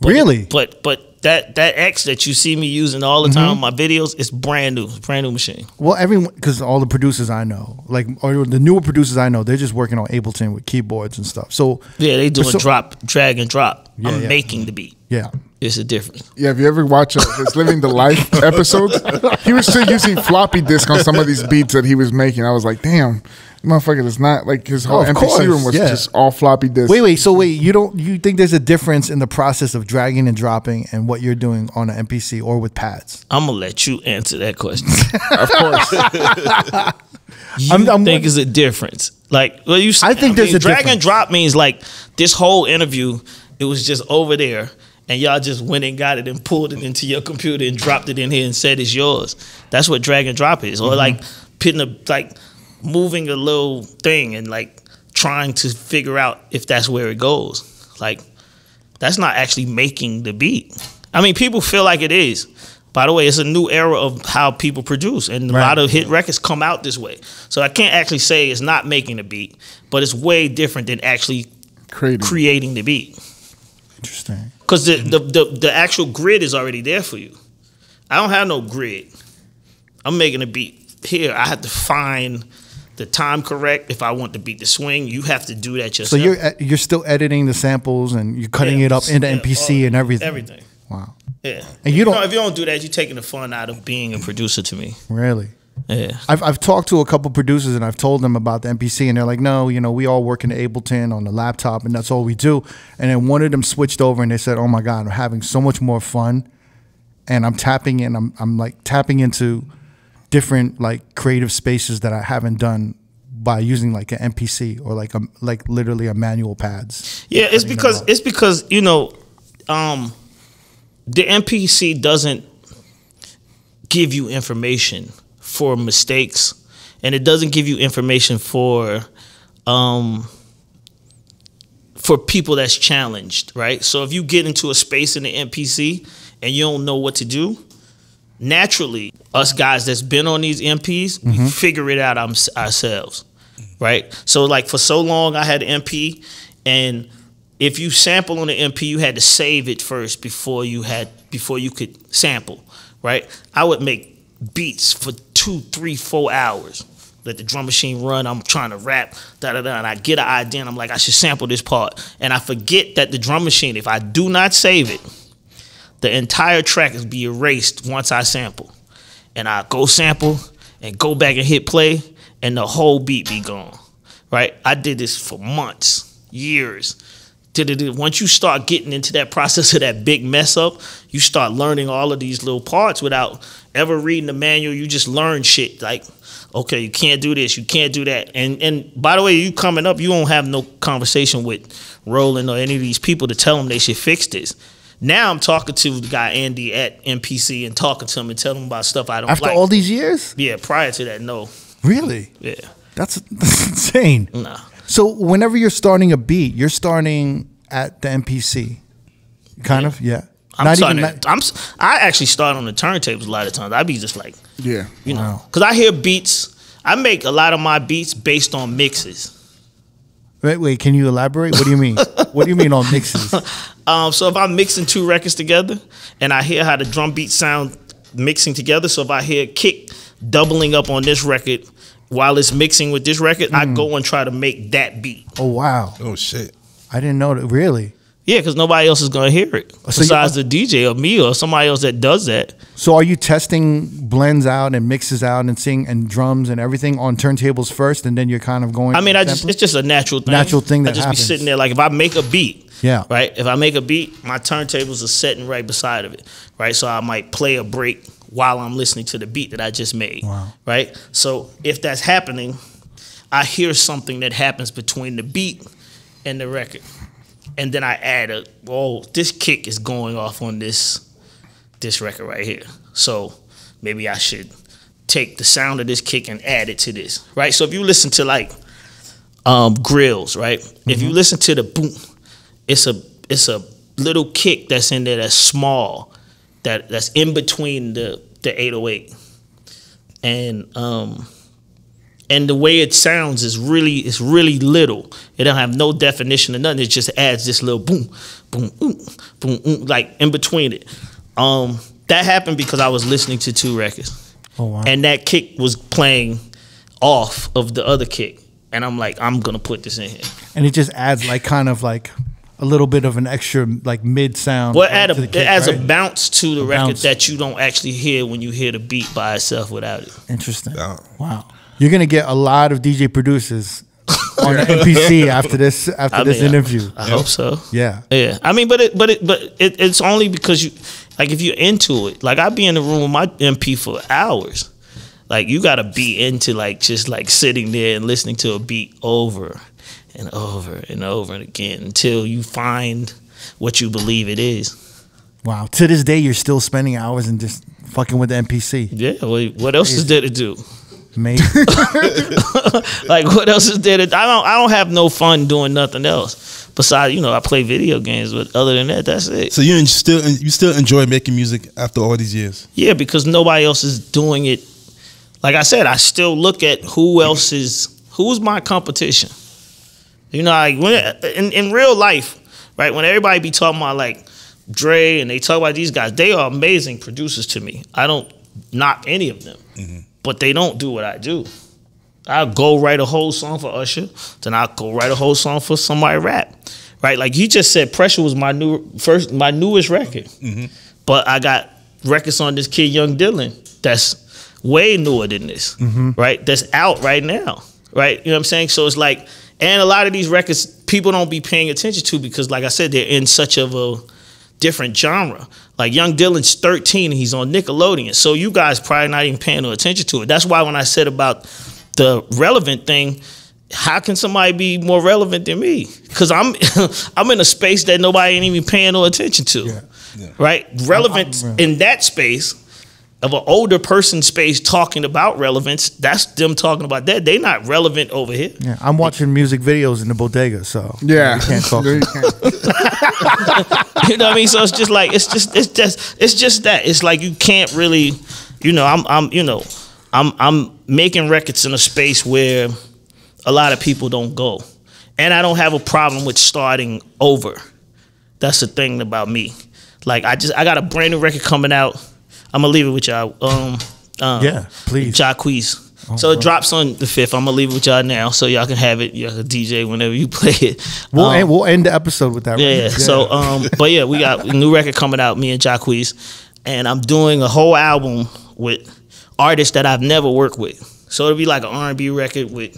But- Really? But but that that X that you see me using all the time on my videos, it's brand new, brand new machine. Well, everyone because all the producers I know, like or the newer producers I know, they're just working on Ableton with keyboards and stuff. So Yeah, they doing So- drop, drag and drop. Yeah, I'm yeah. making the beat. yeah, It's a difference. Yeah, have you ever watched uh, his Living the Life *laughs* episodes? He was still using floppy disk on some of these beats that he was making. I was like, damn, motherfucker, it's not like his whole Oh, of MPC course, room was yeah. just all floppy disk. Wait, wait. So wait, you don't you think there's a difference in the process of dragging and dropping and what you're doing on an MPC or with pads? I'm gonna let you answer that question. *laughs* Of course. *laughs* you I'm- I'm think won- is a difference? Like, well, you. I think there's a drag and drop means like this whole interview. It was just over there, and y'all just went and got it and pulled it into your computer and dropped it in here and said it's yours. That's what drag and drop is, Mm-hmm. or like putting a like moving a little thing and like trying to figure out if that's where it goes. Like, that's not actually making the beat. I mean, people feel like it is. By the way, it's a new era of how people produce, and a Right. lot of hit records come out this way. So I can't actually say it's not making the beat, but it's way different than actually Crazy. creating the beat. Interesting. Because the, the, the, the actual grid is already there for you. I don't have no grid. I'm making a beat here. I have to find the time correct. If I want the beat to swing, you have to do that yourself. So you're e- uh, you're still editing the samples and you're cutting Yeah, it up into yeah, MPC and everything. Everything. Wow, Yeah. And you don't- if you don't do that, you're taking the fun out of being a producer to me. really? Yeah. I've I've talked to a couple producers and I've told them about the MPC and they're like, no, you know, we all work in Ableton on the laptop and that's all we do. And then one of them switched over and they said, oh my god, I'm having so much more fun, and I'm tapping in. I'm I'm like tapping into different like creative spaces that I haven't done by using like an MPC or like a like literally a manual pads. Yeah, it's because it's because you know, um, the MPC doesn't give you information for mistakes, and it doesn't give you information for, um, for people that's challenged, right? So if you get into a space in the MPC and you don't know what to do, naturally, us guys that's been on these MPs, we figure it out ourselves, right? So like for so long, I had an MP, and if you sample on the MP, you had to save it first before you had before you could sample, right? I would make beats for two, three, four hours. Let the drum machine run. I'm trying to rap, da da da, and I get an idea, and I'm like, I should sample this part, and I forget that the drum machine, if I do not save it, the entire track is be erased once I sample. And I go sample and go back and hit play and the whole beat be gone. Right? I did this for months, years. Once you start getting into that process of that big mess up, you start learning all of these little parts without ever reading the manual. You just learn shit like, okay, you can't do this, you can't do that. And and by the way, you coming up, you won't have no conversation with Roland or any of these people to tell them they should fix this. Now I'm talking to the guy Andy at MPC and talking to him and telling him about stuff I don't After like. all these years, yeah, prior to that, no, really? yeah, That's, *laughs* that's insane. nah. So whenever you're starting a beat, you're starting at the MPC, kind of, yeah. I'm Not starting. even. at- I'm. s- I actually start on the turntables a lot of times. I be just like, Yeah. you know, because I hear beats. I make a lot of my beats based on mixes. wait, wait. Can you elaborate? What do you mean? *laughs* what do you mean on mixes? Um, so if I'm mixing two records together and I hear how the drum beats sound mixing together, so if I hear kick doubling up on this record while it's mixing with this record, I hmm. go and try to make that beat. Oh wow, Oh shit. I didn't know that. Really? Yeah, because nobody else is gonna hear it So you- besides the DJ or me or somebody else that does that. So are you testing blends out and mixes out and sing and drums and everything on turntables first, and then you're kind of going? I mean, I just it's just a natural thing. Natural thing that I just happens. be sitting there like if I make a beat, Yeah. right. If I make a beat, my turntables are sitting right beside of it, right. So I might play a break while I'm listening to the beat that I just made, Wow. right. So if that's happening, I hear something that happens between the beat and the record, and then I add a oh this kick is going off on this this record right here. So maybe I should take the sound of this kick and add it to this, right? So if you listen to like um, Grillz, right? If you listen to the boom, it's a it's a little kick that's in there that's small, that that's in between the the 808, and um, and the way it sounds is really it's really little. It don't have no definition or nothing. It just adds this little boom, boom, boom, boom, boom like in between it. Um, that happened because I was listening to two records, Oh wow. and that kick was playing off of the other kick, and I'm like, I'm gonna put this in here. and it just adds like kind of like a little bit of an extra like mid sound. Well, it, add a, to the it kick, adds a bounce to the A record bounce. that you don't actually hear when you hear the beat by itself without it. Interesting. Wow. Wow. You're gonna get a lot of DJ producers *laughs* on the MPC after this after I this mean, I- interview. I hope so. yeah. Yeah, I mean, but it, but it, but it, it's only because you, like, if you're into it. Like, I'd be in the room with my MP for hours. Like, you gotta be into like just like sitting there and listening to a beat over and over and over and again until you find what you believe it is. Wow. To this day, you're still spending hours and just fucking with the MPC. Yeah. What, what else is there to do? Amazing. *laughs* *laughs* Like, what else is there to? I don't. I don't have no fun doing nothing else. Besides, you know, I play video games, but other than that, that's it. So you still you still enjoy making music after all these years? Yeah, because nobody else is doing it. Like I said, I still look at who else is who's my competition. You know, like when in, in real life, right? When everybody be talking about like Dre and they talk about these guys, they are amazing producers to me. I don't knock any of them, mm-hmm. but they don't do what I do. I'll go write a whole song for Usher, then I'll go write a whole song for somebody rap. Right? Like you just said, Pressure was my new first my newest record. Mm-hmm. But I got records on this kid Young Dylan that's way newer than this. Mm-hmm. Right? That's out right now. Right? You know what I'm saying? So it's like and a lot of these records people don't be paying attention to because like I said, they're in such of a different genre. Like Young Dylan's 13 and he's on Nickelodeon. So you guys probably not even paying no attention to it. That's why when I said about the relevant thing, how can somebody be more relevant than me? Because I'm *laughs* I'm in a space that nobody ain't even paying no attention to. Right? Relevant I'm- in that space of an older person space talking about relevance, that's them talking about that. They're not relevant over here. yeah. I'm watching music videos in the bodega, so Yeah. *laughs* you can't talk. You can't. you know what I mean? So it's just like it's just it's just it's just that. It's like you can't really, you know, I'm I'm you know, I'm I'm making records in a space where a lot of people don't go. And I don't have a problem with starting over. That's the thing about me. Like I just I got a brand new record coming out. I'm gonna leave it with y'all. Um, um Yeah, please. Jacquees. So it drops on the fifth. I'm gonna leave it with y'all now, so y'all can have it. Y'all can DJ whenever you *laughs* play it. We'll Um, end, we'll end the episode with that. yeah, yeah. So, um, but yeah, we got a new record coming out, me and Jacquees, and I'm doing a whole album with artists that I've never worked with. So it'll be like an R&B record with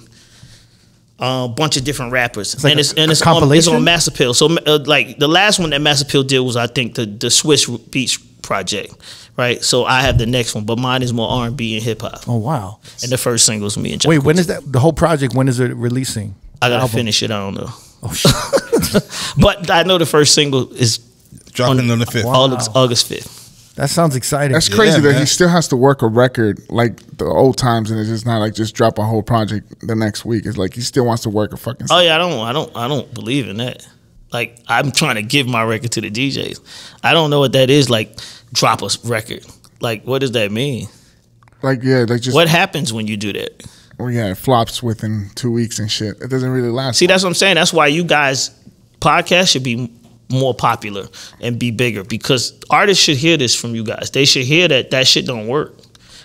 a bunch of different rappers, like and it's and a it's on, it's on Mass Appeal. So uh, like the last one that Mass Appeal did was I think the the Swizz Beatz project, right? So I have the next one, but mine is more R and B and hip hop. Oh wow. And the first single is me and John. Wait, when is that? The whole project? When is it releasing? I gotta album? finish it. I don't know, Oh shit. *laughs* but I know the first single is Dropping on the fifth. Wow. August August fifth. That sounds exciting. That's crazy Yeah, that man. he still has to work a record like the old times, and it's just not like just drop a whole project the next week. It's like he still wants to work a fucking. Oh yeah, I don't, I don't, I don't believe in that. Like I'm trying to give my record to the DJs. I don't know what that is. Like drop a record. Like what does that mean? like yeah, like just What happens when you do that? well, yeah, it flops within two weeks and shit. It doesn't really last. See, that's what I'm saying. That's why you guys podcast should be more popular and be bigger because artists should hear this from you guys. They should hear that that shit don't work.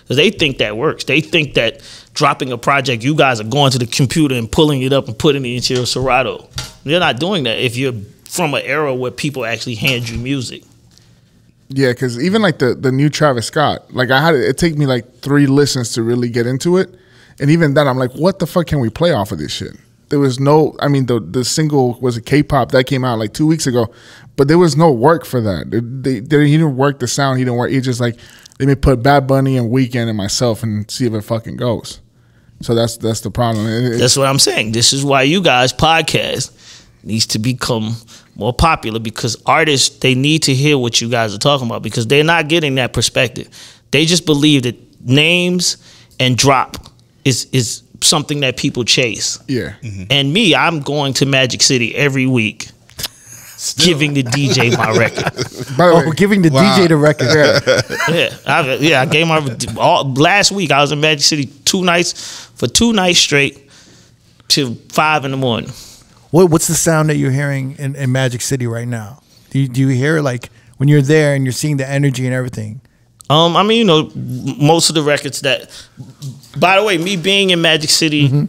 Cause they think that works. They think that dropping a project, you guys are going to the computer and pulling it up and putting it into your Serato. You're not doing that if you're from an era where people actually hand you music. Yeah, because even like the the new Travis Scott, like I had it, it take me like three listens to really get into it, and even then I'm like, what the fuck can we play off of this shit? There was no, I mean, the the single was a K-pop that came out like two weeks ago, but there was no work for that. They, they, they- he didn't work the sound. He didn't work. He just like let me put Bad Bunny and Weeknd and myself and see if it fucking goes. So that's that's the problem. It- That's what I'm saying. This is why you guys podcast needs to become more popular because artists they need to hear what you guys are talking about because they're not getting that perspective. They just believe that names and drop is is something that people chase. yeah. Mm-hmm. And me, I'm going to Magic City every week, giving the DJ my *laughs* record. By the oh, giving the Wow. DJ the record. *laughs* Yeah, I, yeah. I gave my all, last week. I was in Magic City two nights for two nights straight till five in the morning. What What's the sound that you're hearing in, in Magic City right now? Do you, do you hear like when you're there and you're seeing the energy and everything? Um, I mean, you know, most of the records that. By the way, me being in Magic City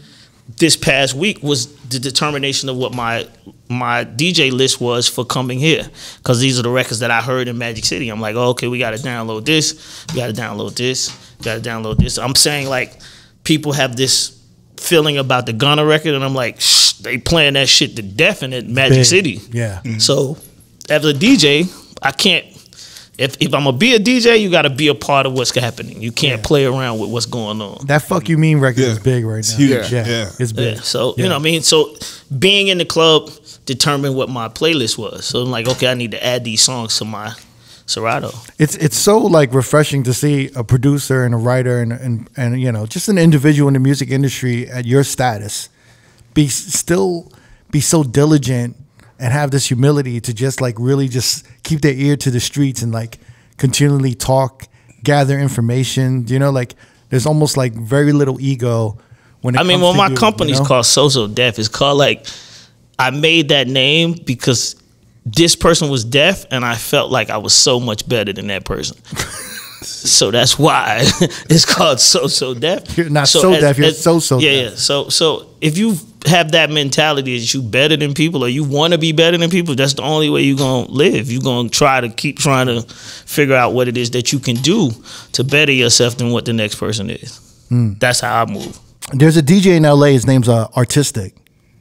this past week was the determination of what my my DJ list was for coming here, because these are the records that I heard in Magic City. I'm like, oh, okay, we got to download this, we got to download this, got to download this. I'm saying like, people have this feeling about the Ghana record, and I'm like, Shh, they playing that shit to death in Magic Big. City. Yeah. Mm-hmm. So, as a DJ, I can't. If, if I'm gonna be a DJ, you got to be a part of what's happening. You can't play around with what's going on. That fuck you mean record Yeah. is big right It's now. huge. Yeah, Yeah. it's big. Yeah. So Yeah. you know, what I mean, so being in the club determined what my playlist was. So I'm like, okay, I need to add these songs to my Serato. It's it's so like refreshing to see a producer and a writer and and and you know just an individual in the music industry at your status be still be so diligent and have this humility to just like really just keep their ear to the streets and like continually talk, gather information. You know, like there's almost like very little ego when it I mean, well, my you, you company's know? called So So Def. It's called like I made that name because this person was deaf, and I felt like I was so much better than that person. *laughs* so that's why *laughs* it's called So So Def. You're not so deaf, you're so-so Yeah, deaf. yeah. So so if you have that mentality that you better than people or you want to be better than people, that's the only way you're gonna live. You're gonna try to keep trying to figure out what it is that you can do to better yourself than what the next person is. Hmm. That's how I move. There's a DJ in LA. His name's uh, Artistic,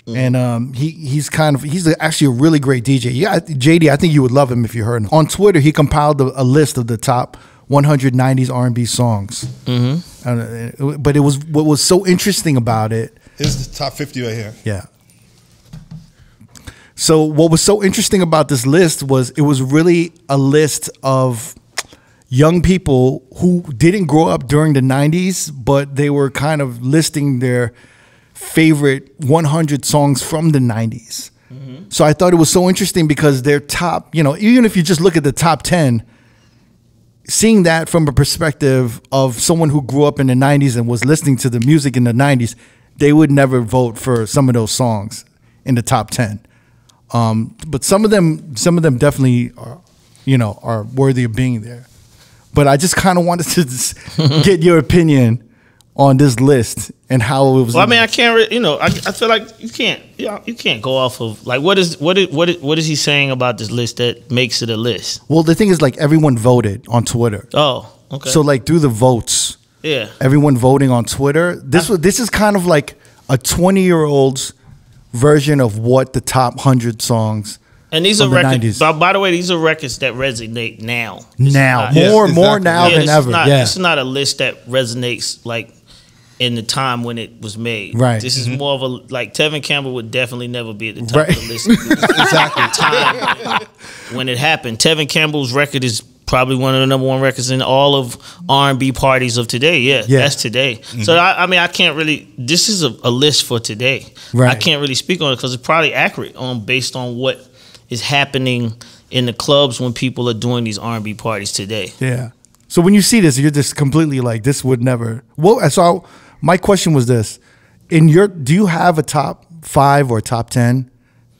Mm-hmm. and um, he he's kind of he's actually a really great DJ. Yeah, JD, I think you would love him if you heard him on Twitter. He compiled a, a list of the top 190s R&B songs. Mm-hmm. Uh, but it was what was so interesting about it. Here's the top 50 right here. Yeah. So what was so interesting about this list was it was really a list of young people who didn't grow up during the 90s, but they were kind of listing their favorite 100 songs from the 90s. So I thought it was so interesting because their top, you know, even if you just look at the top 10, seeing that from a perspective of someone who grew up in the 90s and was listening to the music in the 90s, they would never vote for some of those songs in the top 10. Um, but some of them, some of them definitely are, you know, are worthy of being there. But I just kind of wanted to *laughs* get your opinion on this list and how it was. Well, I mean, I can't. Re- you know, I, I feel like you can't. You, know, you can't go off of like what is what is what is what is he saying about this list that makes it a list? well, the thing is, like everyone voted on Twitter. Oh, okay. So like through the votes, yeah, everyone voting on Twitter. This was this is kind of like a 20 year old's version of what the top hundred songs And these are the records. By, by the way, these are records that resonate now. This now not- Yes, more more exactly. now Yeah, than ever. Is not, yeah, This is not a list that resonates like in the time when it was made. Right. This is mm-hmm. more of a like Tevin Campbell would definitely never be at the top Right. of the list. *laughs* exactly. Time when it happened. Tevin Campbell's record is probably one of the number one records in all of R and B parties of today. Yeah, Yeah. that's today. Mm-hmm. So I, I mean, I can't really. This is a, a list for today. Right. I can't really speak on it because it's probably accurate on based on what is happening in the clubs when people are doing these R and B parties today. yeah. So when you see this, you're just completely like, this would never. Well, so my question was this: in your, do you have a top five or top ten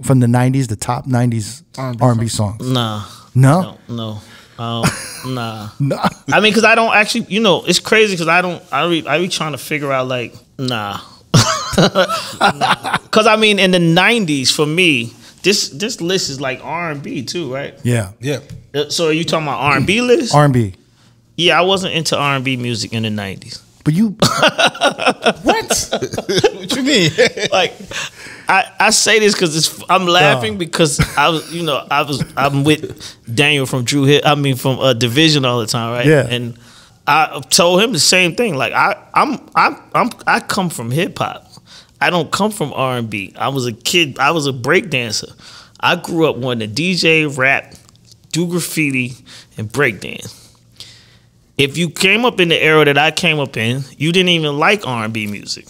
from the '90s, the top '90s R&B R&B songs? Nah. No, No, no. Um, *laughs* nah. no. I mean, because I don't actually, you know, it's crazy because I don't, I be, I be trying to figure out, like, nah. *laughs* Because, I mean, in the 90s, for me, this this list is like R&B too, right? Yeah, Yeah. Uh, So are you talking about R&B list? R&B. yeah, I wasn't into R&B music in the 90s. But you, *laughs* What? What you mean? *laughs* like I, I say this because it's I'm laughing because I was you know I was I'm with Daniel from Dru Hill I mean from uh, Division all the time right? Yeah. and I told him the same thing like I I'm I'm, I'm I come from hip hop I don't come from R and B. I was a kid I was a break dancer. I grew up wanting to DJ rap do graffiti and break dance if you came up in the era that I came up in you didn't even like R and B music.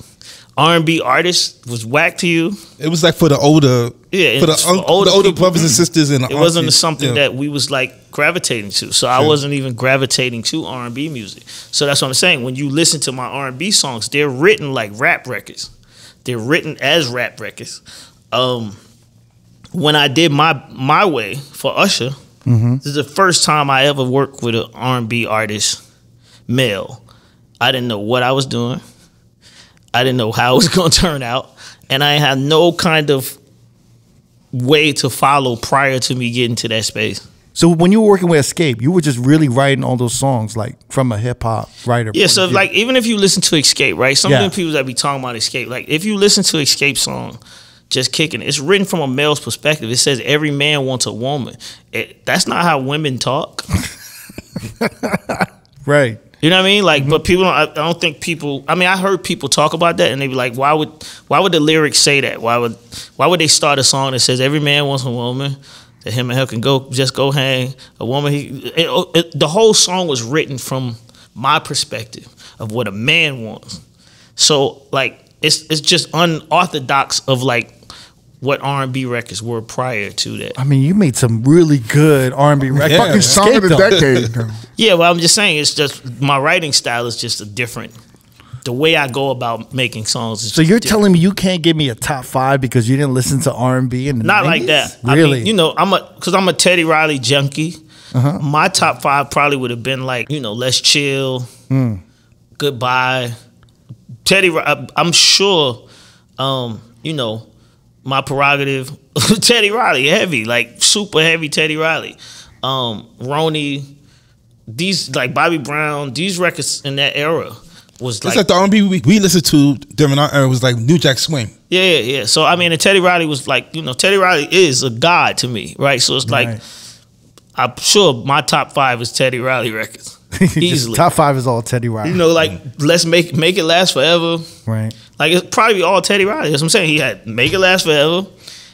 R and B artists was whack to you. It was like for the older, Yeah, for the, for un- older the older people. brothers and sisters and the It wasn't something Yeah. that we was like gravitating to. So I wasn't even gravitating to R and B music. So that's what I'm saying. When you listen to my R and B songs, they're written like rap records. They're written as rap records. Um, when I did my my way for Usher, Mm-hmm. this is the first time I ever worked with an R and B artist, male. I didn't know what I was doing. I didn't know how it was *laughs* going to turn out, and I had no kind of way to follow prior to me getting to that space. so when you were working with Xscape, you were just really writing all those songs like from a hip hop writer. Yeah, so like even if you listen to Xscape, right? Some Yeah. of them people that be talking about Xscape, like if you listen to Xscape song, just kicking, it's written from a male's perspective. It says every man wants a woman. It, that's not how women talk. *laughs* right. You know what I mean? Like, mm-hmm. but people don't. I, I don't think people. I mean, I heard people talk about that, and they'd be like, "Why would? Why would the lyrics say that? Why would? Why would they start a song that says every man wants a woman that him and her can go just go hang a woman? He, it, it, the whole song was written from my perspective of what a man wants. So like, it's it's just unorthodox of like what R and B records were prior to that. I mean, you made some really good R&B records. Yeah. Fucking song of the decade. Yeah, well, I'm just saying it's just my writing style is just a different. The way I go about making songs is So you're different. telling me you can't give me a top five because you didn't listen to R&B and not 90s? like that. Really? I mean, you know, I'm a because I'm a Teddy Riley junkie. Uh-huh. My top five probably would have been like you know, Let's Chill, Hmm. Goodbye, Teddy. I- I'm sure, um, you know, my prerogative, *laughs* Teddy Riley, heavy, like super heavy Teddy Riley, um, Roni, these like Bobby Brown, these records in that era was It's like like the R&B we, we listened to during our era was like New Jack Swing. Yeah, yeah, yeah. So I mean, and Teddy Riley was like, you know, Teddy Riley is a god to me, right? So it's like, Right. I'm sure my top five is Teddy Riley records, *laughs* easily. top five is all Teddy Riley. You know, like let's make make it last forever. right. Like it's probably all Teddy Riley. That's what I'm saying. He had Make It Last Forever.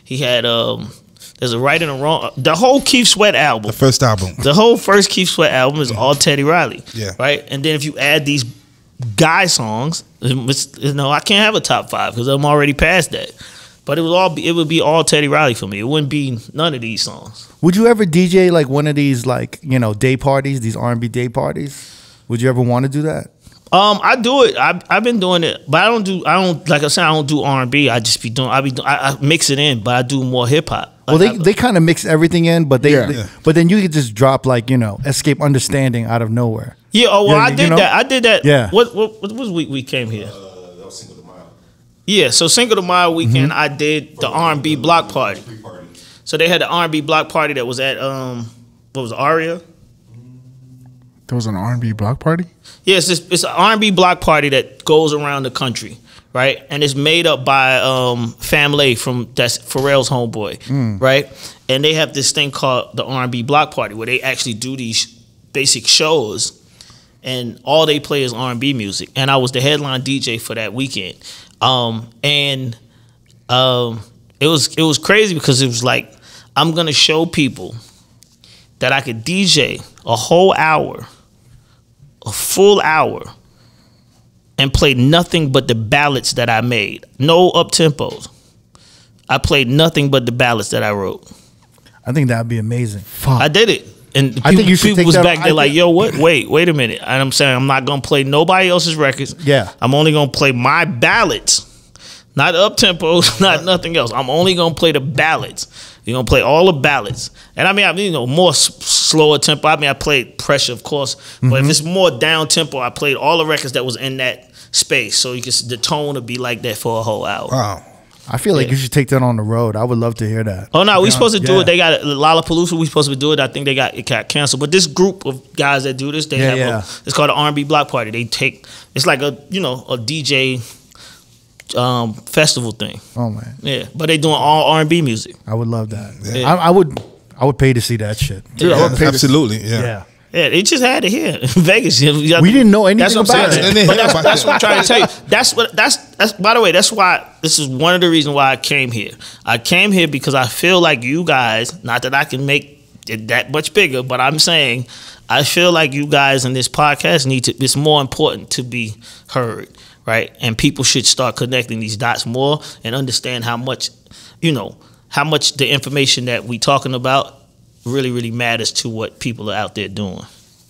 He had um, there's a right and a wrong. The whole Keith Sweat album. The first album. The whole first Keith Sweat album is all Teddy Riley. Yeah. Right? And then if you add these guy songs, it's, you know, I can't have a top five because I'm already past that. But it would all be, it would be all Teddy Riley for me. It wouldn't be none of these songs. Would you ever DJ like one of these like you know day parties, these R&B day parties? Would you ever want to do that? Um, I do it. I I've been doing it, but I don't do. I don't like I said. I don't do R and B. I just be doing. I be. do- I, I mix it in, but I do more hip hop. Well, they, I- they kind of mix everything in, but they, Yeah. they- but then you could just drop like you know Xscape understanding out of nowhere. Yeah, oh well, Yeah, I you did know? that. I did that. Yeah. What what what was week we came here? Uh, that was Cinco de Mayo. Yeah, so Cinco de Mayo weekend, Mm-hmm. I did the R and B block party. So they had the R and B block party that was at um, what was it, Aria? There was an R and B block party. Yeah, it's it's an R&B block party that goes around the country, right? And it's made up by um, Family from that's Pharrell's homeboy, right? And they have this thing called the R&B block party where they actually do these basic shows, and all they play is R&B music. And I was the headline DJ for that weekend, um, and um, it was it was crazy because it was like I'm gonna show people that I could DJ a whole hour a full hour and play nothing but the ballads that I made. No up tempos. I played nothing but the ballads that I wrote. I think that'd be amazing. I did it. And I people, think you should people take was back I there like, yo, what? Wait, wait a minute. And I'm saying I'm not gonna play nobody else's records. Yeah. I'm only gonna play my ballads, not up tempos, *laughs* not nothing else. I'm only gonna play the ballads. You're gonna play all the ballads, and I mean, I mean, you know, more s- slower tempo. I mean, I played pressure, of course, but Mm-hmm. if it's more down tempo, I played all the records that was in that space, so you can the tone would be like that for a whole hour. Wow. I feel like Yeah. you should take that on the road. I would love to hear that. Oh no, we supposed to do Yeah. it. They got Lollapalooza. We supposed to do it. I think they got it got canceled. But this group of guys that do this, they Yeah, have yeah. a, it's called an R&B block party. They take it's like a you know a DJ um, festival thing. Oh man, Yeah, but they doing all R&B music. I would love that. Yeah. I, I would. I would pay to see that shit. Dude, I would pay to- Absolutely. Yeah. Yeah. They just had it here in *laughs* Vegas. We didn't know anything that's what I'm about saying. it. But that's, that's what I'm trying to tell you. That's what that's that's. By the way, that's why this is one of the reasons why I came here. I came here because I feel like you guys. Not that I can make it that much bigger, but I'm saying I feel like you guys in this podcast need to. It's more important to be heard, right? And people should start connecting these dots more and understand how much, you know, how much the information that we talking about really, really matters to what people are out there doing.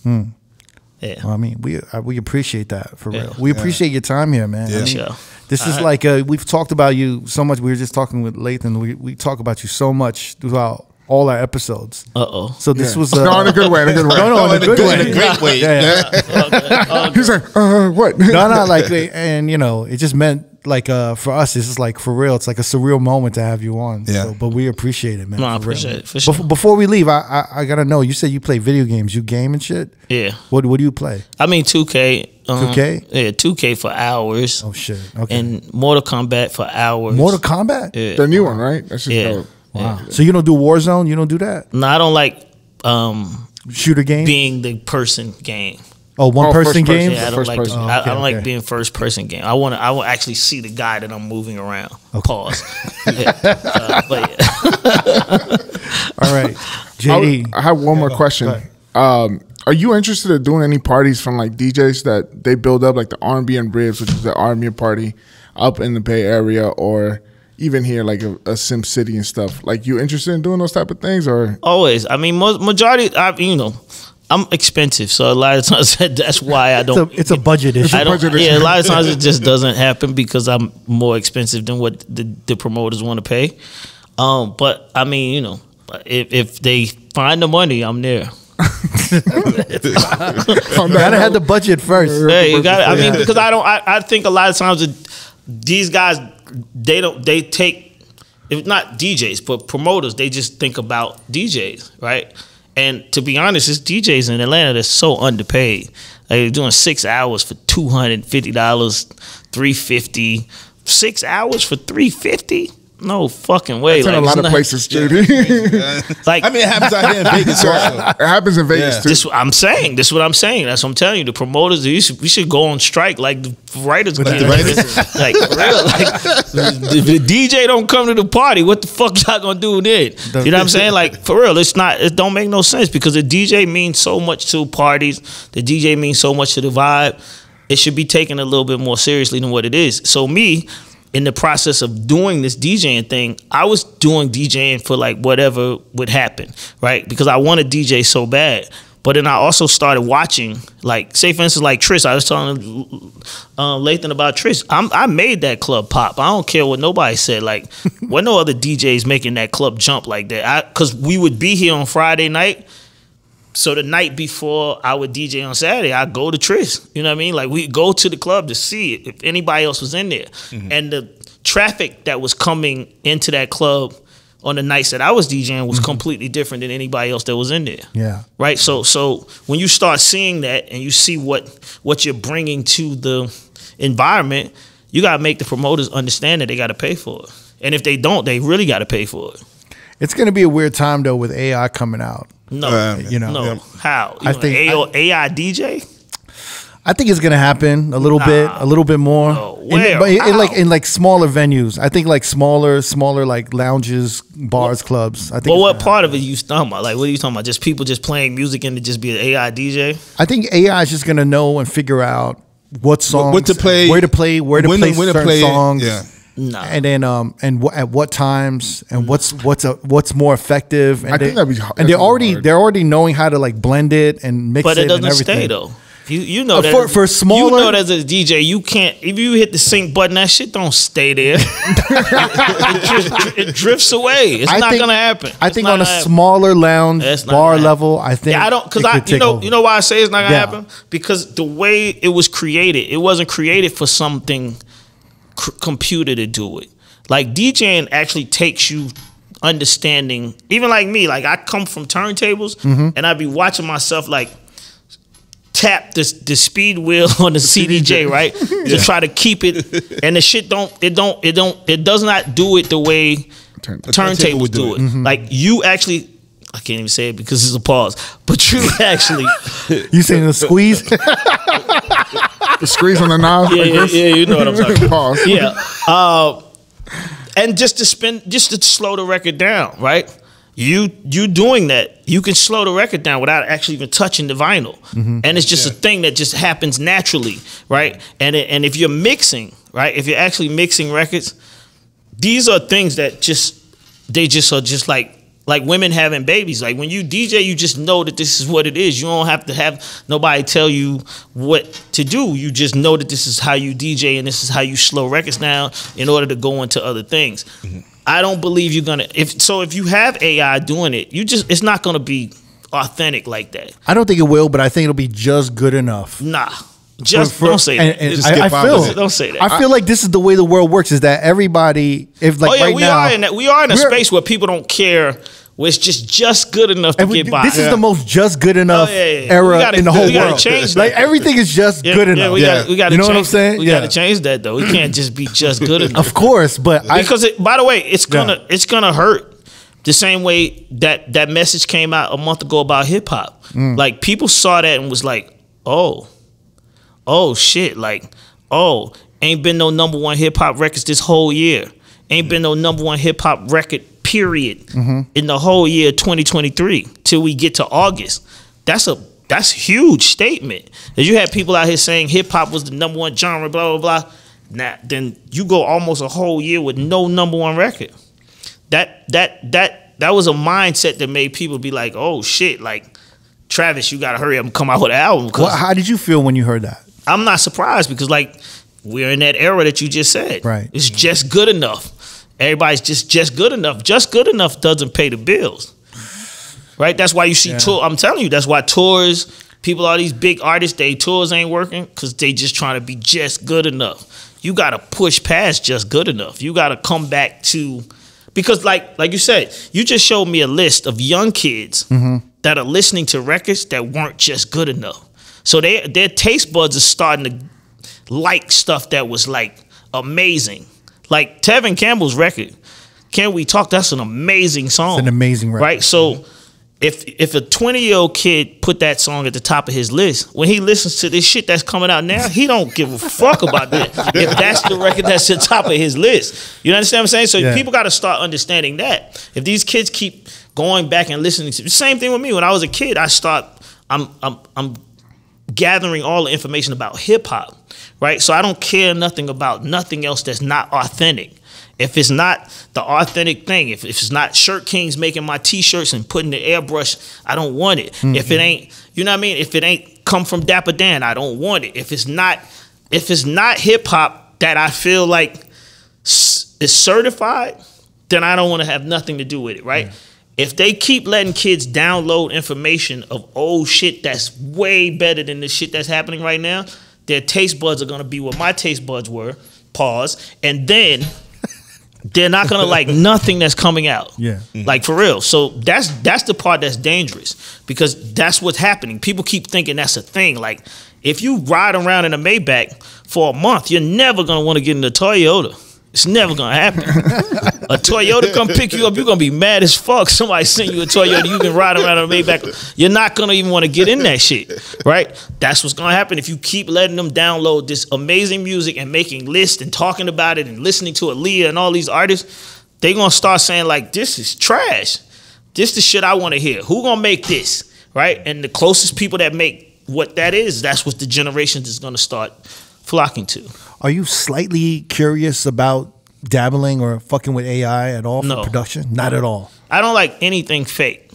Yeah. Well, I mean, we uh, we appreciate that for Yeah. real. We appreciate your time here, man. I Yeah. mean, Sure. This is Alright. like uh, we've talked about you so much. We were just talking with Lathan. We we talk about you so much throughout all our episodes. Uh oh. So this Yeah. was *laughs* uh, no, in a good way, in a good way. *laughs* No, no, in a good way. In a great way. Yeah, yeah. *laughs* He's like, uh, what? no, no, like, and you know, it just meant like uh for us, it's just like for real. It's like a surreal moment to have you on. Yeah. So, but we appreciate it, man. No, I for real. appreciate it, for Bef- Before we leave, I, I I gotta know. You said you play video games. You game and shit. Yeah. What What do you play? I mean, 2K. Um, 2K? Yeah, 2K for hours. Oh shit. Okay. And Mortal Kombat for hours. Mortal Kombat. Yeah. the new one, right? That's just Yeah. dope. Wow. So you don't do Warzone? You don't do that? No, I don't like um, Shooter game? being the person game. Oh, one Oh, person game? Yeah, I don't first like. person. I, Oh, I don't like being first person game. I want to. I will actually see the guy that I'm moving around. Pause. *laughs* yeah. Uh, but. *laughs* All right. I, JD. I have one more question. ahead. Um, are you interested in doing any parties from like DJs that they build up, like the R&B and Ribs, which is the R&B party up in the Bay Area, or even here, like a, a Sim City and stuff? Like, you interested in doing those type of things, or Always. I mean, mo- majority. I've you know, I'm expensive, so a lot of times *laughs* that's why I don't. it's a budget issue. I don't, budget yeah, a lot of times it just doesn't happen because I'm more expensive than what the, the promoters want to pay. Um, but I mean, you know, if, if they find the money, I'm there. *laughs* on You gotta have the budget first. Yeah, you got. I mean, because I don't. I, I think a lot of times that these guys, they don't. They take, if not DJs, but promoters. They just think about DJs, right? And to be honest, it's DJs in Atlanta that's so underpaid. Like they're doing six hours for two hundred fifty dollars, three fifty. Six hours for three fifty? No fucking way. It's in a lot it's of not- places, Judy. *laughs* Like I mean, it happens out here in *laughs* Vegas also. it happens in Vegas Yeah. too. This I'm saying. This is what I'm saying. That's what I'm telling you. The promoters, we should, we should go on strike like the writers. Like the writers? like real. *laughs* Like if the DJ don't come to the party, what the fuck y'all gonna do then? You know what I'm saying? Like for real, it's not. It don't make no sense because the DJ means so much to parties. The DJ means so much to the vibe. It should be taken a little bit more seriously than what it is. So me. In the process of doing this DJing thing, I was doing DJing for like whatever would happen, right? Because I wanted DJ so bad. But then I also started watching, like, say for instance, like Tryst. I was telling uh, Lathan about Tryst. I'm, I made that club pop. I don't care what nobody said. Like, *laughs* what no other DJs making that club jump like that? Because we would be here on Friday night. So the night before I would DJ on Saturday, I go to Tryst. You know what I mean? Like we go to the club to see it if anybody else was in there, mm-hmm. and the traffic that was coming into that club on the nights that I was DJing was mm-hmm. completely different than anybody else that was in there. Yeah. Right. So so when you start seeing that and you see what what you're bringing to the environment, you gotta make the promoters understand that they gotta pay for it. And if they don't, they really gotta pay for it. It's going to be a weird time though with AI coming out. No, Um, You know. no. Yeah. How? You I I think- think AI DJ. I think it's gonna happen a little bit, a little bit more. No. In- but in, in like in like smaller venues. I think like smaller, smaller like lounges, bars, clubs. I think. Well, what gonna part of it you talking about? Like, what are you talking about? Just people just playing music and to just be an AI DJ? I think AI is just gonna know and figure out what songs, what to play, where to play, where to when play to- when to certain play songs, yeah. Nah. and then um and wh- at what times and what's what's a, what's more effective. And I they, think that'd be hard- and they're already hard. they're already knowing how to like blend it and mix But it, it doesn't and everything. stay though. You you know Uh, that for- for smaller- You know that as a DJ, you can't if you hit the sync button, that shit don't stay there. *laughs* it, drifts, it drifts away. It's I not think- gonna happen. I It's think on a happen. smaller lounge bar level, I think Yeah, I don't because I you know over. you know why I say it's not gonna Yeah. happen because the way it was created, it wasn't created for something c- computer to do it. Like DJing actually takes you understanding. Even like me, like I come from turntables Mm-hmm. and I'd be watching myself like tap this the speed wheel *laughs* on the CDJ, right? *laughs* To try to keep it and the shit don't it don't it don't it does not do it the way Turn- turntables would do do it. Mm-hmm. Like you actually I can't even say it because it's a pause. But you *laughs* actually You saying the squeeze? The squeeze on the knob. yeah, like yeah, yeah, you know what I'm talking about. Pause. yeah. Uh, and just to spin, just to slow the record down, right? You you doing that, you can slow the record down without actually even touching the vinyl, and it's just a thing that just happens naturally, right? And it, and if you're mixing, right, if you're actually mixing records, these are things that just they just are just like like women having babies. Like when you DJ, you just know that this is what it is. You don't have to have nobody tell you what to do. You just know that this is how you DJ and this is how you slow records down in order to go into other things. I don't believe you're gonna if so if you have AI doing it, you just it's not gonna be authentic like that. I don't think it will, but I think it'll be just good enough. Nah. Just For- for- don't say and- that. and Just I, I feel. Don't say that. I feel like this is the way the world works. Is that everybody, if like oh yeah, right we now, are in that. We are in a space where people don't care. Where it's just just good enough to get by. this is the most just good enough Oh, yeah, yeah, yeah. era gotta- in the we whole gotta world. change like everything is just Yeah, good yeah, enough. we got we got you know change, what I'm saying? We got to change that though. We can't just be just good *laughs* enough. Of course, but I, because it, by the way, it's gonna Yeah. it's gonna hurt the same way that that message came out a month ago about hip hop. Mm. Like people saw that and was like, oh, oh shit, like oh, ain't been no number one hip hop records this whole year. Ain't been no number one hip hop record period Mm-hmm. in the whole year 2023 till we get to August. That's a that's huge statement. That you had people out here saying hip hop was the number one genre, blah blah blah. Now then you go almost a whole year with no number one record. That that that that was a mindset that made people be like, oh shit, like Travis, you gotta hurry up and come out with an album. Well, how did you feel when you heard that? I'm not surprised because like we're in that era that you just said. Right. It's just good enough. Everybody's just just good enough. Just good enough doesn't pay the bills. Right? That's why you see tour. I'm telling you, that's why tours, people all these big artists, they tours ain't working because they just trying to be just good enough. You gotta push past just good enough. You gotta come back to because like like you said, you just showed me a list of young kids mm-hmm. that are listening to records that weren't just good enough. So they their taste buds are starting to like stuff that was like amazing. Like Tevin Campbell's record, Can We Talk? That's an amazing song. It's an amazing record. Right? So if if a 20 year old kid put that song at the top of his list, when he listens to this shit that's coming out now, he don't give a fuck about that. If that's the record that's at the top of his list. You understand what I'm saying? So Yeah. people gotta start understanding that. If these kids keep going back and listening to the same thing with me. When I was a kid, I start I'm I'm I'm gathering all the information about hip hop, right? So I don't care nothing about nothing else that's not authentic. If it's not the authentic thing, if, if it's not Shirt Kings making my t-shirts and putting the airbrush, I don't want it. If it mm-hmm. ain't, you know what I mean? If it ain't come from Dapper Dan, I don't want it. If it's not, if it's not hip hop that I feel like is certified, then I don't want to have nothing to do with it, right? If they keep letting kids download information of old shit that's way better than the shit that's happening right now, their taste buds are gonna be what my taste buds were. Pause. And then *laughs* they're not gonna like nothing that's coming out. Yeah. Mm-hmm. Like for real. So that's that's the part that's dangerous because that's what's happening. People keep thinking that's a thing. Like if you ride around in a Maybach for a month, you're never gonna want to get in a Toyota. It's never gonna happen. a Toyota come pick you up, you're gonna be mad as fuck. Somebody sent you a Toyota, you can ride around in a Maybach. You're not gonna even want to get in that shit, right? That's what's gonna happen if you keep letting them download this amazing music and making lists and talking about it and listening to Aaliyah and all these artists. They gonna start saying like, "This is trash. This the shit I want to hear. Who gonna make this?" Right? And the closest people that make what that is, that's what the generations is gonna start flocking to. Are you slightly curious about dabbling or fucking with AI at all for No. production? Not at all. I don't like anything fake.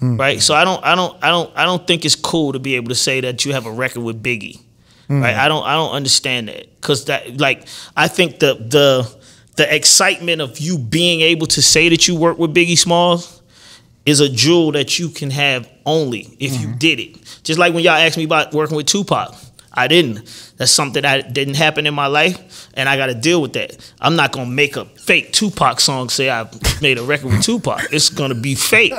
Mm. Right? So I don't I don't I don't I don't think it's cool to be able to say that you have a record with Biggie. Mm. Right? I don't I don't understand that cuz that like I think the the the excitement of you being able to say that you work with Biggie Smalls is a jewel that you can have only if you mm-hmm. did it. Just like when y'all asked me about working with Tupac. I didn't. That's something that didn't happen in my life, and I got to deal with that. I'm not gonna make a fake Tupac song say I made a record with Tupac. It's gonna be fake.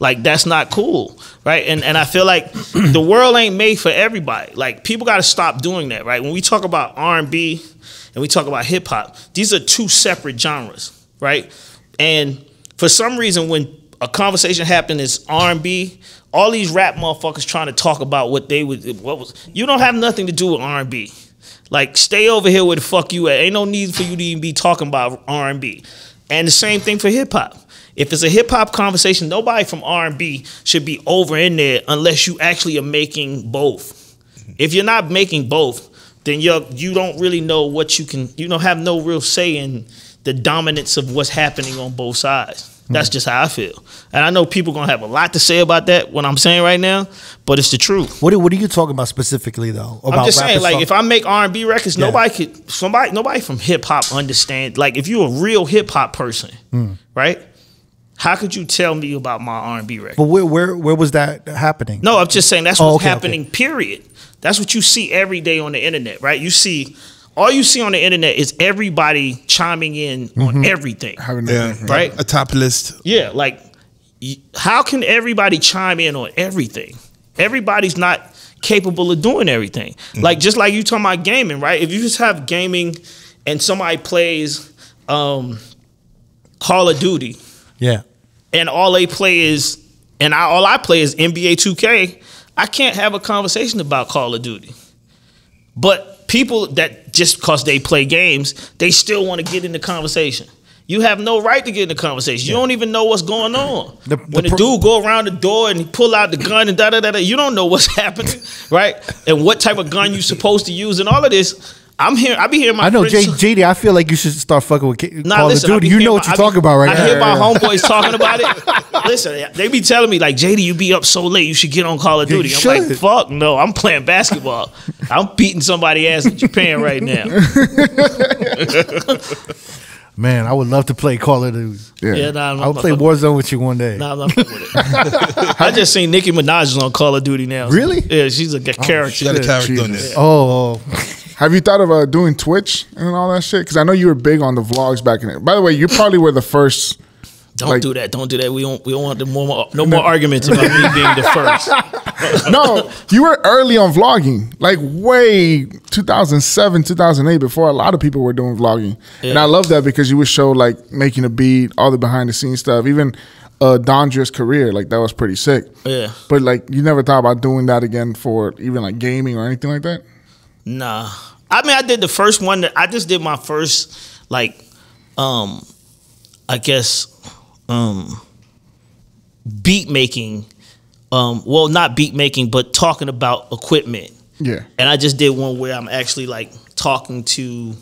Like that's not cool, right? And and I feel like *clears throat* the world ain't made for everybody. Like people got to stop doing that, right? When we talk about R&B and we talk about hip hop, these are two separate genres, right? And for some reason, when a conversation happened is R and B, all these rap motherfuckers trying to talk about what they would, what was. You don't have nothing to do with R and B. Like, stay over here where the fuck you at. Ain't no need for you to even be talking about R and the same thing for hip hop. If it's a hip hop conversation, nobody from R and B should be over in there unless you actually are making both. If you're not making both, then you're you don't really know what you can. You don't have no real say in the dominance of what's happening on both sides. That's just how I feel, and I know people gonna have a lot to say about that. What I'm saying right now, but it's the truth. What are, what are you talking about specifically though? About I'm just saying, like, if I make R and B records, Yeah. nobody could, somebody, nobody from hip hop understand. Like, if you're a real hip hop person, Hmm. right? How could you tell me about my R and B record? but where where where was that happening? No, I'm just saying that's Oh, what's okay, happening. Period. That's what you see every day on the internet, right? You see, all you see on the internet is everybody chiming in Mm-hmm. on everything. Having Yeah, Right. A top list. Yeah, like y- how can everybody chime in on everything? Everybody's not capable of doing everything. Like just like you talking about gaming, right? If you just have gaming and somebody plays um, Call of Duty Yeah. and all they play is and I, all I play is NBA 2K, I can't have a conversation about Call of Duty. But people that just because they play games, they still want to get in the conversation. You have no right to get in the conversation. You don't even know what's going on. The- when the the, pro- dude go around the door and pull out the gun and da da da da, you don't know what's *laughs* happening, right? And what type of gun you supposed to use and all of this. I'm here. I be hearing my I know, JD. I feel like you should start fucking with K- Nah, Call listen, of Duty. You know what you're talking about, right? Now. I hear my homeboys *laughs* talking about it. Listen, they be telling me like, JD, you be up so late, you should get on Call of Duty. I'm like, fuck no, I'm playing basketball. I'm beating somebody ass in Japan right now. *laughs* *laughs* Man, I would love to play Call of Duty. Yeah. Yeah, nah, I'm I would play fucking- Warzone with you one day. Nah, I'm not with it. *laughs* I just seen Nicki Minaj is on Call of Duty now. Really? Yeah, she's a character. She got a character on Jesus. there. Oh, oh. *laughs* Have you thought of uh, doing Twitch and all that shit? Because I know you were big on the vlogs back in it. By the way, you probably were the first. Don't Like- do that. Don't do that. We don't. We don't want the more, no more arguments about me being the first. *laughs* No, you were early on vlogging, like way 2007, 2008, before a lot of people were doing vlogging. And I love that because you would show like making a beat, all the behind the scenes stuff, even uh, Dondria's career. Like that was pretty sick. Yeah. But like you never thought about doing that again for even like gaming or anything like that? Nah. I mean, I did the first one. That I just did my first, like, um, I guess, um, beat making. Um, well, not beat making, but talking about equipment. Yeah. And I just did one where I'm actually like talking to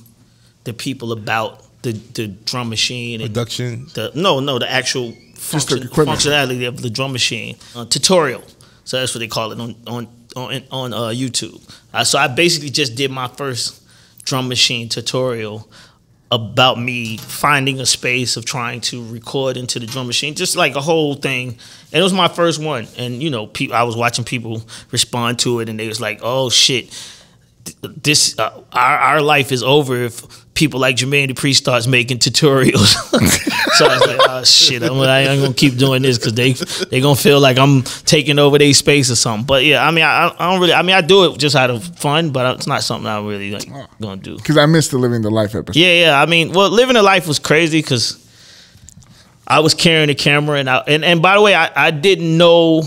the people about the the drum machine Production. the no no the actual Just the functionality of the drum machine uh, tutorial. So that's what they call it on on on on uh, YouTube. Uh, so I basically just did my first drum machine tutorial about me finding a space of trying to record into the drum machine, just like a whole thing. And it was my first one, and you know, pe- I was watching people respond to it, and they was like, "Oh shit." this uh, our our life is over if people like Jermaine Dupri starts making tutorials. *laughs* *laughs* so I was like, oh shit, I'm, I ain't gonna keep doing this because they they gonna feel like I'm taking over their space or something. But yeah, I mean, I, I don't really. I mean, I do it just out of fun, but it's not something I'm really like gonna do. Because I missed the living the life episode. Yeah, yeah. I mean, well, living a life was crazy because I was carrying the camera, and I and, and by the way, I, I didn't know.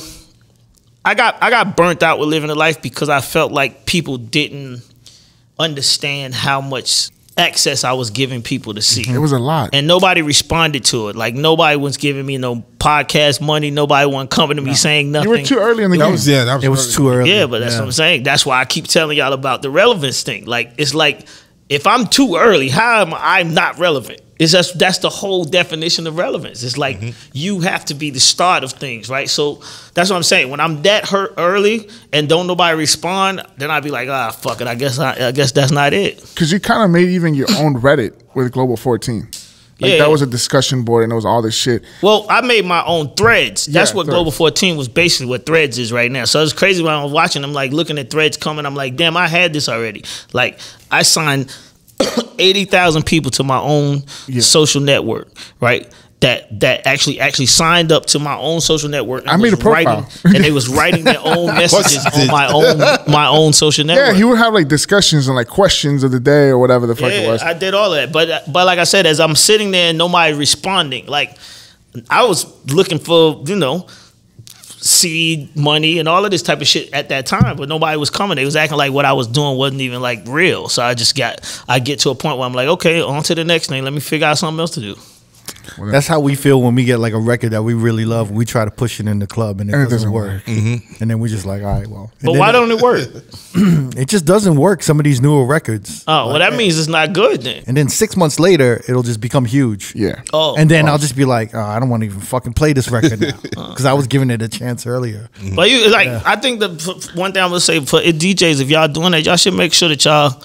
I got I got burnt out with living a life because I felt like people didn't understand how much access I was giving people to see. It was a lot. and nobody responded to it. Like nobody was giving me no podcast money. Nobody wasn't coming to me saying nothing. you were too early in the That game. was yeah. That was, It was too early. Yeah, but that's what I'm saying. That's why I keep telling y'all about the relevance thing. Like it's like if I'm too early, how am I not relevant? It's just that's the whole definition of relevance. It's like you have to be the start of things, right? So that's what I'm saying. When I'm that hurt early and don't nobody respond, then I'd be like, ah, fuck it. I guess I, I guess that's not it. Because you kind of made even your own Reddit with Global 14. Like Yeah. that was a discussion board and it was all this shit. Well, I made my own threads. That's Yeah, what threads. Global 14 was basically what threads is right now. So it's crazy when I'm watching, I'm like looking at threads coming, I'm like, damn, I had this already. Like I signed 80,000 people to my own Yeah. social network, right? That that actually actually signed up to my own social network. and I made a profile. writing- and they was writing their own *laughs* messages on my own my own social network. Yeah, he would have like discussions and like questions of the day or whatever the fuck it was. I did all that. But but like I said, as I'm sitting there and nobody responding, like I was looking for, you know, seed money and all of this type of shit at that time, but nobody was coming. They was acting like what I was doing wasn't even like real. So I just got I get to a point where I'm like, okay, on to the next thing. Let me figure out something else to do. That's how we feel when we get like a record that we really love. and We try to push it in the club and it, And it doesn't, doesn't work. And then we're just like, all right, well. And But why it, don't it work? *clears throat* it just doesn't work? Some of these newer records. Oh, well that means it's not good then. And then six months later, it'll just become huge. yeah. Oh, And then I'll just be like, oh, I don't want to even fucking play this record now *laughs* uh. because I was giving it a chance earlier. Mm-hmm. But you like, I think the f- one thing I'm gonna say for DJs, if y'all doing that, y'all should make sure that y'all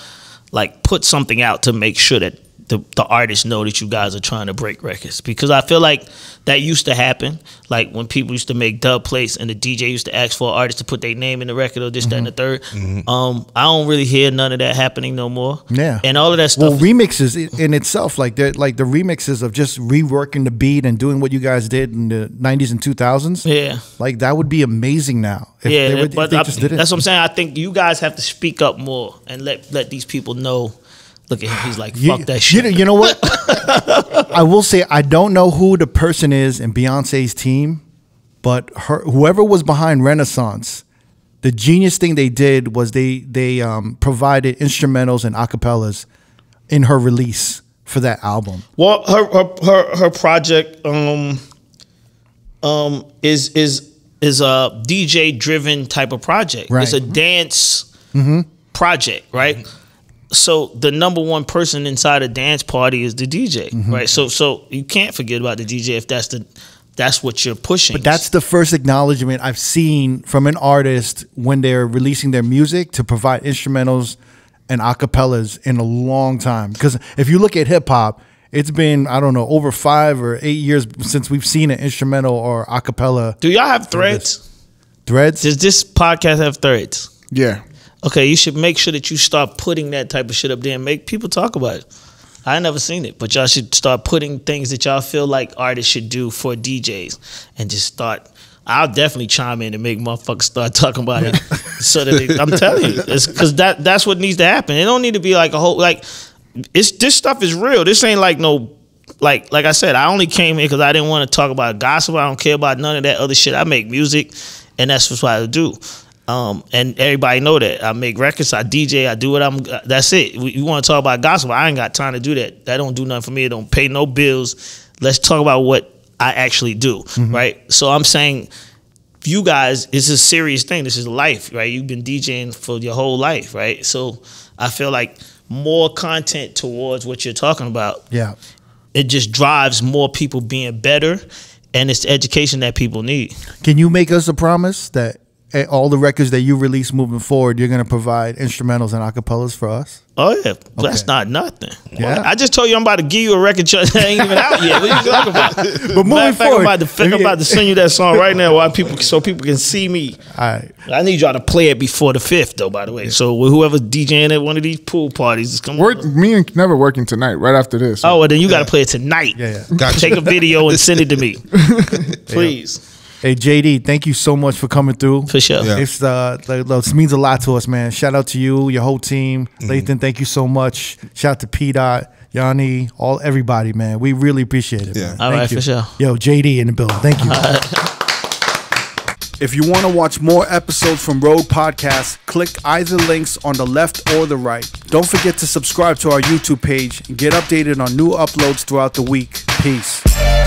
like put something out to make sure that the, the artists know that you guys are trying to break records because I feel like that used to happen. Like when people used to make dub plates and the DJ used to ask for an artist to put their name in the record or this, that, and the 3rd Um, I don't really hear none of that happening no more. Yeah. and all of that stuff. Well, remixes in itself, like the like the remixes of just reworking the beat and doing what you guys did in the '90s and 2000s. yeah. Like that would be amazing now. If yeah, they, would, but they I- just did it. that's what I'm saying. I think you guys have to speak up more and let let these people know. Look at him. He's like, You- fuck that you shit. know- You, know what? *laughs* I will say I don't know who the person is in Beyonce's team, but her whoever was behind Renaissance, the genius thing they did was they they um, provided instrumentals and acapellas in her release for that album. Well, her her her, her project um um is is is a DJ driven type of project. Right. It's a dance project, right? So the number one person inside a dance party is the DJ, mm-hmm. right? So so you can't forget about the DJ if that's the that's what you're pushing. But that's the first acknowledgement I've seen from an artist when they're releasing their music to provide instrumentals and acapellas in a long time. Because if you look at hip hop, it's been I don't know over five or eight years since we've seen an instrumental or acapella Do y'all have threads? threads. Does this podcast have threads? Yeah. Okay, you should make sure that you start putting that type of shit up there and make people talk about it. I never seen it, but y'all should start putting things that y'all feel like artists should do for DJs and just start. I'll definitely chime in and make motherfuckers start *laughs* talking about it. *laughs* so that they, I'm telling you, it's because that that's what needs to happen. It don't need to be like a whole like. It's this stuff is real. This ain't like no like like I said. I only came here because I didn't want to talk about gossip. I don't care about none of that other shit. I make music, and that's what I do. Um, and everybody know that I make records, I DJ, I do what I'm. That's it. We- You want to talk about gospel? I ain't got time to do that. That don't do nothing for me. It don't pay no bills. Let's talk about what I actually do, right? So I'm saying, you guys, it's a serious thing. This is life, right? You've been DJing for your whole life, right? So I feel like more content towards what you're talking about yeah. it just drives more people being better and it's the education that people need Can you make us a promise that all the records that you release moving forward, you're gonna provide instrumentals and acapellas for us. Oh yeah, that's not nothing. Yeah. I just told you I'm about to give you a record ch- *laughs* that ain't even out yet. What are you talking about? *laughs* But moving fact, forward- I'm about, to, I'm about to send you that song right now, while people so people can see me. All right. I need y'all to play it before the fifth, though. By the way, so whoever's DJing at one of these pool parties is coming. We're me and Never working tonight. Right after this. Oh, well, then you got to play it tonight. Yeah, yeah. Gotcha. Take a video and send it to me, *laughs* please. Hey JD, thank you so much for coming through. For sure. Yeah. It's uh, like, this means a lot to us, man. Shout out to you, your whole team, Mm-hmm. Lathan. Thank you so much. Shout out to P Dot, Yanni, all everybody, man. We really appreciate it. Yeah. man. All Thank right, you. for sure. Yo, JD in the building. Thank you. If you want to watch more episodes from Road Podcast, click either links on the left or the right. Don't forget to subscribe to our YouTube page and get updated on new uploads throughout the week. Peace.